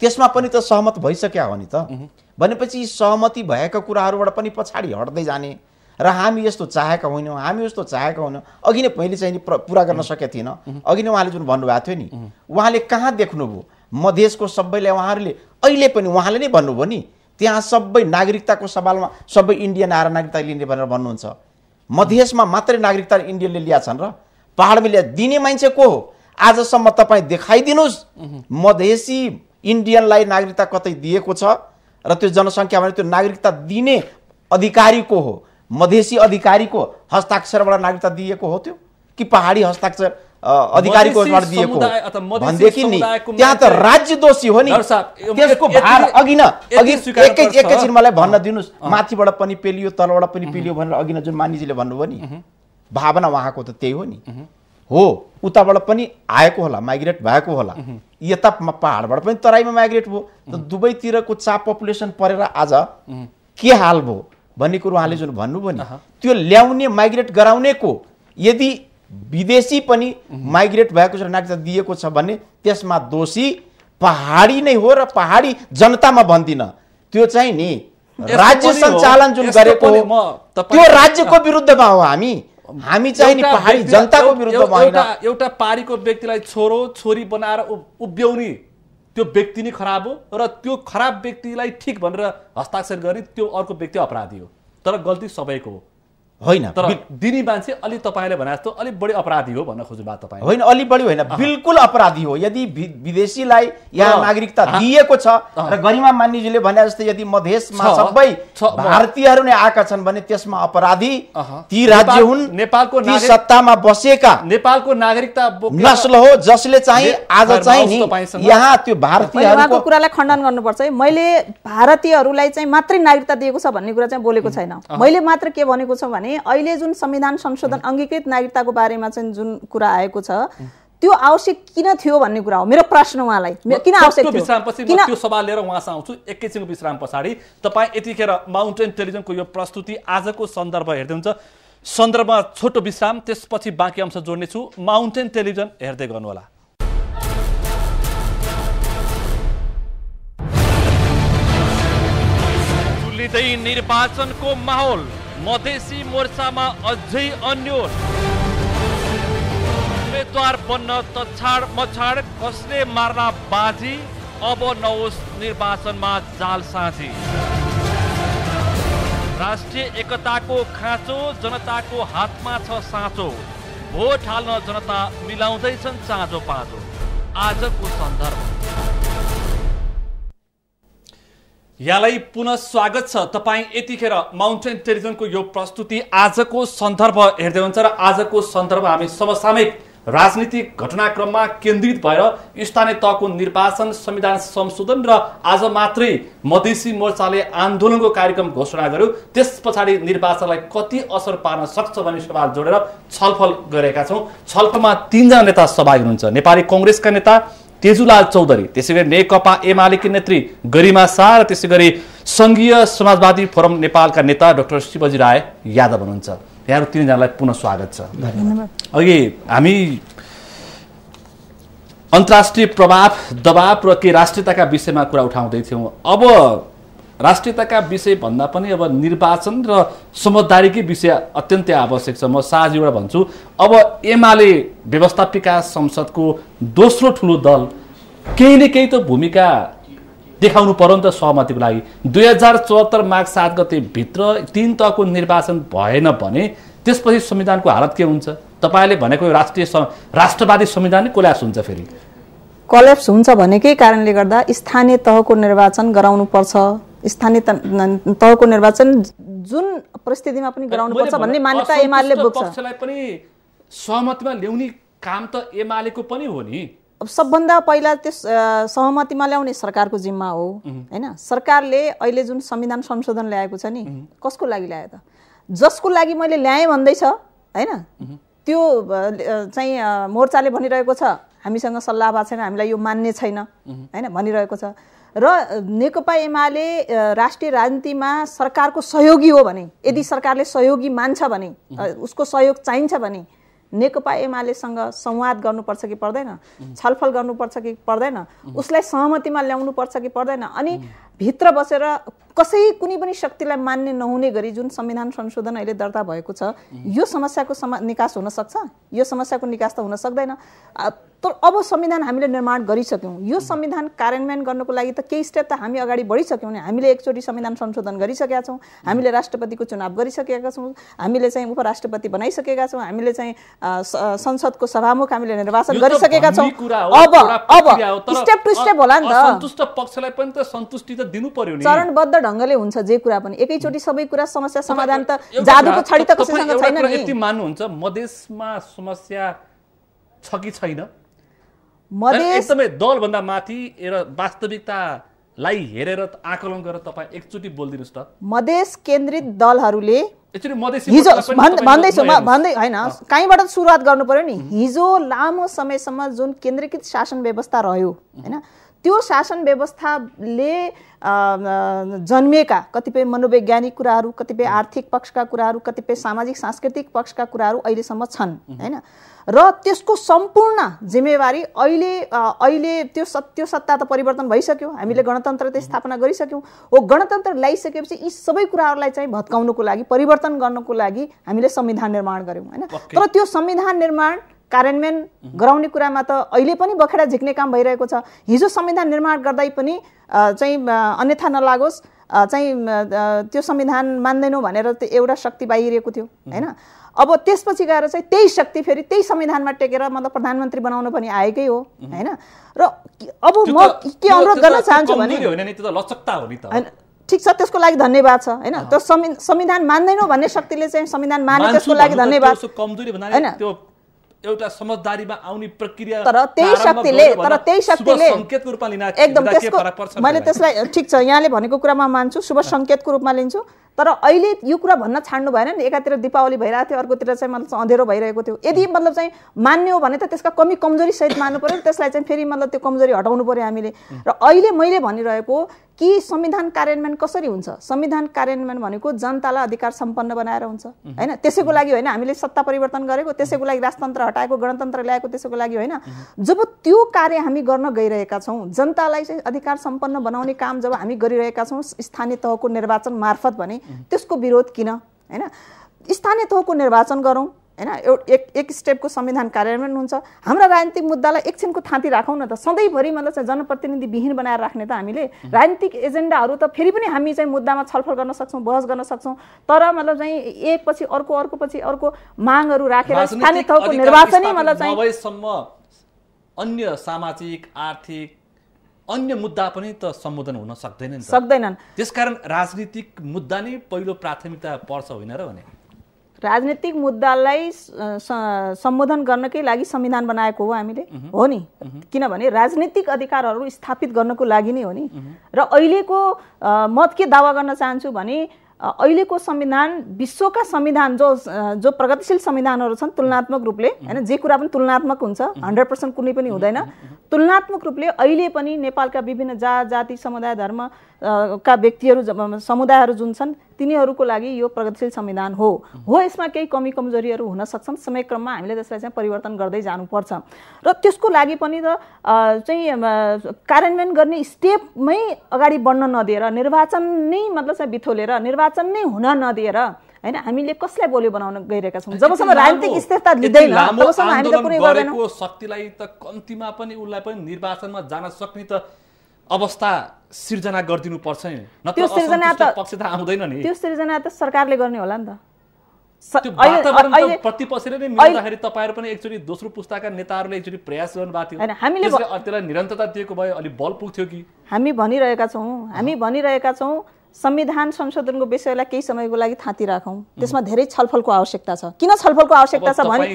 [SPEAKER 3] त्यसमा पनि त सहमत भइसक्या हो नि त। भनेपछि सहमति भएका कुराहरूबाट पनि पछाडि हट्दै जाने र हामी यस्तो चाहेका होइनौँ हामी यस्तो चाहेका होइनौँ अघि नै मैले चाहिँ नि प्र- गर्न सकेको थिइनँ अघि नै उहाँले जुन भन्नुभएको थियो नि उहाँले कहाँ देख्नुभयो? मधेसको सबैले उहाँहरूले अहिले पनि उहाँले नै भन्नुभयो नि त्यहाँ सबै नागरिकताको सवालमा सबै इन्डियन आएर नागरिकता लिने भनेर भन्नुहुन्छ। मधेसमा मात्रै नागरिकता इन्डियनले ल्या छन् र पहाडमा ल्या दिने मान्छे को हो? आजसम्म तपाईँ देखाइदिनुहोस्। मधेसी इन्डियनलाई नागरिकता कतै दिएको छ र त्यो जनसङ्ख्या भने त्यो नागरिकता दिने अधिकारी को हो मधेसी अधिकारीको हस्ताक्षरबाट नागरिकता दिएको हो त्यो? कि पहाडी हस्ताक्षर अधिकारीको दिएको भनेदेखि नि त्यहाँ त राज्य दोषी हो नि। त्यसको भार अघि न अघि एकै। एकैछिन मलाई भन्न दिनुहोस्। माथिबाट पनि पेलियो तलबाट पनि पेलियो भनेर अघि न जुन मानिजीले भन्नुभयो नि भावना उहाँको त त्यही हो नि। हो उताबाट पनि आएको होला माइग्रेट भएको होला। यता पहाडबाट पनि तराईमा माइग्रेट भयो। त दुवैतिरको चाप पपुलेसन परेर आज के हाल भयो भन्ने कुरो उहाँले जुन भन्नुभयो नि त्यो ल्याउने माइग्रेट गराउनेको यदि विदेशी पनि माइग्रेट भएको छ नागरिकता दिएको छ भने त्यसमा दोषी पहाडी नै हो र पहाडी जनतामा भन्दिनँ। त्यो चाहिँ नि राज्य सञ्चालन जुन गरेको त्यो राज्यको विरुद्धमा हो हामी। हामी चाहिँ पहाडी जनताको विरुद्धमा होइन।
[SPEAKER 2] एउटा एउटा पारीको व्यक्तिलाई छोरो छोरी बनाएर उभ्याउने त्यो व्यक्ति नै खराब हो र त्यो खराब व्यक्तिलाई ठिक भनेर हस्ताक्षर गर्ने त्यो अर्को व्यक्ति अपराधी हो। तर गल्ती सबैको हो।
[SPEAKER 3] होइन
[SPEAKER 2] तर दिने मान्छे अलि तपाईँले भने जस्तो अलिक बढी अपराधी हो भन्न खोज्नु भएको तपाईँ।
[SPEAKER 3] होइन अलि बढी होइन बिल्कुल अपराधी हो। यदि विदेशीलाई यहाँ नागरिकता दिएको छ। र गरिमा मान्यजीले भने जस्तै यदि मधेसमा सबै भारतीयहरू नै आएका छन् भने त्यसमा अपराधी। ती राज्य
[SPEAKER 2] नेपाल-
[SPEAKER 3] हुन्
[SPEAKER 2] नेपालको
[SPEAKER 3] सत्तामा बसेका।
[SPEAKER 2] नेपालको नागरिकता
[SPEAKER 3] नस्ल हो जसले चाहिँ आज चाहिँ यहाँ त्यो भारतीयहरूको
[SPEAKER 5] कुरालाई खण्डन गर्नुपर्छ है। मैले भारतीयहरूलाई चाहिँ मात्रै नागरिकता दिएको छ भन्ने कुरा चाहिँ बोलेको छैन। मैले मात्र के भनेको छु भने अहिले जुन संविधान संशोधन अङ्गीकृत नागरिकताको बारेमा चाहिँ जुन कुरा आएको छ त्यो आवश्यक किन थियो भन्ने कुरा हो? मेरो प्रश्न उहाँलाई। मे- किन आवश्यक किन
[SPEAKER 2] त्यो सवाल लिएर उहाँसँग आउँछु? एकैछिनको विश्राम पछाडि तपाईँ यतिखेर माउन्टेन टेलिभिजनको यो प्रस्तुति आजको सन्दर्भ हेर्दै हुन्छ सन्दर्भमा छोटो विश्राम त्यसपछि बाँकी अंश जोड्नेछु। माउन्टेन टेलिभिजन हेर्दै गर्नुहोला।
[SPEAKER 1] निर्वाचनको माहौल। मधेसी मोर्चामा अझै अन्योल उम्मेद्वार बन्न तछाड मछाड कसले मार्ला बाजी? अब नहोस् निर्वाचनमा जाल साझी। राष्ट्रिय एकताको खाँचो जनताको हातमा छ साँचो। भोट हाल्न जनता मिलाउँदैछन् चाँजो पाँचो। आजको सन्दर्भ।
[SPEAKER 2] यहाँलाई पुनः स्वागत छ। तपाईँ यतिखेर माउन्टेन टेलिभिजनको यो प्रस्तुति आजको सन्दर्भ हेर्दै हुन्छ र आजको सन्दर्भ हामी समसामयिक राजनीतिक घटनाक्रममा केन्द्रित भएर स्थानीय तहको निर्वाचन संविधान संशोधन र आज मात्रै मधेसी मोर्चाले आन्दोलनको कार्यक्रम घोषणा गर्यो। त्यस पछाडि निर्वाचनलाई कति असर पार्न सक्छ भन्ने सवाल जोडेर छलफल गरेका छौँ। छलफलमा तिनजना नेता सहभागी हुनुहुन्छ। नेपाली कङ्ग्रेसका नेता तेजुलाल चौधरी त्यसै गरी नेकपा एमालेकी नेत्री गरिमा शाह र त्यसै गरी सङ्घीय समाजवादी फोरम नेपालका नेता डाक्टर शिवजी राय यादव हुनुहुन्छ। यहाँहरू तिनजनालाई पुनः स्वागत छ। अघि हामी अन्तर्राष्ट्रिय प्रभाव दबाव र के राष्ट्रियताका विषयमा कुरा उठाउँदै थियौँ। अब राष्ट्रियताका विषय भन्दा पनि अब निर्वाचन र समझदारीकै विषय अत्यन्तै आवश्यक छ। म साझीबाट भन्छु। अब एमाले व्यवस्थापिका संसदको दोस्रो ठुलो दल केही न केही त भूमिका देखाउनु पर्यो नि त सहमतिको लागि। दुई हजार चौहत्तर माघ सात गते भित्र तिन तहको निर्वाचन भएन भने त्यसपछि संविधानको हालत के हुन्छ? तपाईँले भनेको राष्ट्रिय राष्ट्रवादी संविधान नै कोल्यास हुन्छ फेरि।
[SPEAKER 5] कलेप्स हुन्छ भनेकै कारणले गर्दा स्थानीय तहको निर्वाचन गराउनु पर्छ। स्थानीय त- तहको निर्वाचन जुन परिस्थितिमा पनि गराउनु पर्छ
[SPEAKER 2] मैले
[SPEAKER 5] भन्ने
[SPEAKER 2] भने
[SPEAKER 5] मान्यता एमाले बोक्छ
[SPEAKER 2] पक्षलाई पनि सहमतिमा ल्याउने काम त एमालेको पनि हो नि।
[SPEAKER 5] अब सबभन्दा पहिला त्यस सहमतिमा ल्याउने सरकारको जिम्मा हो होइन? सरकारले अहिले जुन संविधान संशोधन ल्याएको छ नि कसको लागि ल्यायो त? जसको लागि मैले ल्याएँ भन्दैछ होइन? त्यो चाहिँ मोर्चाले भनिरहेको छ हामीसँग सल्लाह भएको छैन हामीलाई यो मान्ने छैन होइन? भनिरहेको छ। र नेकपा एमाले राष्ट्रिय राजनीतिमा सरकारको सहयोगी हो भने यदि सरकारले सहयोगी मान्छ भने उसको सहयोग चाहिन्छ भने नेकपा एमालेसँग संवाद गर्नुपर्छ कि पर्दैन छलफल गर्नुपर्छ कि पर्दैन उसलाई सहमतिमा ल्याउनु पर्छ कि पर्दैन। अनि भित्र बसेर कसै कुनै पनि शक्तिलाई मान्ने नहुने गरी जुन संविधान संशोधन अहिले दर्ता भएको छ यो समस्याको समा निकास हुन सक्छ? यो समस्याको निकास त हुन सक्दैन। तर अब संविधान हामीले निर्माण गरिसक्यौँ। यो संविधान कार्यान्वयन गर्नको लागि त केही स्टेप त हामी अगाडि बढिसक्यौँ नि। हामीले एकचोटि संविधान संशोधन गरिसकेका छौँ। हामीले राष्ट्रपतिको चुनाव गरिसकेका छौँ। हामीले चाहिँ उपराष्ट्रपति बनाइसकेका छौँ। हामीले चाहिँ संसदको सभामुख हामीले निर्वाचन गरिसकेका छौँ। अब अब स्टेप टु स्टेप होला नि त।
[SPEAKER 2] असन्तुष्ट पक्षलाई पनि त सन्तुष्टि त दिनु पर्यो नि।
[SPEAKER 5] चरणबद्ध ढङ्गले हुन्छ जे कुरा पनि। एकैचोटि सबै कुरा समस्या समाधान त जादुको छडी त कसैसँग छैन नि।
[SPEAKER 2] यति मान्नुहुन्छ मधेसमा समस्या छ कि छैन?
[SPEAKER 5] मधेस
[SPEAKER 2] एकदमै दलभन्दा माथि र वास्तविकतालाई हेरेर आकलन गरेर तपाईँ एकचोटि बोलिदिनुहोस् त।
[SPEAKER 5] मधेस केन्द्रित दलहरूले हिजो भन्दैछु म। भन्दै होइन कहीँबाट सुरुवात गर्नु पर्यो नि। हिजो लामो समयसम्म जुन केन्द्रीकृत शासन व्यवस्था रह्यो होइन त्यो शासन व्यवस्थाले जन्मिएका कतिपय मनोवैज्ञानिक कुराहरू कतिपय आर्थिक पक्षका कुराहरू कतिपय सामाजिक सांस्कृतिक पक्षका कुराहरू अहिलेसम्म छन् होइन? र त्यसको सम्पूर्ण जिम्मेवारी अहिले अहिले त्यो सत् त्यो सत्ता त परिवर्तन भइसक्यो। हामीले गणतन्त्र त स्थापना गरिसक्यौँ। हो गणतन्त्र ल्याइसकेपछि यी सबै कुराहरूलाई चाहिँ भत्काउनुको लागि परिवर्तन गर्नको लागि हामीले संविधान निर्माण गऱ्यौँ होइन? तर त्यो संविधान निर्माण कार्यान्वयन गराउने कुरामा त अहिले पनि बखेडा झिक्ने काम भइरहेको छ। हिजो संविधान निर्माण गर्दै पनि चाहिँ अन्यथा नलागोस् चाहिँ त्यो संविधान मान्दैनौँ भनेर त्यो एउटा शक्ति बाहिरिएको थियो होइन? अब त्यसपछि गएर चाहिँ त्यही शक्ति फेरि त्यही संविधानमा टेकेर मतलब प्रधानमन्त्री बनाउन पनि आएकै हो होइन? र अब म के अनुरोध गर्न चाहन्छु भने ठिक छ त्यसको लागि धन्यवाद छ होइन? त्यो संवि- संविधान मान्दैनौँ भन्ने शक्तिले चाहिँ संविधान माने त्यसको लागि धन्यवाद। होइन।
[SPEAKER 2] एउटा समझदारीमा आउने प्रक्रिया
[SPEAKER 5] तर त्यही शक्तिले तर त्यही शक्तिले
[SPEAKER 2] सङ्केतको रूपमा लिन
[SPEAKER 5] एकदम त्यसको मैले त्यसलाई ठिक छ यहाँले भनेको कुरामा मान्छु। शुभ सङ्केतको रूपमा लिन्छु। तर अहिले यो कुरा भन्न छाड्नु भएन नि। एकातिर दीपावली भइरहेको थियो अर्कोतिर चाहिँ मतलब चाहिँ अँध्यारो भइरहेको थियो। यदि मतलब चाहिँ मान्ने हो भने त त्यसका कमी कमजोरी सहित मान्नु पर्यो त्यसलाई चाहिँ फेरि मतलब त्यो कमजोरी हटाउनु पर्यो हामीले। र अहिले मैले भनिरहेको कि संविधान कार्यान्वयन कसरी हुन्छ? संविधान कार्यान्वयन भनेको जनतालाई अधिकार सम्पन्न बनाएर हुन्छ। होइन? त्यसैको लागि होइन हामीले सत्ता परिवर्तन गरेको त्यसैको लागि राजतन्त्र हटाएको गणतन्त्र ल्याएको त्यसैको लागि होइन। जब त्यो कार्य हामी गर्न गइरहेका छौँ जनतालाई चाहिँ अधिकार सम्पन्न बनाउने काम जब हामी गरिरहेका छौँ स्थानीय तहको निर्वाचन मार्फत भने त्यसको विरोध किन? होइन? स्थानीय तहको निर्वाचन गरौँ होइन? एउ- एक एक स्टेपको संविधान कार्यान्वयन हुन्छ। हाम्रा राजनीतिक मुद्दालाई एकछिनको थाँती राखौँ न त। सधैँभरि मतलब चाहिँ जनप्रतिनिधि विहीन बनाएर राख्ने त हामीले। राजनीतिक एजेन्डाहरू त फेरि पनि हामी चाहिँ मुद्दामा छलफल गर्न सक्छौँ बहस गर्न सक्छौँ। तर मतलब चाहिँ एकपछि अर्को अर्कोपछि अर्को मागहरू राखेर स्थानीय तहको निर्वाचनै मतलब चाहिँ
[SPEAKER 2] अन्य सामाजिक आर्थिक अन्य मुद्दा पनि त सम्बोधन हुन सक्दैन नि
[SPEAKER 5] सक्दैनन्।
[SPEAKER 2] त्यसकारण राजनीतिक मुद्दा नै पहिलो प्राथमिकता पर्छ होइन र भने?
[SPEAKER 5] राजनीतिक मुद्दालाई सम्बोधन गर्नकै लागि संविधान बनाएको हो हामीले। हो नि? किनभने राजनीतिक अधिकारहरू स्थापित गर्नको लागि नै हो नि। र अहिलेको म के दावा गर्न चाहन्छु भने अहिलेको संविधान विश्वका संविधान जो जो प्रगतिशील संविधानहरू छन् तुलनात्मक रूपले होइन जे कुरा पनि तुलनात्मक हुन्छ हन्ड्रेड पर्सेन्ट कुनै पनि हुँदैन। तुलनात्मक रूपले अहिले पनि नेपालका विभिन्न जात जाति समुदाय धर्म का व्यक्तिहरू समुदायहरू जुन छन् तिनीहरूको लागि यो प्रगतिशील संविधान हो। हो यसमा केही कमी कमजोरीहरू हुन सक्छन्। समयक्रममा हामीले त्यसलाई चाहिँ परिवर्तन गर्दै जानुपर्छ। र त्यसको लागि पनि त चाहिँ कार्यान्वयन गर्ने स्टेपमै अगाडि बढ्न नदिएर निर्वाचन नै मतलब चाहिँ बिथोलेर निर्वाचन नै हुन नदिएर होइन हामीले कसलाई बोल्यो बनाउन गइरहेका छौँ? जबसम्म राजनीतिक स्थिरता लिँदैन तबसम्म हामी त
[SPEAKER 2] आन्दोलन
[SPEAKER 5] पुरै गर्दैनौँ।
[SPEAKER 2] गरेको शक्तिलाई त कम्तीमा पनि उसलाई पनि निर्वाचनमा जान सक्ने त अवस्था सिर्जना गरिदिनु पर्छ नि।
[SPEAKER 5] त्यो सिर्जना त-
[SPEAKER 2] पक्ष त आउँदैन नि।
[SPEAKER 5] त्यो सृजना त सरकारले गर्ने होला नि त। स-
[SPEAKER 2] त्यो
[SPEAKER 5] अहिले-
[SPEAKER 2] वातावरण त
[SPEAKER 5] अहिले-
[SPEAKER 2] प्रतिपक्षले नै मिल्दाखेरि तपाईँहरू पनि एकचोटि दोस्रो पुस्ताका नेताहरूले एकचोटि प्रयास गर्नुभएको थियो।
[SPEAKER 5] हामीले
[SPEAKER 2] त्यसलाई निरन्तरता दिएको भए अलिक बल पुग्थ्यो कि?
[SPEAKER 5] हामी भनिरहेका छौँ हामी भनिरहेका छौँ संविधान संशोधनको विषयलाई केही समयको लागि थाँती राखौँ। त्यसमा धेरै छलफलको आवश्यकता छ। किन छलफलको आवश्यकता छ भने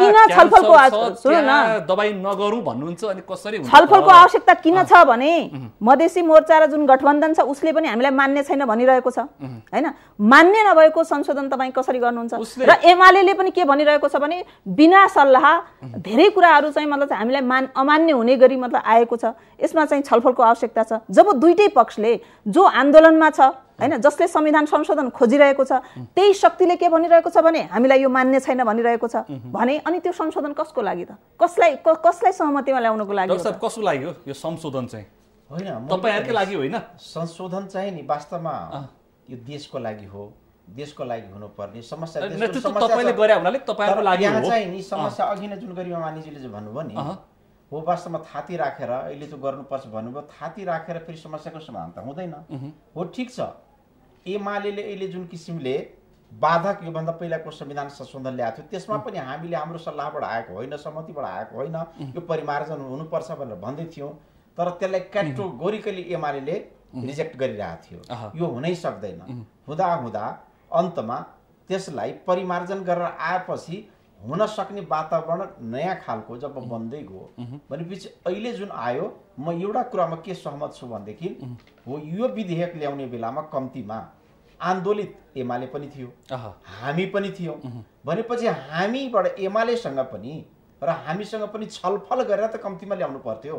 [SPEAKER 5] किन छलफलको सुन्नु न।
[SPEAKER 2] त्यहाँ दबाई नगरौँ भन्नुहुन्छ अनि कसरी हुन्छ?
[SPEAKER 5] छलफलको? आवश्यकता किन छ भने मधेसी मोर्चा र जुन गठबन्धन छ उसले पनि हामीलाई मान्ने छैन भनिरहेको छ। होइन? मान्य नभएको संशोधन तपाईँ कसरी गर्नुहुन्छ? र एमाले पनि के भनिरहेको छ भने बिना सल्लाह धेरै कुराहरू चाहिँ मतलब हामीलाई मान अमान्य हुने गरी मतलब आएको छ। यसमा चाहिँ छलफलको आवश्यकता छ। जब दुइटै पक्षले जो आन्दोलनमा छ? होइन जसले संविधान संशोधन खोजिरहेको छ त्यही शक्तिले के भनिरहेको छ भने हामीलाई यो मान्य छैन भनिरहेको छ भने अनि त्यो संशोधन कसको लागि त? कसलाई कसलाई सहमतिमा ल्याउनको लागि
[SPEAKER 2] कसको लागि हो यो संशोधन चाहिँ?
[SPEAKER 3] होइन
[SPEAKER 2] तपाईँहरूकै लागि होइन?
[SPEAKER 3] संशोधन चाहिँ नि वास्तवमा यो देशको लागि हो देशको लागि हुनुपर्ने समस्या
[SPEAKER 2] तपाईँले। गरे हुनाले तपाईँहरूको लागि
[SPEAKER 3] यहाँ चाहिँ नि समस्या अघि नै जुन गरिमा मानिजीले भन्नुभयो नि। हो वास्तवमा थाती राखेर अहिले चाहिँ गर्नुपर्छ भन्नुभयो थाती राखेर फेरि समस्याको समाधान त हुँदैन। हो ठिक छ। एमाले अहिले जुन किसिमले बाधक योभन्दा पहिलाको संविधान संशोधन ल्याएको थियो त्यसमा पनि हामीले हाम्रो सल्लाहबाट आएको होइन सहमतिबाट आएको होइन। यो परिमार्जन हुनुपर्छ भनेर भन्दै थियौँ। तर त्यसलाई क्याटेगोरिकली एमाले रिजेक्ट गरिरहेको। थियो। यो हुनै सक्दैन। हुँदा हुँदा अन्तमा त्यसलाई परिमार्जन गरेर आएपछि हुन सक्ने वातावरण नयाँ खालको जब बन्दै गयो भनेपछि अहिले जुन आयो म एउटा कुरामा के सहमत छु भनेदेखि हो यो विधेयक ल्याउने बेलामा कम्तीमा आन्दोलित एमाले पनि थियो हामी पनि थियौँ। भनेपछि हामीबाट एमालेसँग पनि र हामीसँग पनि छलफल गरेर त कम्तीमा ल्याउनु पर्थ्यो।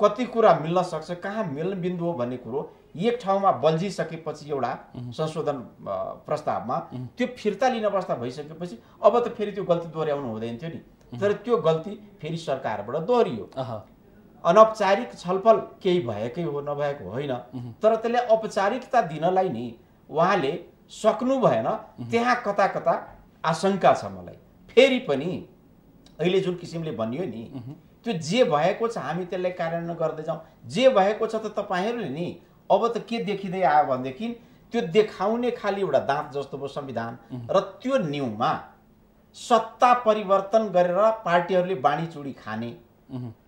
[SPEAKER 3] कति कुरा मिल्न सक्छ कहाँ मिल्ने बिन्दु हो भन्ने कुरो एक ठाउँमा बल्झिसकेपछि एउटा संशोधन प्रस्तावमा त्यो फिर्ता लिने अवस्था भइसकेपछि अब त फेरि त्यो गल्ती दोहोऱ्याउनु हुँदैन थियो नि। तर त्यो गल्ती फेरि सरकारबाट दोहोरियो। अनौपचारिक छलफल केही भएकै हो नभएको होइन। तर त्यसले औपचारिकता दिनलाई नि उहाँले सक्नु भएन। त्यहाँ कता कता आशंका छ मलाई। फेरि पनि अहिले जुन किसिमले भनियो नि त्यो जे भएको छ हामी त्यसलाई कार्यान्वयन गर्दै जाउँ जे भएको छ त तपाईँहरूले नि अब त के देखिँदै आयो भनेदेखि त्यो देखाउने खालि एउटा दाँत जस्तो भयो संविधान र त्यो न्युमा सत्ता परिवर्तन गरेर पार्टीहरूले बाँडीचुडी खाने।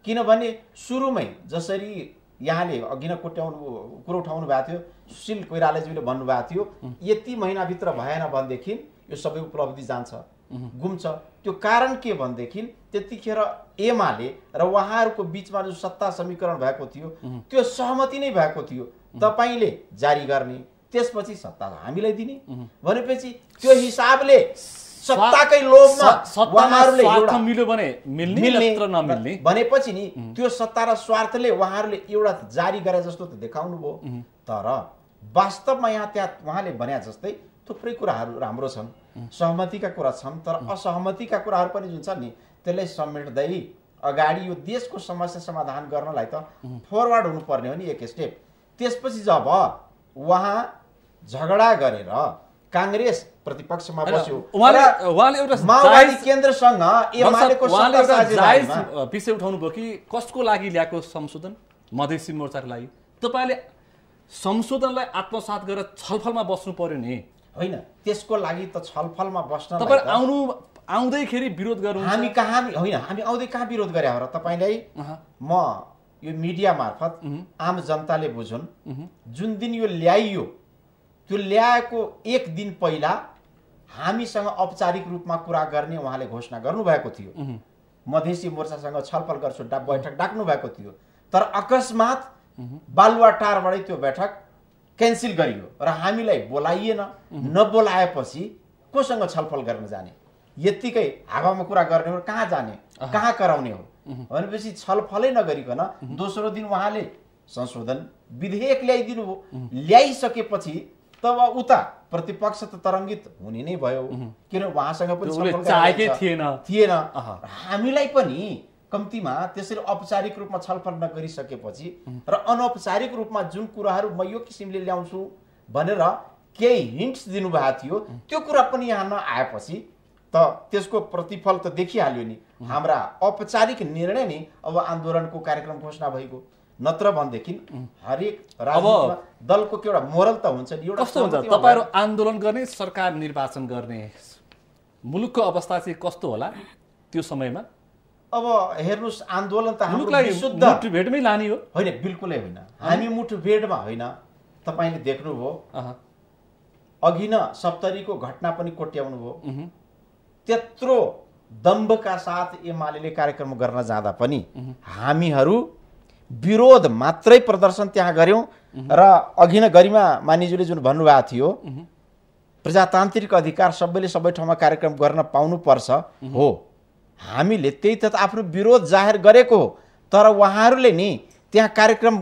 [SPEAKER 3] किनभने सुरुमै जसरी यहाँले अघि नै कोट्याउनु कुरो उठाउनु भएको थियो सुशील कोइरालाज्यूले भन्नुभएको थियो यति महिनाभित्र भएन भनेदेखि यो सबै उपलब्धि जान्छ गुम्छ। त्यो कारण के भनेदेखि त्यतिखेर एमाले र उहाँहरूको बिचमा जो सत्ता समीकरण भएको थियो त्यो सहमति नै भएको थियो। तपाईँले जारी गर्ने त्यसपछि सत्ता हामीलाई दिने। भनेपछि त्यो हिसाबले सत्ताकै लोभमा उहाँहरूले
[SPEAKER 2] मिल्यो भने मिल्ने
[SPEAKER 3] भनेपछि नि त्यो सत्ता र स्वार्थले उहाँहरूले एउटा जारी गरे जस्तो त देखाउनु भयो तर वास्तवमा यहाँ त्यहाँ उहाँले भने जस्तै थुप्रै कुराहरू राम्रो छन्। सहमतिका कुरा छन् तर असहमतिका कुराहरू पनि जुन छ नि त्यसलाई समेट्दै अगाडि यो देशको समस्या समाधान गर्नलाई त फरवर्ड हुनुपर्ने हो नि एक स्टेप त्यसपछि जब उहाँ झगडा गरेर काङ्ग्रेस प्रतिपक्षमा बस्यो माओवादी केन्द्रसँग
[SPEAKER 2] उठाउनु भयो कि कसको लागि ल्याएको संशोधन? मधेसी मोर्चाको लागि। तपाईँले संशोधनलाई आत्मसात गरेर छलफलमा बस्नु पर्यो नि।
[SPEAKER 3] होइन त्यसको लागि त छलफलमा बस्न
[SPEAKER 2] तपाईँ आउनु आउँदैखेरि विरोध गर्नु
[SPEAKER 3] हामी कहाँ होइन हामी आउँदै कहाँ विरोध गरे हो र तपाईँलाई म यो मिडिया मार्फत आम जनताले बुझुन् जुन दिन यो ल्याइयो त्यो ल्याएको एक दिन पहिला हामीसँग औपचारिक रूपमा कुरा गर्ने उहाँले घोषणा गर्नुभएको थियो। मधेसी मोर्चासँग छलफल गर्छु बैठक डाक्नु भएको थियो। तर अकस्मात बालुवाटारबाटै त्यो बैठक क्यान्सल गरियो र हामीलाई बोलाइएन नबोलाएपछि कोसँग छलफल गर्न जाने? यत्तिकै हावामा कुरा गर्ने हो कहाँ जाने? कहाँ कराउने हो? भनेपछि छलफलै नगरिकन दोस्रो दिन उहाँले संशोधन विधेयक ल्याइदिनु हो। ल्याइसकेपछि तब उता प्रतिपक्ष त तरङ्गित हुने नै भयो। किन? उहाँसँग पनि।
[SPEAKER 2] थिएन।
[SPEAKER 3] हामीलाई पनि कम्तीमा त्यसरी औपचारिक रूपमा छलफल नगरिसकेपछि र अनौपचारिक रूपमा जुन कुराहरू म यो किसिमले ल्याउँछु भनेर केही हिन्ट्स दिनुभएको थियो त्यो कुरा पनि यहाँ नआएपछि त त्यसको प्रतिफल त देखिहाल्यो नि। हाम्रा औपचारिक निर्णय नै अब आन्दोलनको कार्यक्रम घोषणा भइगयो नत्र भनेदेखि हरेक दलको के एउटा मोरल त हुन्छ नि। एउटा
[SPEAKER 2] कस्तो हुन्छ? तपाईँहरू आन्दोलन गर्ने सरकार निर्वाचन गर्ने मुलुकको अवस्था चाहिँ कस्तो होला त्यो समयमा?
[SPEAKER 3] अब हेर्नुहोस् आन्दोलन त हाम्रो
[SPEAKER 2] मुठभेडमै लाने हो।
[SPEAKER 3] होइन बिल्कुलै होइन। हामी मुठभेडमा होइन। तपाईँले देख्नुभयो। अघि न सप्तरीको घटना पनि कोट्याउनु भयो त्यत्रो दम्भका साथ एमाले कार्यक्रम गर्न जाँदा पनि हामीहरू विरोध मात्रै प्रदर्शन त्यहाँ गऱ्यौँ। र अघि न गरिमा मानिज्यूले जुन भन्नुभएको थियो प्रजातान्त्रिक अधिकार सबैले सबै ठाउँमा कार्यक्रम गर्न पाउनुपर्छ। हो। हामीले त्यही त आफ्नो विरोध जाहेर गरेको हो। तर उहाँहरूले नि त्यहाँ कार्यक्रम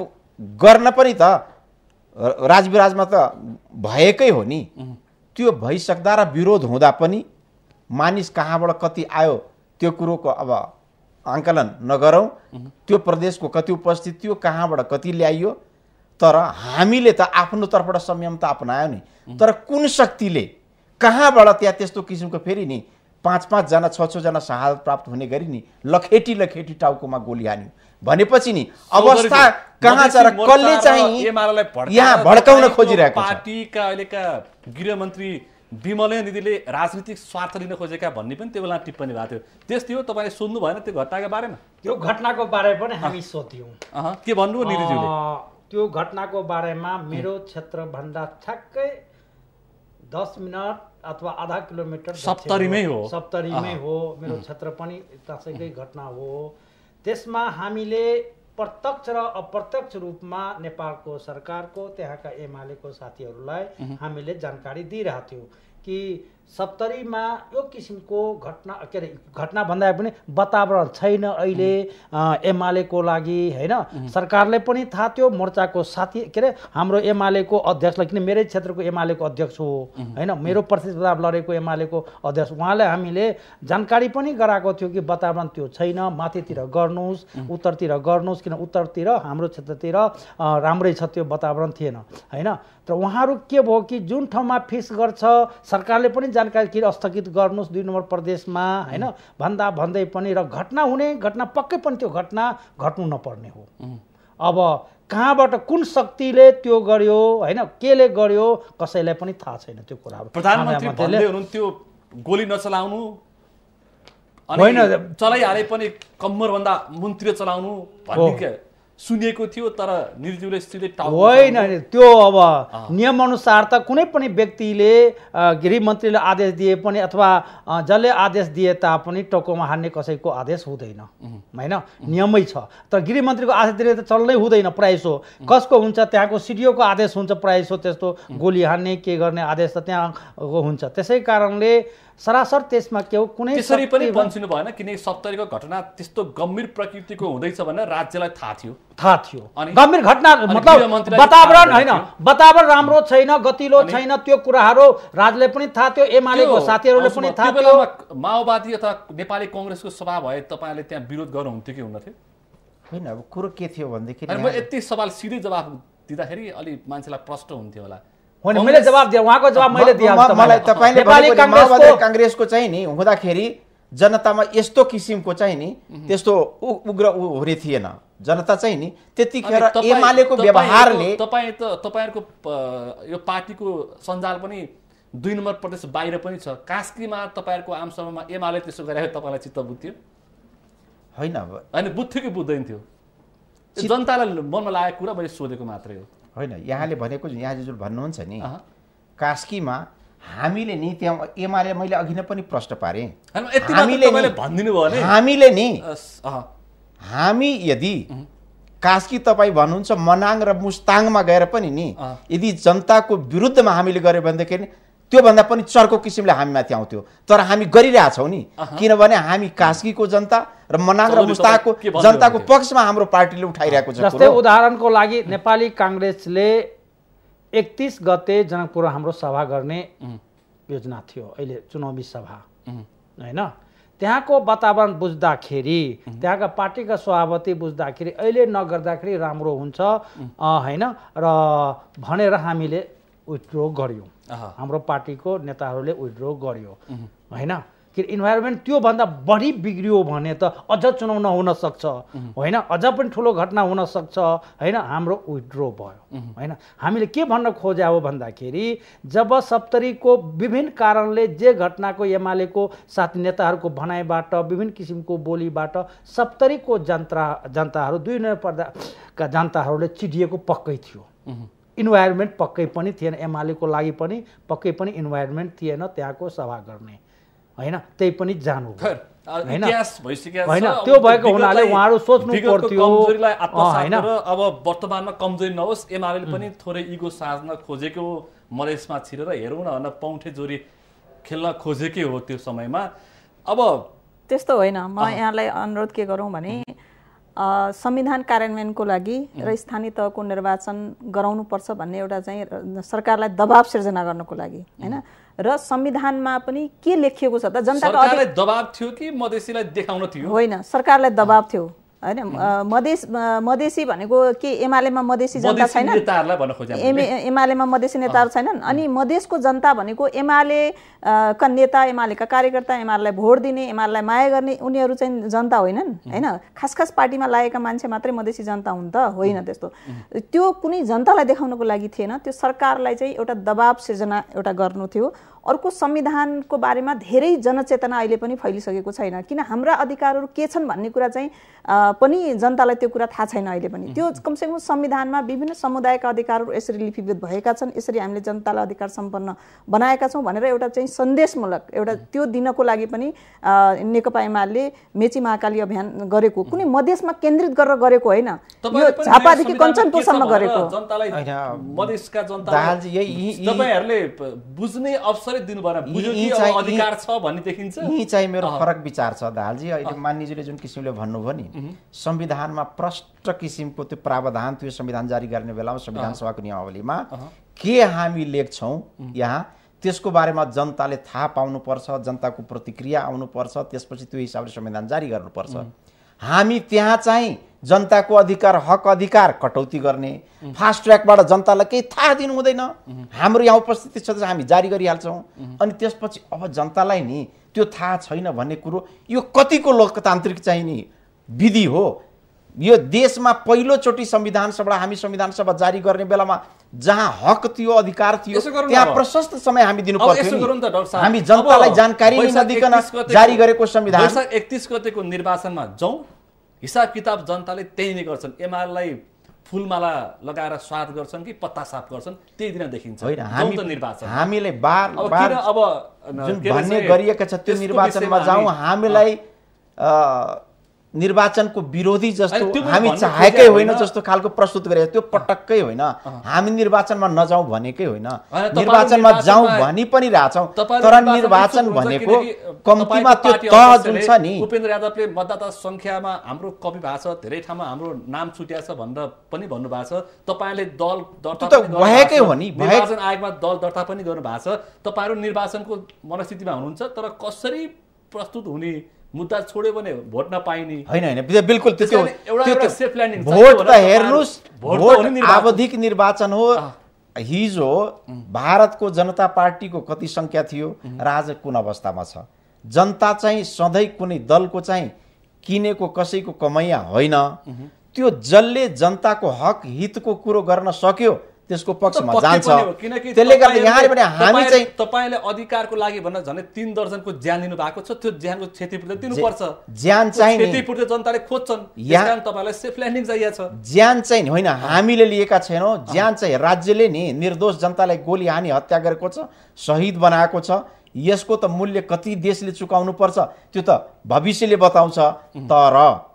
[SPEAKER 3] गर्न पनि त राजविराजमा त भएकै हो नि। त्यो भइसक्दा र विरोध हुँदा पनि मानिस कहाँबाट कति आयो त्यो कुरोको अब आङ्कलन नगरौँ। त्यो प्रदेशको कति उपस्थित थियो कहाँबाट कति ल्याइयो तर हामीले त आफ्नो तर्फबाट संयम त अपनायो नि। तर कुन शक्तिले कहाँबाट त्यहाँ त्यस्तो किसिमको फेरि नि पाँच पाँचजना छ छजना शहादत प्राप्त हुने गरी नि लखेटी लखेटी टाउकोमा गोली हान्यो। भनेपछि नि अवस्था कहाँ छ र कसले चाहिँ यहाँ भड्काउन खोजिरहेको छ?
[SPEAKER 2] पार्टीका अहिलेका गृहमन्त्री विमले निधिले राजनीतिक स्वार्थ लिन खोजेका भन्ने पनि त्यो बेला टिप्पणी भएको थियो। त्यस थियो तपाईँले सोध्नु भएन त्यो घटनाको बारेमा?
[SPEAKER 4] त्यो घटनाको बारे पनि हामी सोध्यौँ।
[SPEAKER 2] अह, के निधिज्यूले?
[SPEAKER 4] अँ, त्यो घटनाको बारेमा मेरो क्षेत्रभन्दा ठ्याक्कै दस मिनट अथवा आधा किलोमिटर
[SPEAKER 2] सप्तरीमै हो।
[SPEAKER 4] सप्तरीमै। हो मेरो क्षेत्र पनि त्यसैकै घटना हो त्यसमा हामीले प्रत्यक्ष र अप्रत्यक्ष रूपमा नेपालको सरकारको त्यहाँका एमालेको साथीहरूलाई हामीले जानकारी दिइरहेको थियौँ कि सप्तरीमा यो किसिमको घटना के अरे घटना भन्दा पनि वातावरण छैन अहिले एमालेको लागि होइन? सरकारले पनि थाहा थियो मोर्चाको साथी के अरे हाम्रो एमालेको अध्यक्षलाई किन मेरै क्षेत्रको एमालेको अध्यक्ष हो होइन? मेरो प्रतिस्पर्धा लडेको एमालेको अध्यक्ष उहाँलाई हामीले जानकारी पनि गराएको थियो कि वातावरण त्यो छैन माथितिर गर्नुहोस् उत्तरतिर गर्नुहोस् किन उत्तरतिर हाम्रो क्षेत्रतिर राम्रै छ त्यो वातावरण थिएन होइन? तर उहाँहरू के भयो कि जुन ठाउँमा फिक्स गर्छ सरकारले पनि जानकारी किन स्थगित गर्नुहोस् दुई नम्बर प्रदेशमा होइन? भन्दा भन्दै पनि र घटना हुने घटना पक्कै पनि त्यो घटना घट्नु नपर्ने हो। अब कहाँबाट कुन शक्तिले त्यो गर्यो होइन? केले गर्यो कसैलाई पनि थाहा छैन त्यो कुरा
[SPEAKER 2] प्रधानमन्त्री गोली नचलाउनु
[SPEAKER 4] होइन।
[SPEAKER 2] चलाइहाले पनि कम्मरभन्दा मुनतिर चलाउनु भन्ने सुनिएको थियो तर सिधै टाउको
[SPEAKER 4] होइन त्यो अब नियम अनुसार त कुनै पनि व्यक्तिले गृहमन्त्रीले आदेश दिए पनि अथवा जसले आदेश दिए तापनि टाउकोमा हान्ने कसैको आदेश हुँदैन। होइन? नियमै छ। तर गृहमन्त्रीको आदेश दिने त चल्नै हुँदैन प्रायसो कसको हुन्छ त्यहाँको सिडिओको आदेश हुन्छ प्रायसो त्यस्तो गोली हान्ने के गर्ने आदेश त त्यहाँ हुन्छ। त्यसै कारणले सरासर त्यसमा के हो कुनै
[SPEAKER 2] त्यसरी पनि बन्सिनु भएन किनकि सप्तरीको घटना त्यस्तो गम्भीर प्रकृतिको हुँदैछ भनेर राज्यलाई थाहा थियो।
[SPEAKER 4] थाहा थियो। गम्भीर घटना मतलब वातावरण होइन। वातावरण राम्रो छैन गतिलो छैन त्यो कुराहरू राज्यले पनि थाहा थियो एमालेको साथीहरूले पनि थाहा थियो।
[SPEAKER 2] माओवादी अथवा नेपाली कङ्ग्रेसको सभा भए तपाईँले त्यहाँ विरोध गर्नुहुन्थ्यो कि हुन्थ्यो
[SPEAKER 3] होइन अब कुरो के थियो भनेदेखि
[SPEAKER 2] अनि म
[SPEAKER 3] यहाँ-
[SPEAKER 2] यति सवाल सिधै जवाफ दिँदाखेरि अलि मान्छेलाई प्रश्न हुन्थ्यो होला।
[SPEAKER 4] मैले जवाब दिएँ उहाँको जवाब मैले
[SPEAKER 3] मलाई तपाईँले
[SPEAKER 4] काङ्ग्रेसको
[SPEAKER 3] चाहिँ नि हुँदाखेरि जनतामा यस्तो किसिमको चाहिँ नि त्यस्तो उग्र उ- हुने थिएन। जनता चाहिँ नि त्यतिखेर एमालेको
[SPEAKER 2] तपाईँहरूको-
[SPEAKER 3] व्यवहारले
[SPEAKER 2] तपाईँ त तपाईँहरूको यो पार्टीको सञ्जाल पनि दुई नम्बर प्रदेश बाहिर पनि छ। कास्कीमा तपाईँहरूको आमसभामा एमाले त्यसो गरे तपाईँलाई चित्त बुझ्थ्यो?
[SPEAKER 3] होइन
[SPEAKER 2] होइन बुझ्थ्यो कि बुझ्दैन थियो? जनतालाई मनमा लागेको कुरा मैले सोधेको मात्रै हो।
[SPEAKER 3] होइन यहाँले भनेको यहाँले जुन भन्नुहुन्छ नि। कास्कीमा हामीले नि त्यहाँ एमाले मैले अघि नै पनि प्रश्न पारेँ हामीले हामीले नि। हामी यदि कास्की तपाईँ भन्नुहुन्छ मनाङ र मुस्ताङमा गएर पनि नि। यदि जनताको विरुद्धमा हामीले गऱ्यो भनेदेखि त्योभन्दा पनि चर्को किसिमले हामी माथि आउँथ्यो। तर हामी गरिरहेछौँ नि। किनभने हामी कास्कीको जनता र मनाङ र
[SPEAKER 2] चौधरी,
[SPEAKER 3] मुस्ताङको
[SPEAKER 2] तपाईँ के भन्नु
[SPEAKER 3] जनताको? पक्षमा हाम्रो पार्टीले उठाइरहेको छ
[SPEAKER 4] जस्तै। उदाहरणको लागि नेपाली काङ्ग्रेसले एकतिस गते जनकपुर हाम्रो सभा गर्ने योजना थियो अहिले चुनावी सभा। होइन? त्यहाँको वातावरण बुझ्दाखेरि त्यहाँका पार्टीका सभापति बुझ्दाखेरि अहिले नगर्दाखेरि राम्रो हुन्छ। होइन? र भनेर हामीले विथड्र गऱ्यौँ। हाम्रो पार्टीको नेताहरूले विथड्र गर्यो। होइन? कि इन्भाइरोमेन्ट त्योभन्दा बढी बिग्रियो भने त अझ चुनाव नहुन सक्छ। होइन? अझ पनि ठुलो घटना हुन सक्छ। होइन? हाम्रो विड्रो भयो। होइन? हामीले के भन्न खोजे हो भन्दाखेरि जब सप्तरीको विभिन्न कारणले जे घटनाको एमालेको साथी नेताहरूको भनाइबाट विभिन्न किसिमको बोलीबाट सप्तरीको जनता जनताहरू दुई नम्बर पर्दाका जनताहरूले चिडिएको पक्कै थियो। इन्भाइरोमेन्ट पक्कै पनि थिएन। एमालेको लागि पनि पक्कै पनि इन्भाइरोमेन्ट थिएन त्यहाँको सभा गर्ने। होइन? त्यही पनि जानु होइन?
[SPEAKER 2] इतिहास भइसकेको छ।
[SPEAKER 4] होइन,
[SPEAKER 2] अब
[SPEAKER 4] त्यो भएको हुनाले उहाँहरू सोच्नु पर्थ्यो।
[SPEAKER 2] कमजोरीलाई
[SPEAKER 4] अँ,
[SPEAKER 2] आत्मसात
[SPEAKER 4] होइन?
[SPEAKER 2] अब वर्तमानमा कमजोरी नहोस्। एमाले पनि थोरै इगो साझ्न खोजेको मधेसमा छिरेर हेरौँ न भनेर पौठे जोरी खेल्न खोजेकै हो त्यो समयमा। अब
[SPEAKER 5] त्यस्तो होइन। म यहाँलाई अनुरोध के गरौँ भने संविधान कार्यान्वयनको लागि र स्थानीय तहको निर्वाचन गराउनुपर्छ भन्ने एउटा चाहिँ सरकारलाई दबाब सिर्जना गर्नको लागि होइन? र संविधानमा पनि के लेखिएको छ त? जनताको
[SPEAKER 2] दबाब थियो कि मधेसीलाई देखाउन थियो?
[SPEAKER 5] होइन सरकारलाई दबाब थियो। होइन मधेस मधेसी भनेको के एमालेमा मधेसी जनता छैन एमालेमा मधेसी नेताहरू छैनन्। अनि मधेसको जनता भनेको एमाले का नेता एमालेका कार्यकर्ता एमालेलाई भोट दिने एमालेलाई माया गर्ने उनीहरू चाहिँ जनता होइनन् होइन? खास खास पार्टीमा लागेका मान्छे मात्रै मधेसी जनता हुन् त होइन त्यस्तो। त्यो कुनै जनतालाई देखाउनको लागि थिएन। त्यो सरकारलाई चाहिँ एउटा दबाब सिर्जना एउटा गर्नु थियो। अर्को संविधानको बारेमा धेरै जनचेतना अहिले पनि फैलिसकेको छैन। किन हाम्रा अधिकारहरू के छन् भन्ने कुरा चाहिँ पनि जनतालाई त्यो कुरा थाहा छैन अहिले पनि। त्यो कमसेकम संविधानमा विभिन्न समुदायका अधिकारहरू यसरी लिपिबद्ध भएका छन् यसरी हामीले जनतालाई अधिकार सम्पन्न बनाएका छौँ भनेर एउटा चाहिँ सन्देशमूलक एउटा त्यो दिनको लागि पनि नेकपा एमाले मेची महाकाली अभियान गरेको कुनै मधेसमा केन्द्रित गरेर गरेको होइन। यो झापादेखि कञ्चनपुरसम्म गरेको।
[SPEAKER 2] जनतालाई मधेसका जनता
[SPEAKER 3] यही-
[SPEAKER 2] तपाईँहरूले बुझ्ने अवसरै दिनु भएन बुझ्यो कि अधिकार छ भन्ने देखिन्छ।
[SPEAKER 3] यहीँ चाहिँ मेरो फरक विचार छ दाहालजी। अहिले मान्यजीले जुन किसिमले भन्नुभयो नि संविधानमा प्रष्ट किसिमको त्यो प्रावधान थियो संविधान जारी गर्ने बेलामा संविधान सभाको नियमावलीमा के हामी लेख्छौँ यहाँ त्यसको बारेमा जनताले थाहा पाउनुपर्छ जनताको प्रतिक्रिया आउनुपर्छ त्यसपछि त्यो हिसाबले संविधान जारी गर्नुपर्छ। हामी त्यहाँ चाहिँ जनताको अधिकार हक अधिकार कटौती गर्ने फास्ट ट्र्याकबाट जनतालाई केही थाहा दिनु हुँदैन। हाम्रो यहाँ उपस्थिति छ हामी जारी गरिहाल्छौँ। अनि त्यसपछि अब जनतालाई नि त्यो थाहा छैन भन्ने कुरो यो कतिको लोकतान्त्रिक चाहिँ नि विधि हो? यो देशमा पहिलोचोटि संविधान सभा हामी संविधान सभा जारी गर्ने बेलामा जहाँ हक थियो अधिकार थियो त्यहाँ। प्रशस्त समय हामी दिनु पर्थ्यो हामी जनतालाई जानकारी नदिकन
[SPEAKER 2] 31 गतेको-
[SPEAKER 3] जारी गरेको संविधान।
[SPEAKER 2] एकतिस गतेको निर्वाचनमा जाउँ हिसाब किताब जनताले त्यही नै गर्छन्। एमालेलाई फुलमाला लगाएर स्वाद गर्छन् कि पत्ता साफ गर्छन् त्यही दिन देखिन्छ। निर्वाचन
[SPEAKER 3] हामीले बार बार
[SPEAKER 2] अब
[SPEAKER 3] भन्ने गरिएका छ त्यो निर्वाचनमा जाउँ
[SPEAKER 2] हामी-
[SPEAKER 3] हामीलाई निर्वाचनको विरोधी जस्तो हामी चाहेकै होइन। जस्तो खालको प्रस्तुत गरे त्यो पटक्कै होइन। हामी निर्वाचनमा नजाउँ भनेकै होइन। निर्वाचनमा जाउँ भनी पनि रहेछौँ। तर निर्वाचन भनेको कम्तीमा त्यो तह जुन छ नि।
[SPEAKER 2] उपेन्द्र यादवले मतदाता सङ्ख्यामा हाम्रो कमी भएको छ धेरै ठाउँमा हाम्रो नाम छुट्या छ भनेर पनि भन्नुभएको छ। तपाईँले दल दर्ता
[SPEAKER 3] त भएकै। हो नि,
[SPEAKER 2] निर्वाचन आयोगमा दल दर्ता पनि गर्नुभएको छ। तपाईँहरू निर्वाचनको मनस्थितिमा हुनुहुन्छ तर कसरी प्रस्तुत हुने मुद्दा छोड्यो भने भोट नपाइने
[SPEAKER 3] होइन होइन बिल्कुल त्यो। भोट त हेर्नुहोस्
[SPEAKER 2] भोट।
[SPEAKER 3] आवधिक निर्वाचन हो हिजो भारतको जनता पार्टीको कति सङ्ख्या थियो र आज कुन अवस्थामा छ? जनता चाहिँ सधैँ कुनै दलको चाहिँ किनेको कसैको कमैया होइन। त्यो जसले जनताको हक हितको कुरो गर्न सक्यो त्यसको पक्षमा जान्छ।
[SPEAKER 2] पनि
[SPEAKER 3] त्यसले गर्दा यहाँले भने हामी चाहिँ
[SPEAKER 2] तपाईँले अधिकारको लागि भन्दा झन् तीन दर्जनको ज्यान दिनु भएको छ। त्यो ज्यानको क्षतिपूर्ति दिनुपर्छ।
[SPEAKER 3] ज्यान चाहिँ
[SPEAKER 2] क्षतिपूर्ति जनताले खोज्छन्।
[SPEAKER 3] या-
[SPEAKER 2] त्यसकारण तपाईँलाई सेफ ल्यान्डिङ चाहिएको छ।
[SPEAKER 3] ज्यान चाहिँ नि होइन हामीले लिएका छैनौँ। ज्यान चाहिँ राज्यले नि निर्दोष जनतालाई गोली हानी हत्या गरेको छ शहीद बनाएको छ। यसको त मूल्य कति देशले चुकाउनु पर्छ त्यो त भविष्यले बताउँछ। तर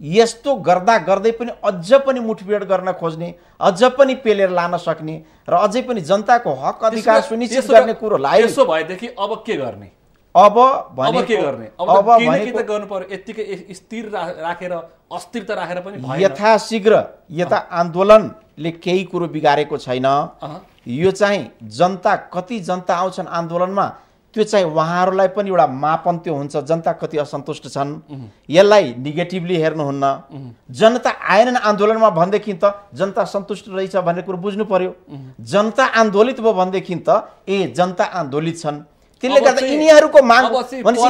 [SPEAKER 3] यस्तो गर्दा गर्दै पनि अझ पनि मुठभेड गर्न खोज्ने अझ पनि पेलेर लान सक्ने र अझै पनि जनताको हक अधिकार सुनिश्चित गर्ने कुरोलाई
[SPEAKER 2] त्यसो भएदेखि अब के गर्ने?
[SPEAKER 3] अब
[SPEAKER 2] अब
[SPEAKER 3] भनेको
[SPEAKER 2] के गर्ने? अब गर्नु पर्यो यत्तिकै स्थिर राखेर अस्थिरता राखेर पनि
[SPEAKER 3] यथाशीघ्र यता आन्दोलनले केही कुरो बिगारेको छैन। यो चाहिँ जनता कति जनता आउँछन् आन्दोलनमा त्यो चाहिँ उहाँहरूलाई पनि एउटा मापन्त्य हुन्छ। जनता कति असन्तुष्ट छन्। यसलाई निगेटिभली हेर्नुहुन्न। जनता आएनन् आन्दोलनमा भनेदेखि त जनता सन्तुष्ट रहेछ भन्ने कुरो बुझ्नु पर्यो। जनता आन्दोलित भयो भनेदेखि त ए जनता आन्दोलित छन्। त्यसले गर्दा यिनीहरूको माग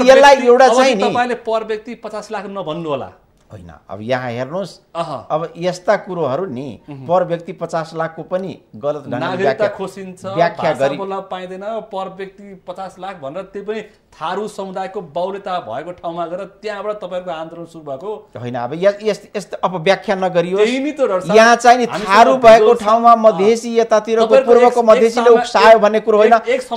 [SPEAKER 3] यसलाई एउटा चाहिँ
[SPEAKER 2] तपाईँले पर व्यक्ति पचास लाख नभन्नु होला।
[SPEAKER 3] होइन अब यहाँ हेर्नुहोस्। अब यस्ता कुरोहरू नि पर व्यक्ति पचास लाखको पनि गलत व्याख्या- गरी
[SPEAKER 2] पाइँदैन पर व्यक्ति पचास लाख भनेर त्यही पनि थारू समुदायको बाहुल्यता भएको ठाउँमा गएर त्यहाँबाट तपाईँहरूको आन्दोलन सुरु भएको
[SPEAKER 3] होइन अब यस- यस- यस्तो अब व्याख्या नगरियोस्
[SPEAKER 2] त्यही नि त डाक्टर साहब।
[SPEAKER 3] यहाँ चाहिँ नि थारू भएको। ठाउँमा मधेसी यतातिरको पूर्वको मधेसीले उक्सायो भन्ने कुरो होइन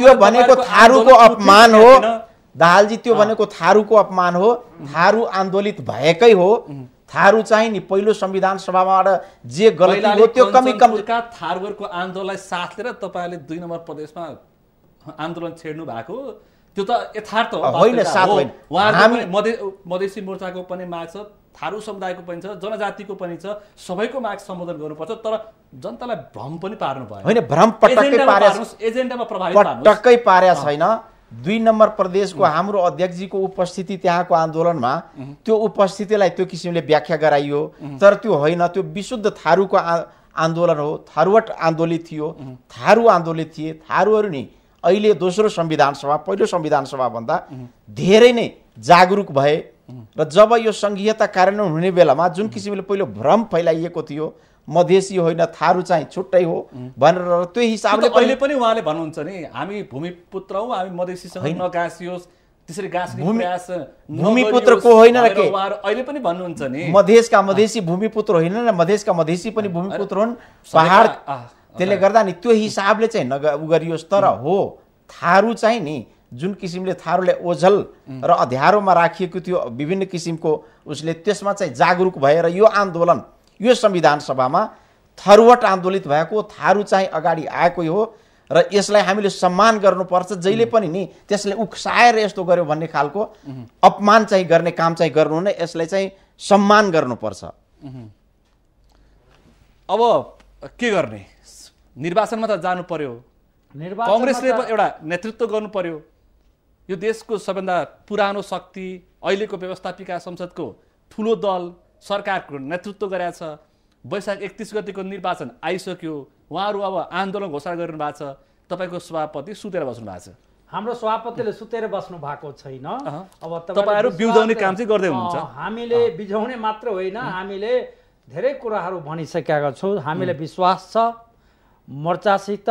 [SPEAKER 3] त्यो भनेको थारूको अपमान हो? दाहालजी त्यो भनेको थारूको अपमान हो थारू आन्दोलित भएकै हो। थारू चाहिँ नि पहिलो संविधान सभाबाट जे गलती हो त्यो कमी कम
[SPEAKER 2] थारूहरूको आन्दोलनलाई साथ लिएर तपाईँहरूले दुई नम्बर प्रदेशमा आन्दोलन छेड्नु भएको त्यो त यथार्थ हो मधेसी मोर्चाको पनि माग छ थारू समुदायको पनि छ जनजातिको पनि छ सबैको माग सम्बोधन गर्नुपर्छ तर जनतालाई भ्रम पनि पार्नु भयो
[SPEAKER 3] होइन, भ्रम पटक्कै पार्या-
[SPEAKER 2] एजेन्डामा प्रभावित।
[SPEAKER 3] पटक्कै पार्या छैन। दुई नम्बर प्रदेशको हाम्रो अध्यक्षजीको उपस्थिति त्यहाँको आन्दोलनमा त्यो उपस्थितिलाई त्यो किसिमले व्याख्या गराइयो। तर त्यो होइन त्यो विशुद्ध थारूको आन्दोलन हो थारूवट आन्दोलित थियो थारू आन्दोलित थिए थारूहरू नि अहिले दोस्रो संविधान सभा पहिलो संविधान सभाभन्दा धेरै नै जागरुक भए। र जब यो सङ्घीयता कार्यान्वयन हुने बेलामा जुन किसिमले पहिलो भ्रम फैलाइएको थियो मधेसी होइन थारू चाहिँ छुट्टै हो भनेर र त्यो हिसाबले
[SPEAKER 2] अहिले पनि उहाँले भन्नुहुन्छ नि हामी भूमिपुत्र हौ हामी मधेसीसँग। नगाँसियोस् त्यसरी गाँस्ने प्रयास
[SPEAKER 3] भूमिपुत्र
[SPEAKER 2] नगरियोस्
[SPEAKER 3] को होइन र के?
[SPEAKER 2] अहिले पनि भन्नुहुन्छ नि।
[SPEAKER 3] मधेसका मधेसी भूमिपुत्र होइन न मधेसका मधेसी पनि भूमिपुत्र हुन्। पहाड त्यसले गर्दा नि त्यो हिसाबले चाहिँ नग उ गरियोस्। तर हो थारू चाहिँ नि जुन किसिमले थारूलाई ओझल र अध्यारोमा राखिएको थियो विभिन्न किसिमको उसले त्यसमा चाहिँ जागरुक भएर यो आन्दोलन यो संविधान सभामा थरुवट आन्दोलित भएको थारू चाहिँ अगाडि आएकै हो र यसलाई हामीले सम्मान गर्नुपर्छ। जहिले पनि नि त्यसलाई उक्साएर यस्तो गर्यो भन्ने खालको अपमान चाहिँ गर्ने काम चाहिँ गर्नु नै यसलाई चाहिँ सम्मान गर्नुपर्छ।
[SPEAKER 2] अब के गर्ने? निर्वाचनमा त जानु पर्यो। कङ्ग्रेसले एउटा नेतृत्व गर्नु पर्यो। यो देशको सबभन्दा पुरानो शक्ति अहिलेको व्यवस्थापिका संसदको ठुलो दल सरकारको नेतृत्व गरेका छ। वैशाख एकतिस गतिको निर्वाचन आइसक्यो। उहाँहरू अब आन्दोलन घोषणा गरिरहनु भएको छ। तपाईँको सभापति सुतेर बस्नु भएको छ।
[SPEAKER 4] हाम्रो सभापतिले सुतेर बस्नु भएको छैन। अब
[SPEAKER 2] तपाईँहरू बिउजाउने काम चाहिँ गर्दै हुनुहुन्छ।
[SPEAKER 4] हामीले बिउजाउने मात्र होइन। हामीले धेरै कुराहरू भनिसकेका छौँ। हामीले विश्वास छ मोर्चासित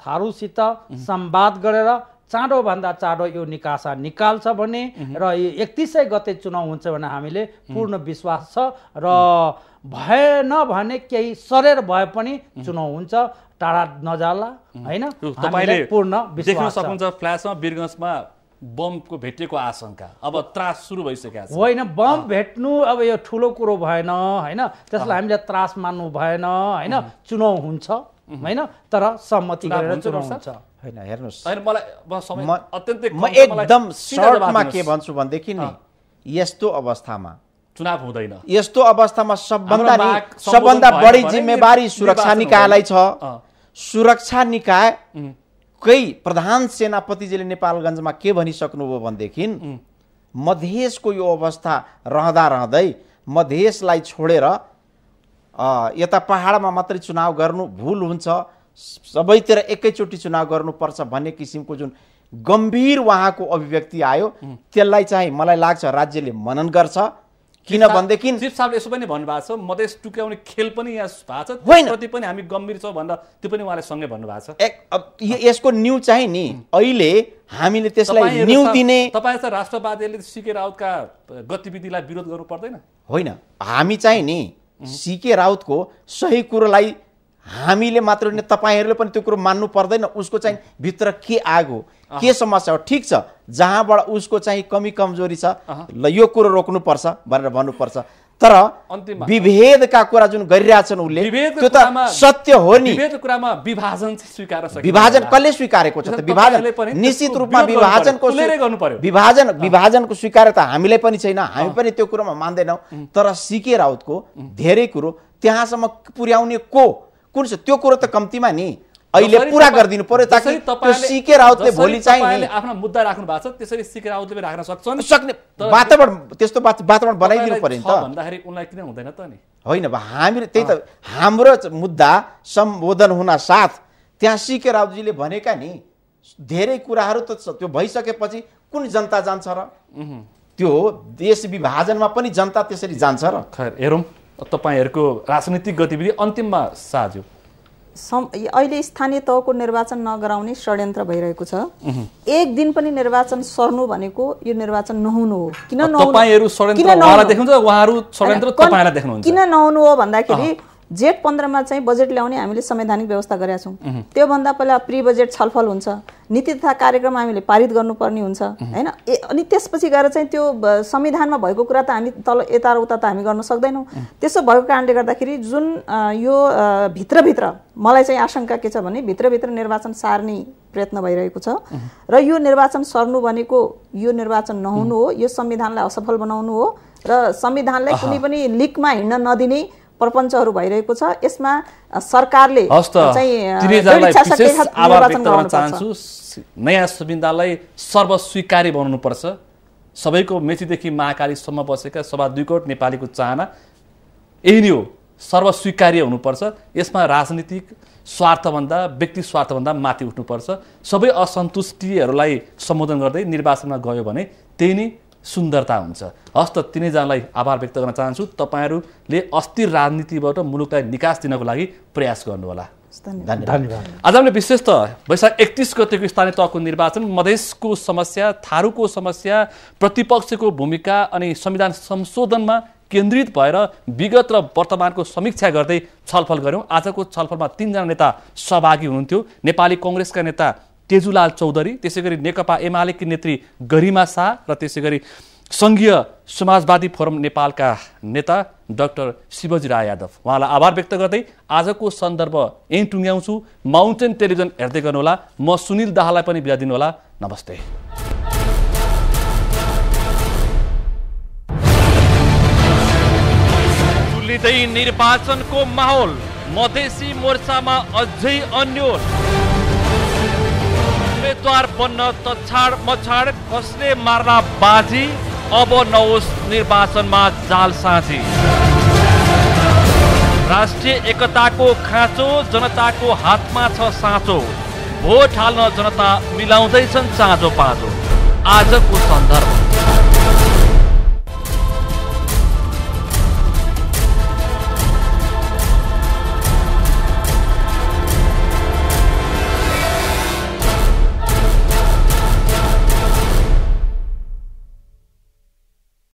[SPEAKER 4] थारूसित संवाद गरेर चाँडोभन्दा चाँडो यो निकासा निकाल्छ भने र एकतिसै गते चुनाव हुन्छ भने हामीले पूर्ण विश्वास छ र भएन भने केही सरेर भए पनि चुनाव हुन्छ टाढा नजाला होइन? पूर्ण
[SPEAKER 2] देख्न सक्नुहुन्छ फ्ल्यासमा वीरगन्जमा बमको भेटिएको आशंका। अब त्रास सुरु भइसकेको छ।
[SPEAKER 4] होइन बम भेट्नु अब यो ठुलो कुरो भएन होइन? त्यसलाई हामीले त्रास मान्नु भएन होइन? चुनाव हुन्छ होइन? तर सम्मति गरेर चुनाव हुन्छ।
[SPEAKER 3] होइन हेर्नुहोस्।
[SPEAKER 2] होइन मलाई म
[SPEAKER 3] एकदम सर्टमा के। भन्छु भनेदेखि नि यस्तो अवस्थामा।
[SPEAKER 2] चुनाव हुँदैन।
[SPEAKER 3] यस्तो अवस्थामा सबभन्दा सबभन्दा बढी जिम्मेवारी सुरक्षा। निकायलाई छ। सुरक्षा निकाय कै प्रधान सेनापतिजीले नेपालगञ्जमा के भनिसक्नुभयो भनेदेखि मधेसको यो अवस्था रहँदा रहँदै मधेसलाई छोडेर यता पहाडमा मात्रै चुनाव गर्नु भुल हुन्छ। सबैतिर एकैचोटि चुनाव गर्नुपर्छ भन्ने किसिमको जुन गम्भीर उहाँको अभिव्यक्ति आयो त्यसलाई चाहिँ मलाई लाग्छ राज्यले मनन गर्छ। किनभनेदेखि
[SPEAKER 2] चिफ साहबले यसो पनि भन्नुभएको छ मधेस टुक्याउने खेल पनि यहाँ भएको छ
[SPEAKER 3] होइन।
[SPEAKER 2] त्यसप्रति पनि हामी गम्भीर छौँ भनेर त्यो पनि उहाँले सँगै भन्नुभएको छ।
[SPEAKER 3] यसको न्यु चाहिँ नि अहिले हामीले त्यसलाई न्यु दिने
[SPEAKER 2] तपाईँ त राष्ट्रवादीले सिके राउतका गतिविधिलाई विरोध गर्नु पर्दैन?
[SPEAKER 3] होइन। हामी चाहिँ नि सिके राउतको सही कुरोलाई हामीले मात्र होइन तपाईँहरूले पनि त्यो कुरो मान्नु पर्दैन। उसको चाहिँ भित्र के आगो के समस्या हो? ठिक छ जहाँबाट उसको चाहिँ कमी कमजोरी छ ल यो कुरो रोक्नुपर्छ भनेर भन्नुपर्छ। तर। विभेदका कुरा जुन गरिरहेछन् उसले त्यो त सत्य हो नि।
[SPEAKER 2] कुरामा विभाजन स्वीकार
[SPEAKER 3] विभाजन। कसले स्वीकारेको छ त? विभाजन निश्चित रूपमा विभाजनको। विभाजन विभाजनको स्वीकार्यता हामीलाई पनि छैन हामी पनि त्यो कुरोमा मान्दैनौँ। तर सिके राउतको धेरै कुरो त्यहाँसम्म पुर्याउने को? कुन छ? त्यो कुरो त कम्तीमा नि। अहिले पुरा गरिदिनु पर्यो ताकि त्यो सिके राउतले भोलि चाहिँ नि
[SPEAKER 2] आफ्नो मुद्दा राख्नु भएको छ त्यसरी सिके राउतले पनि राख्न सक्छन्।
[SPEAKER 3] सक्ने वातावरण त्यस्तो वात- वातावरण बनाइदिनु पर्यो नि त।
[SPEAKER 2] भन्दाखेरि उनलाई किन हुँदैन त नि?
[SPEAKER 3] होइन अब हामी त्यही त हाम्रो मुद्दा सम्बोधन हुन साथ त्यहाँ सिके राउतजीले भनेका नि धेरै कुराहरू त त्यो भइसकेपछि कुन जनता जान्छ र? त्यो देश विभाजनमा पनि जनता त्यसरी जान्छ र।
[SPEAKER 2] खैर हेरौँ। तपाईँहरूको राजनीतिक गतिविधि अन्तिममा
[SPEAKER 5] सम अहिले स्थानीय तहको निर्वाचन नगराउने षड्यन्त्र भइरहेको छ। एक दिन पनि निर्वाचन सर्नु भनेको यो निर्वाचन नहुनु हो। किन नहुनु- किन नहुनु? हो भन्दाखेरि जेठ पन्ध्रमा चाहिँ बजेट ल्याउने हामीले संवैधानिक व्यवस्था गरेका छौँ। त्योभन्दा पहिला प्री बजेट छलफल हुन्छ। नीति तथा कार्यक्रम हामीले पारित गर्नुपर्ने हुन्छ होइन? ए अनि त्यसपछि गएर चाहिँ त्यो संविधानमा भएको कुरा त हामी तल यता र उता त हामी गर्न सक्दैनौँ। त्यसो भएको कारणले गर्दाखेरि जुन यो भित्रभित्र मलाई चाहिँ आशंका के छ भने भित्रभित्र निर्वाचन सार्ने प्रयत्न भइरहेको छ। र यो निर्वाचन सर्नु भनेको यो निर्वाचन नहुनु हो यो संविधानलाई असफल बनाउनु हो। र संविधानलाई कुनै पनि लिकमा हिँड्न नदिने प्रपञ्चहरू भइरहेको छ। यसमा सरकारले।
[SPEAKER 2] चाहन्छु। नयाँ संविधानलाई सर्वस्वीकार्य बनाउनुपर्छ। सबैको मेचीदेखि महाकालीसम्म बसेका सभा दुई करोड नेपालीको चाहना यही नै हो। सर्वस्वीकार्य हुनुपर्छ। यसमा राजनीतिक स्वार्थभन्दा व्यक्ति स्वार्थभन्दा माथि उठ्नुपर्छ। सबै असन्तुष्टिहरूलाई सम्बोधन गर्दै निर्वाचनमा गयो भने त्यही नै सुन्दरता हुन्छ। हस् त तिनैजनालाई आभार व्यक्त गर्न चाहन्छु। तपाईँहरूले अस्थिर राजनीतिबाट मुलुकलाई निकास दिनको लागि प्रयास गर्नुहोला।
[SPEAKER 5] धन्यवाद।
[SPEAKER 4] धन्यवाद।
[SPEAKER 2] आज हामीले विशेष त वैशाख एकतिस गतेको स्थानीय तहको निर्वाचन मधेसको समस्या थारूको समस्या प्रतिपक्षको भूमिका अनि संविधान संशोधनमा केन्द्रित भएर विगत र वर्तमानको समीक्षा गर्दै छलफल गऱ्यौँ। आजको छलफलमा तिनजना नेता सहभागी हुनुहुन्थ्यो। नेपाली कङ्ग्रेसका नेता तेजुलाल चौधरी त्यसै गरी नेकपा एमालेकी नेत्री गरिमा शाह र त्यसै गरी सङ्घीय समाजवादी फोरम नेपालका नेता डाक्टर शिवजी राय यादव। उहाँलाई आभार व्यक्त गर्दै आजको सन्दर्भ यहीँ टुङ्ग्याउँछु। माउन्टेन टेलिभिजन हेर्दै गर्नुहोला। म सुनिल दाहाललाई पनि बिदा दिनुहोला। नमस्ते।
[SPEAKER 1] निर्वाचनको माहौल मधेसी मोर्चामा अझै अन्योल। उम्मेद्वार बन्न तछाड मछाड कसले मार्ला बाजी? अब नहोस् निर्वाचनमा जाल साझी। राष्ट्रिय एकताको खाँचो जनताको हातमा छ साँचो। भोट हाल्न जनता मिलाउँदैछन् चाँजो पाँचो। आजको सन्दर्भ।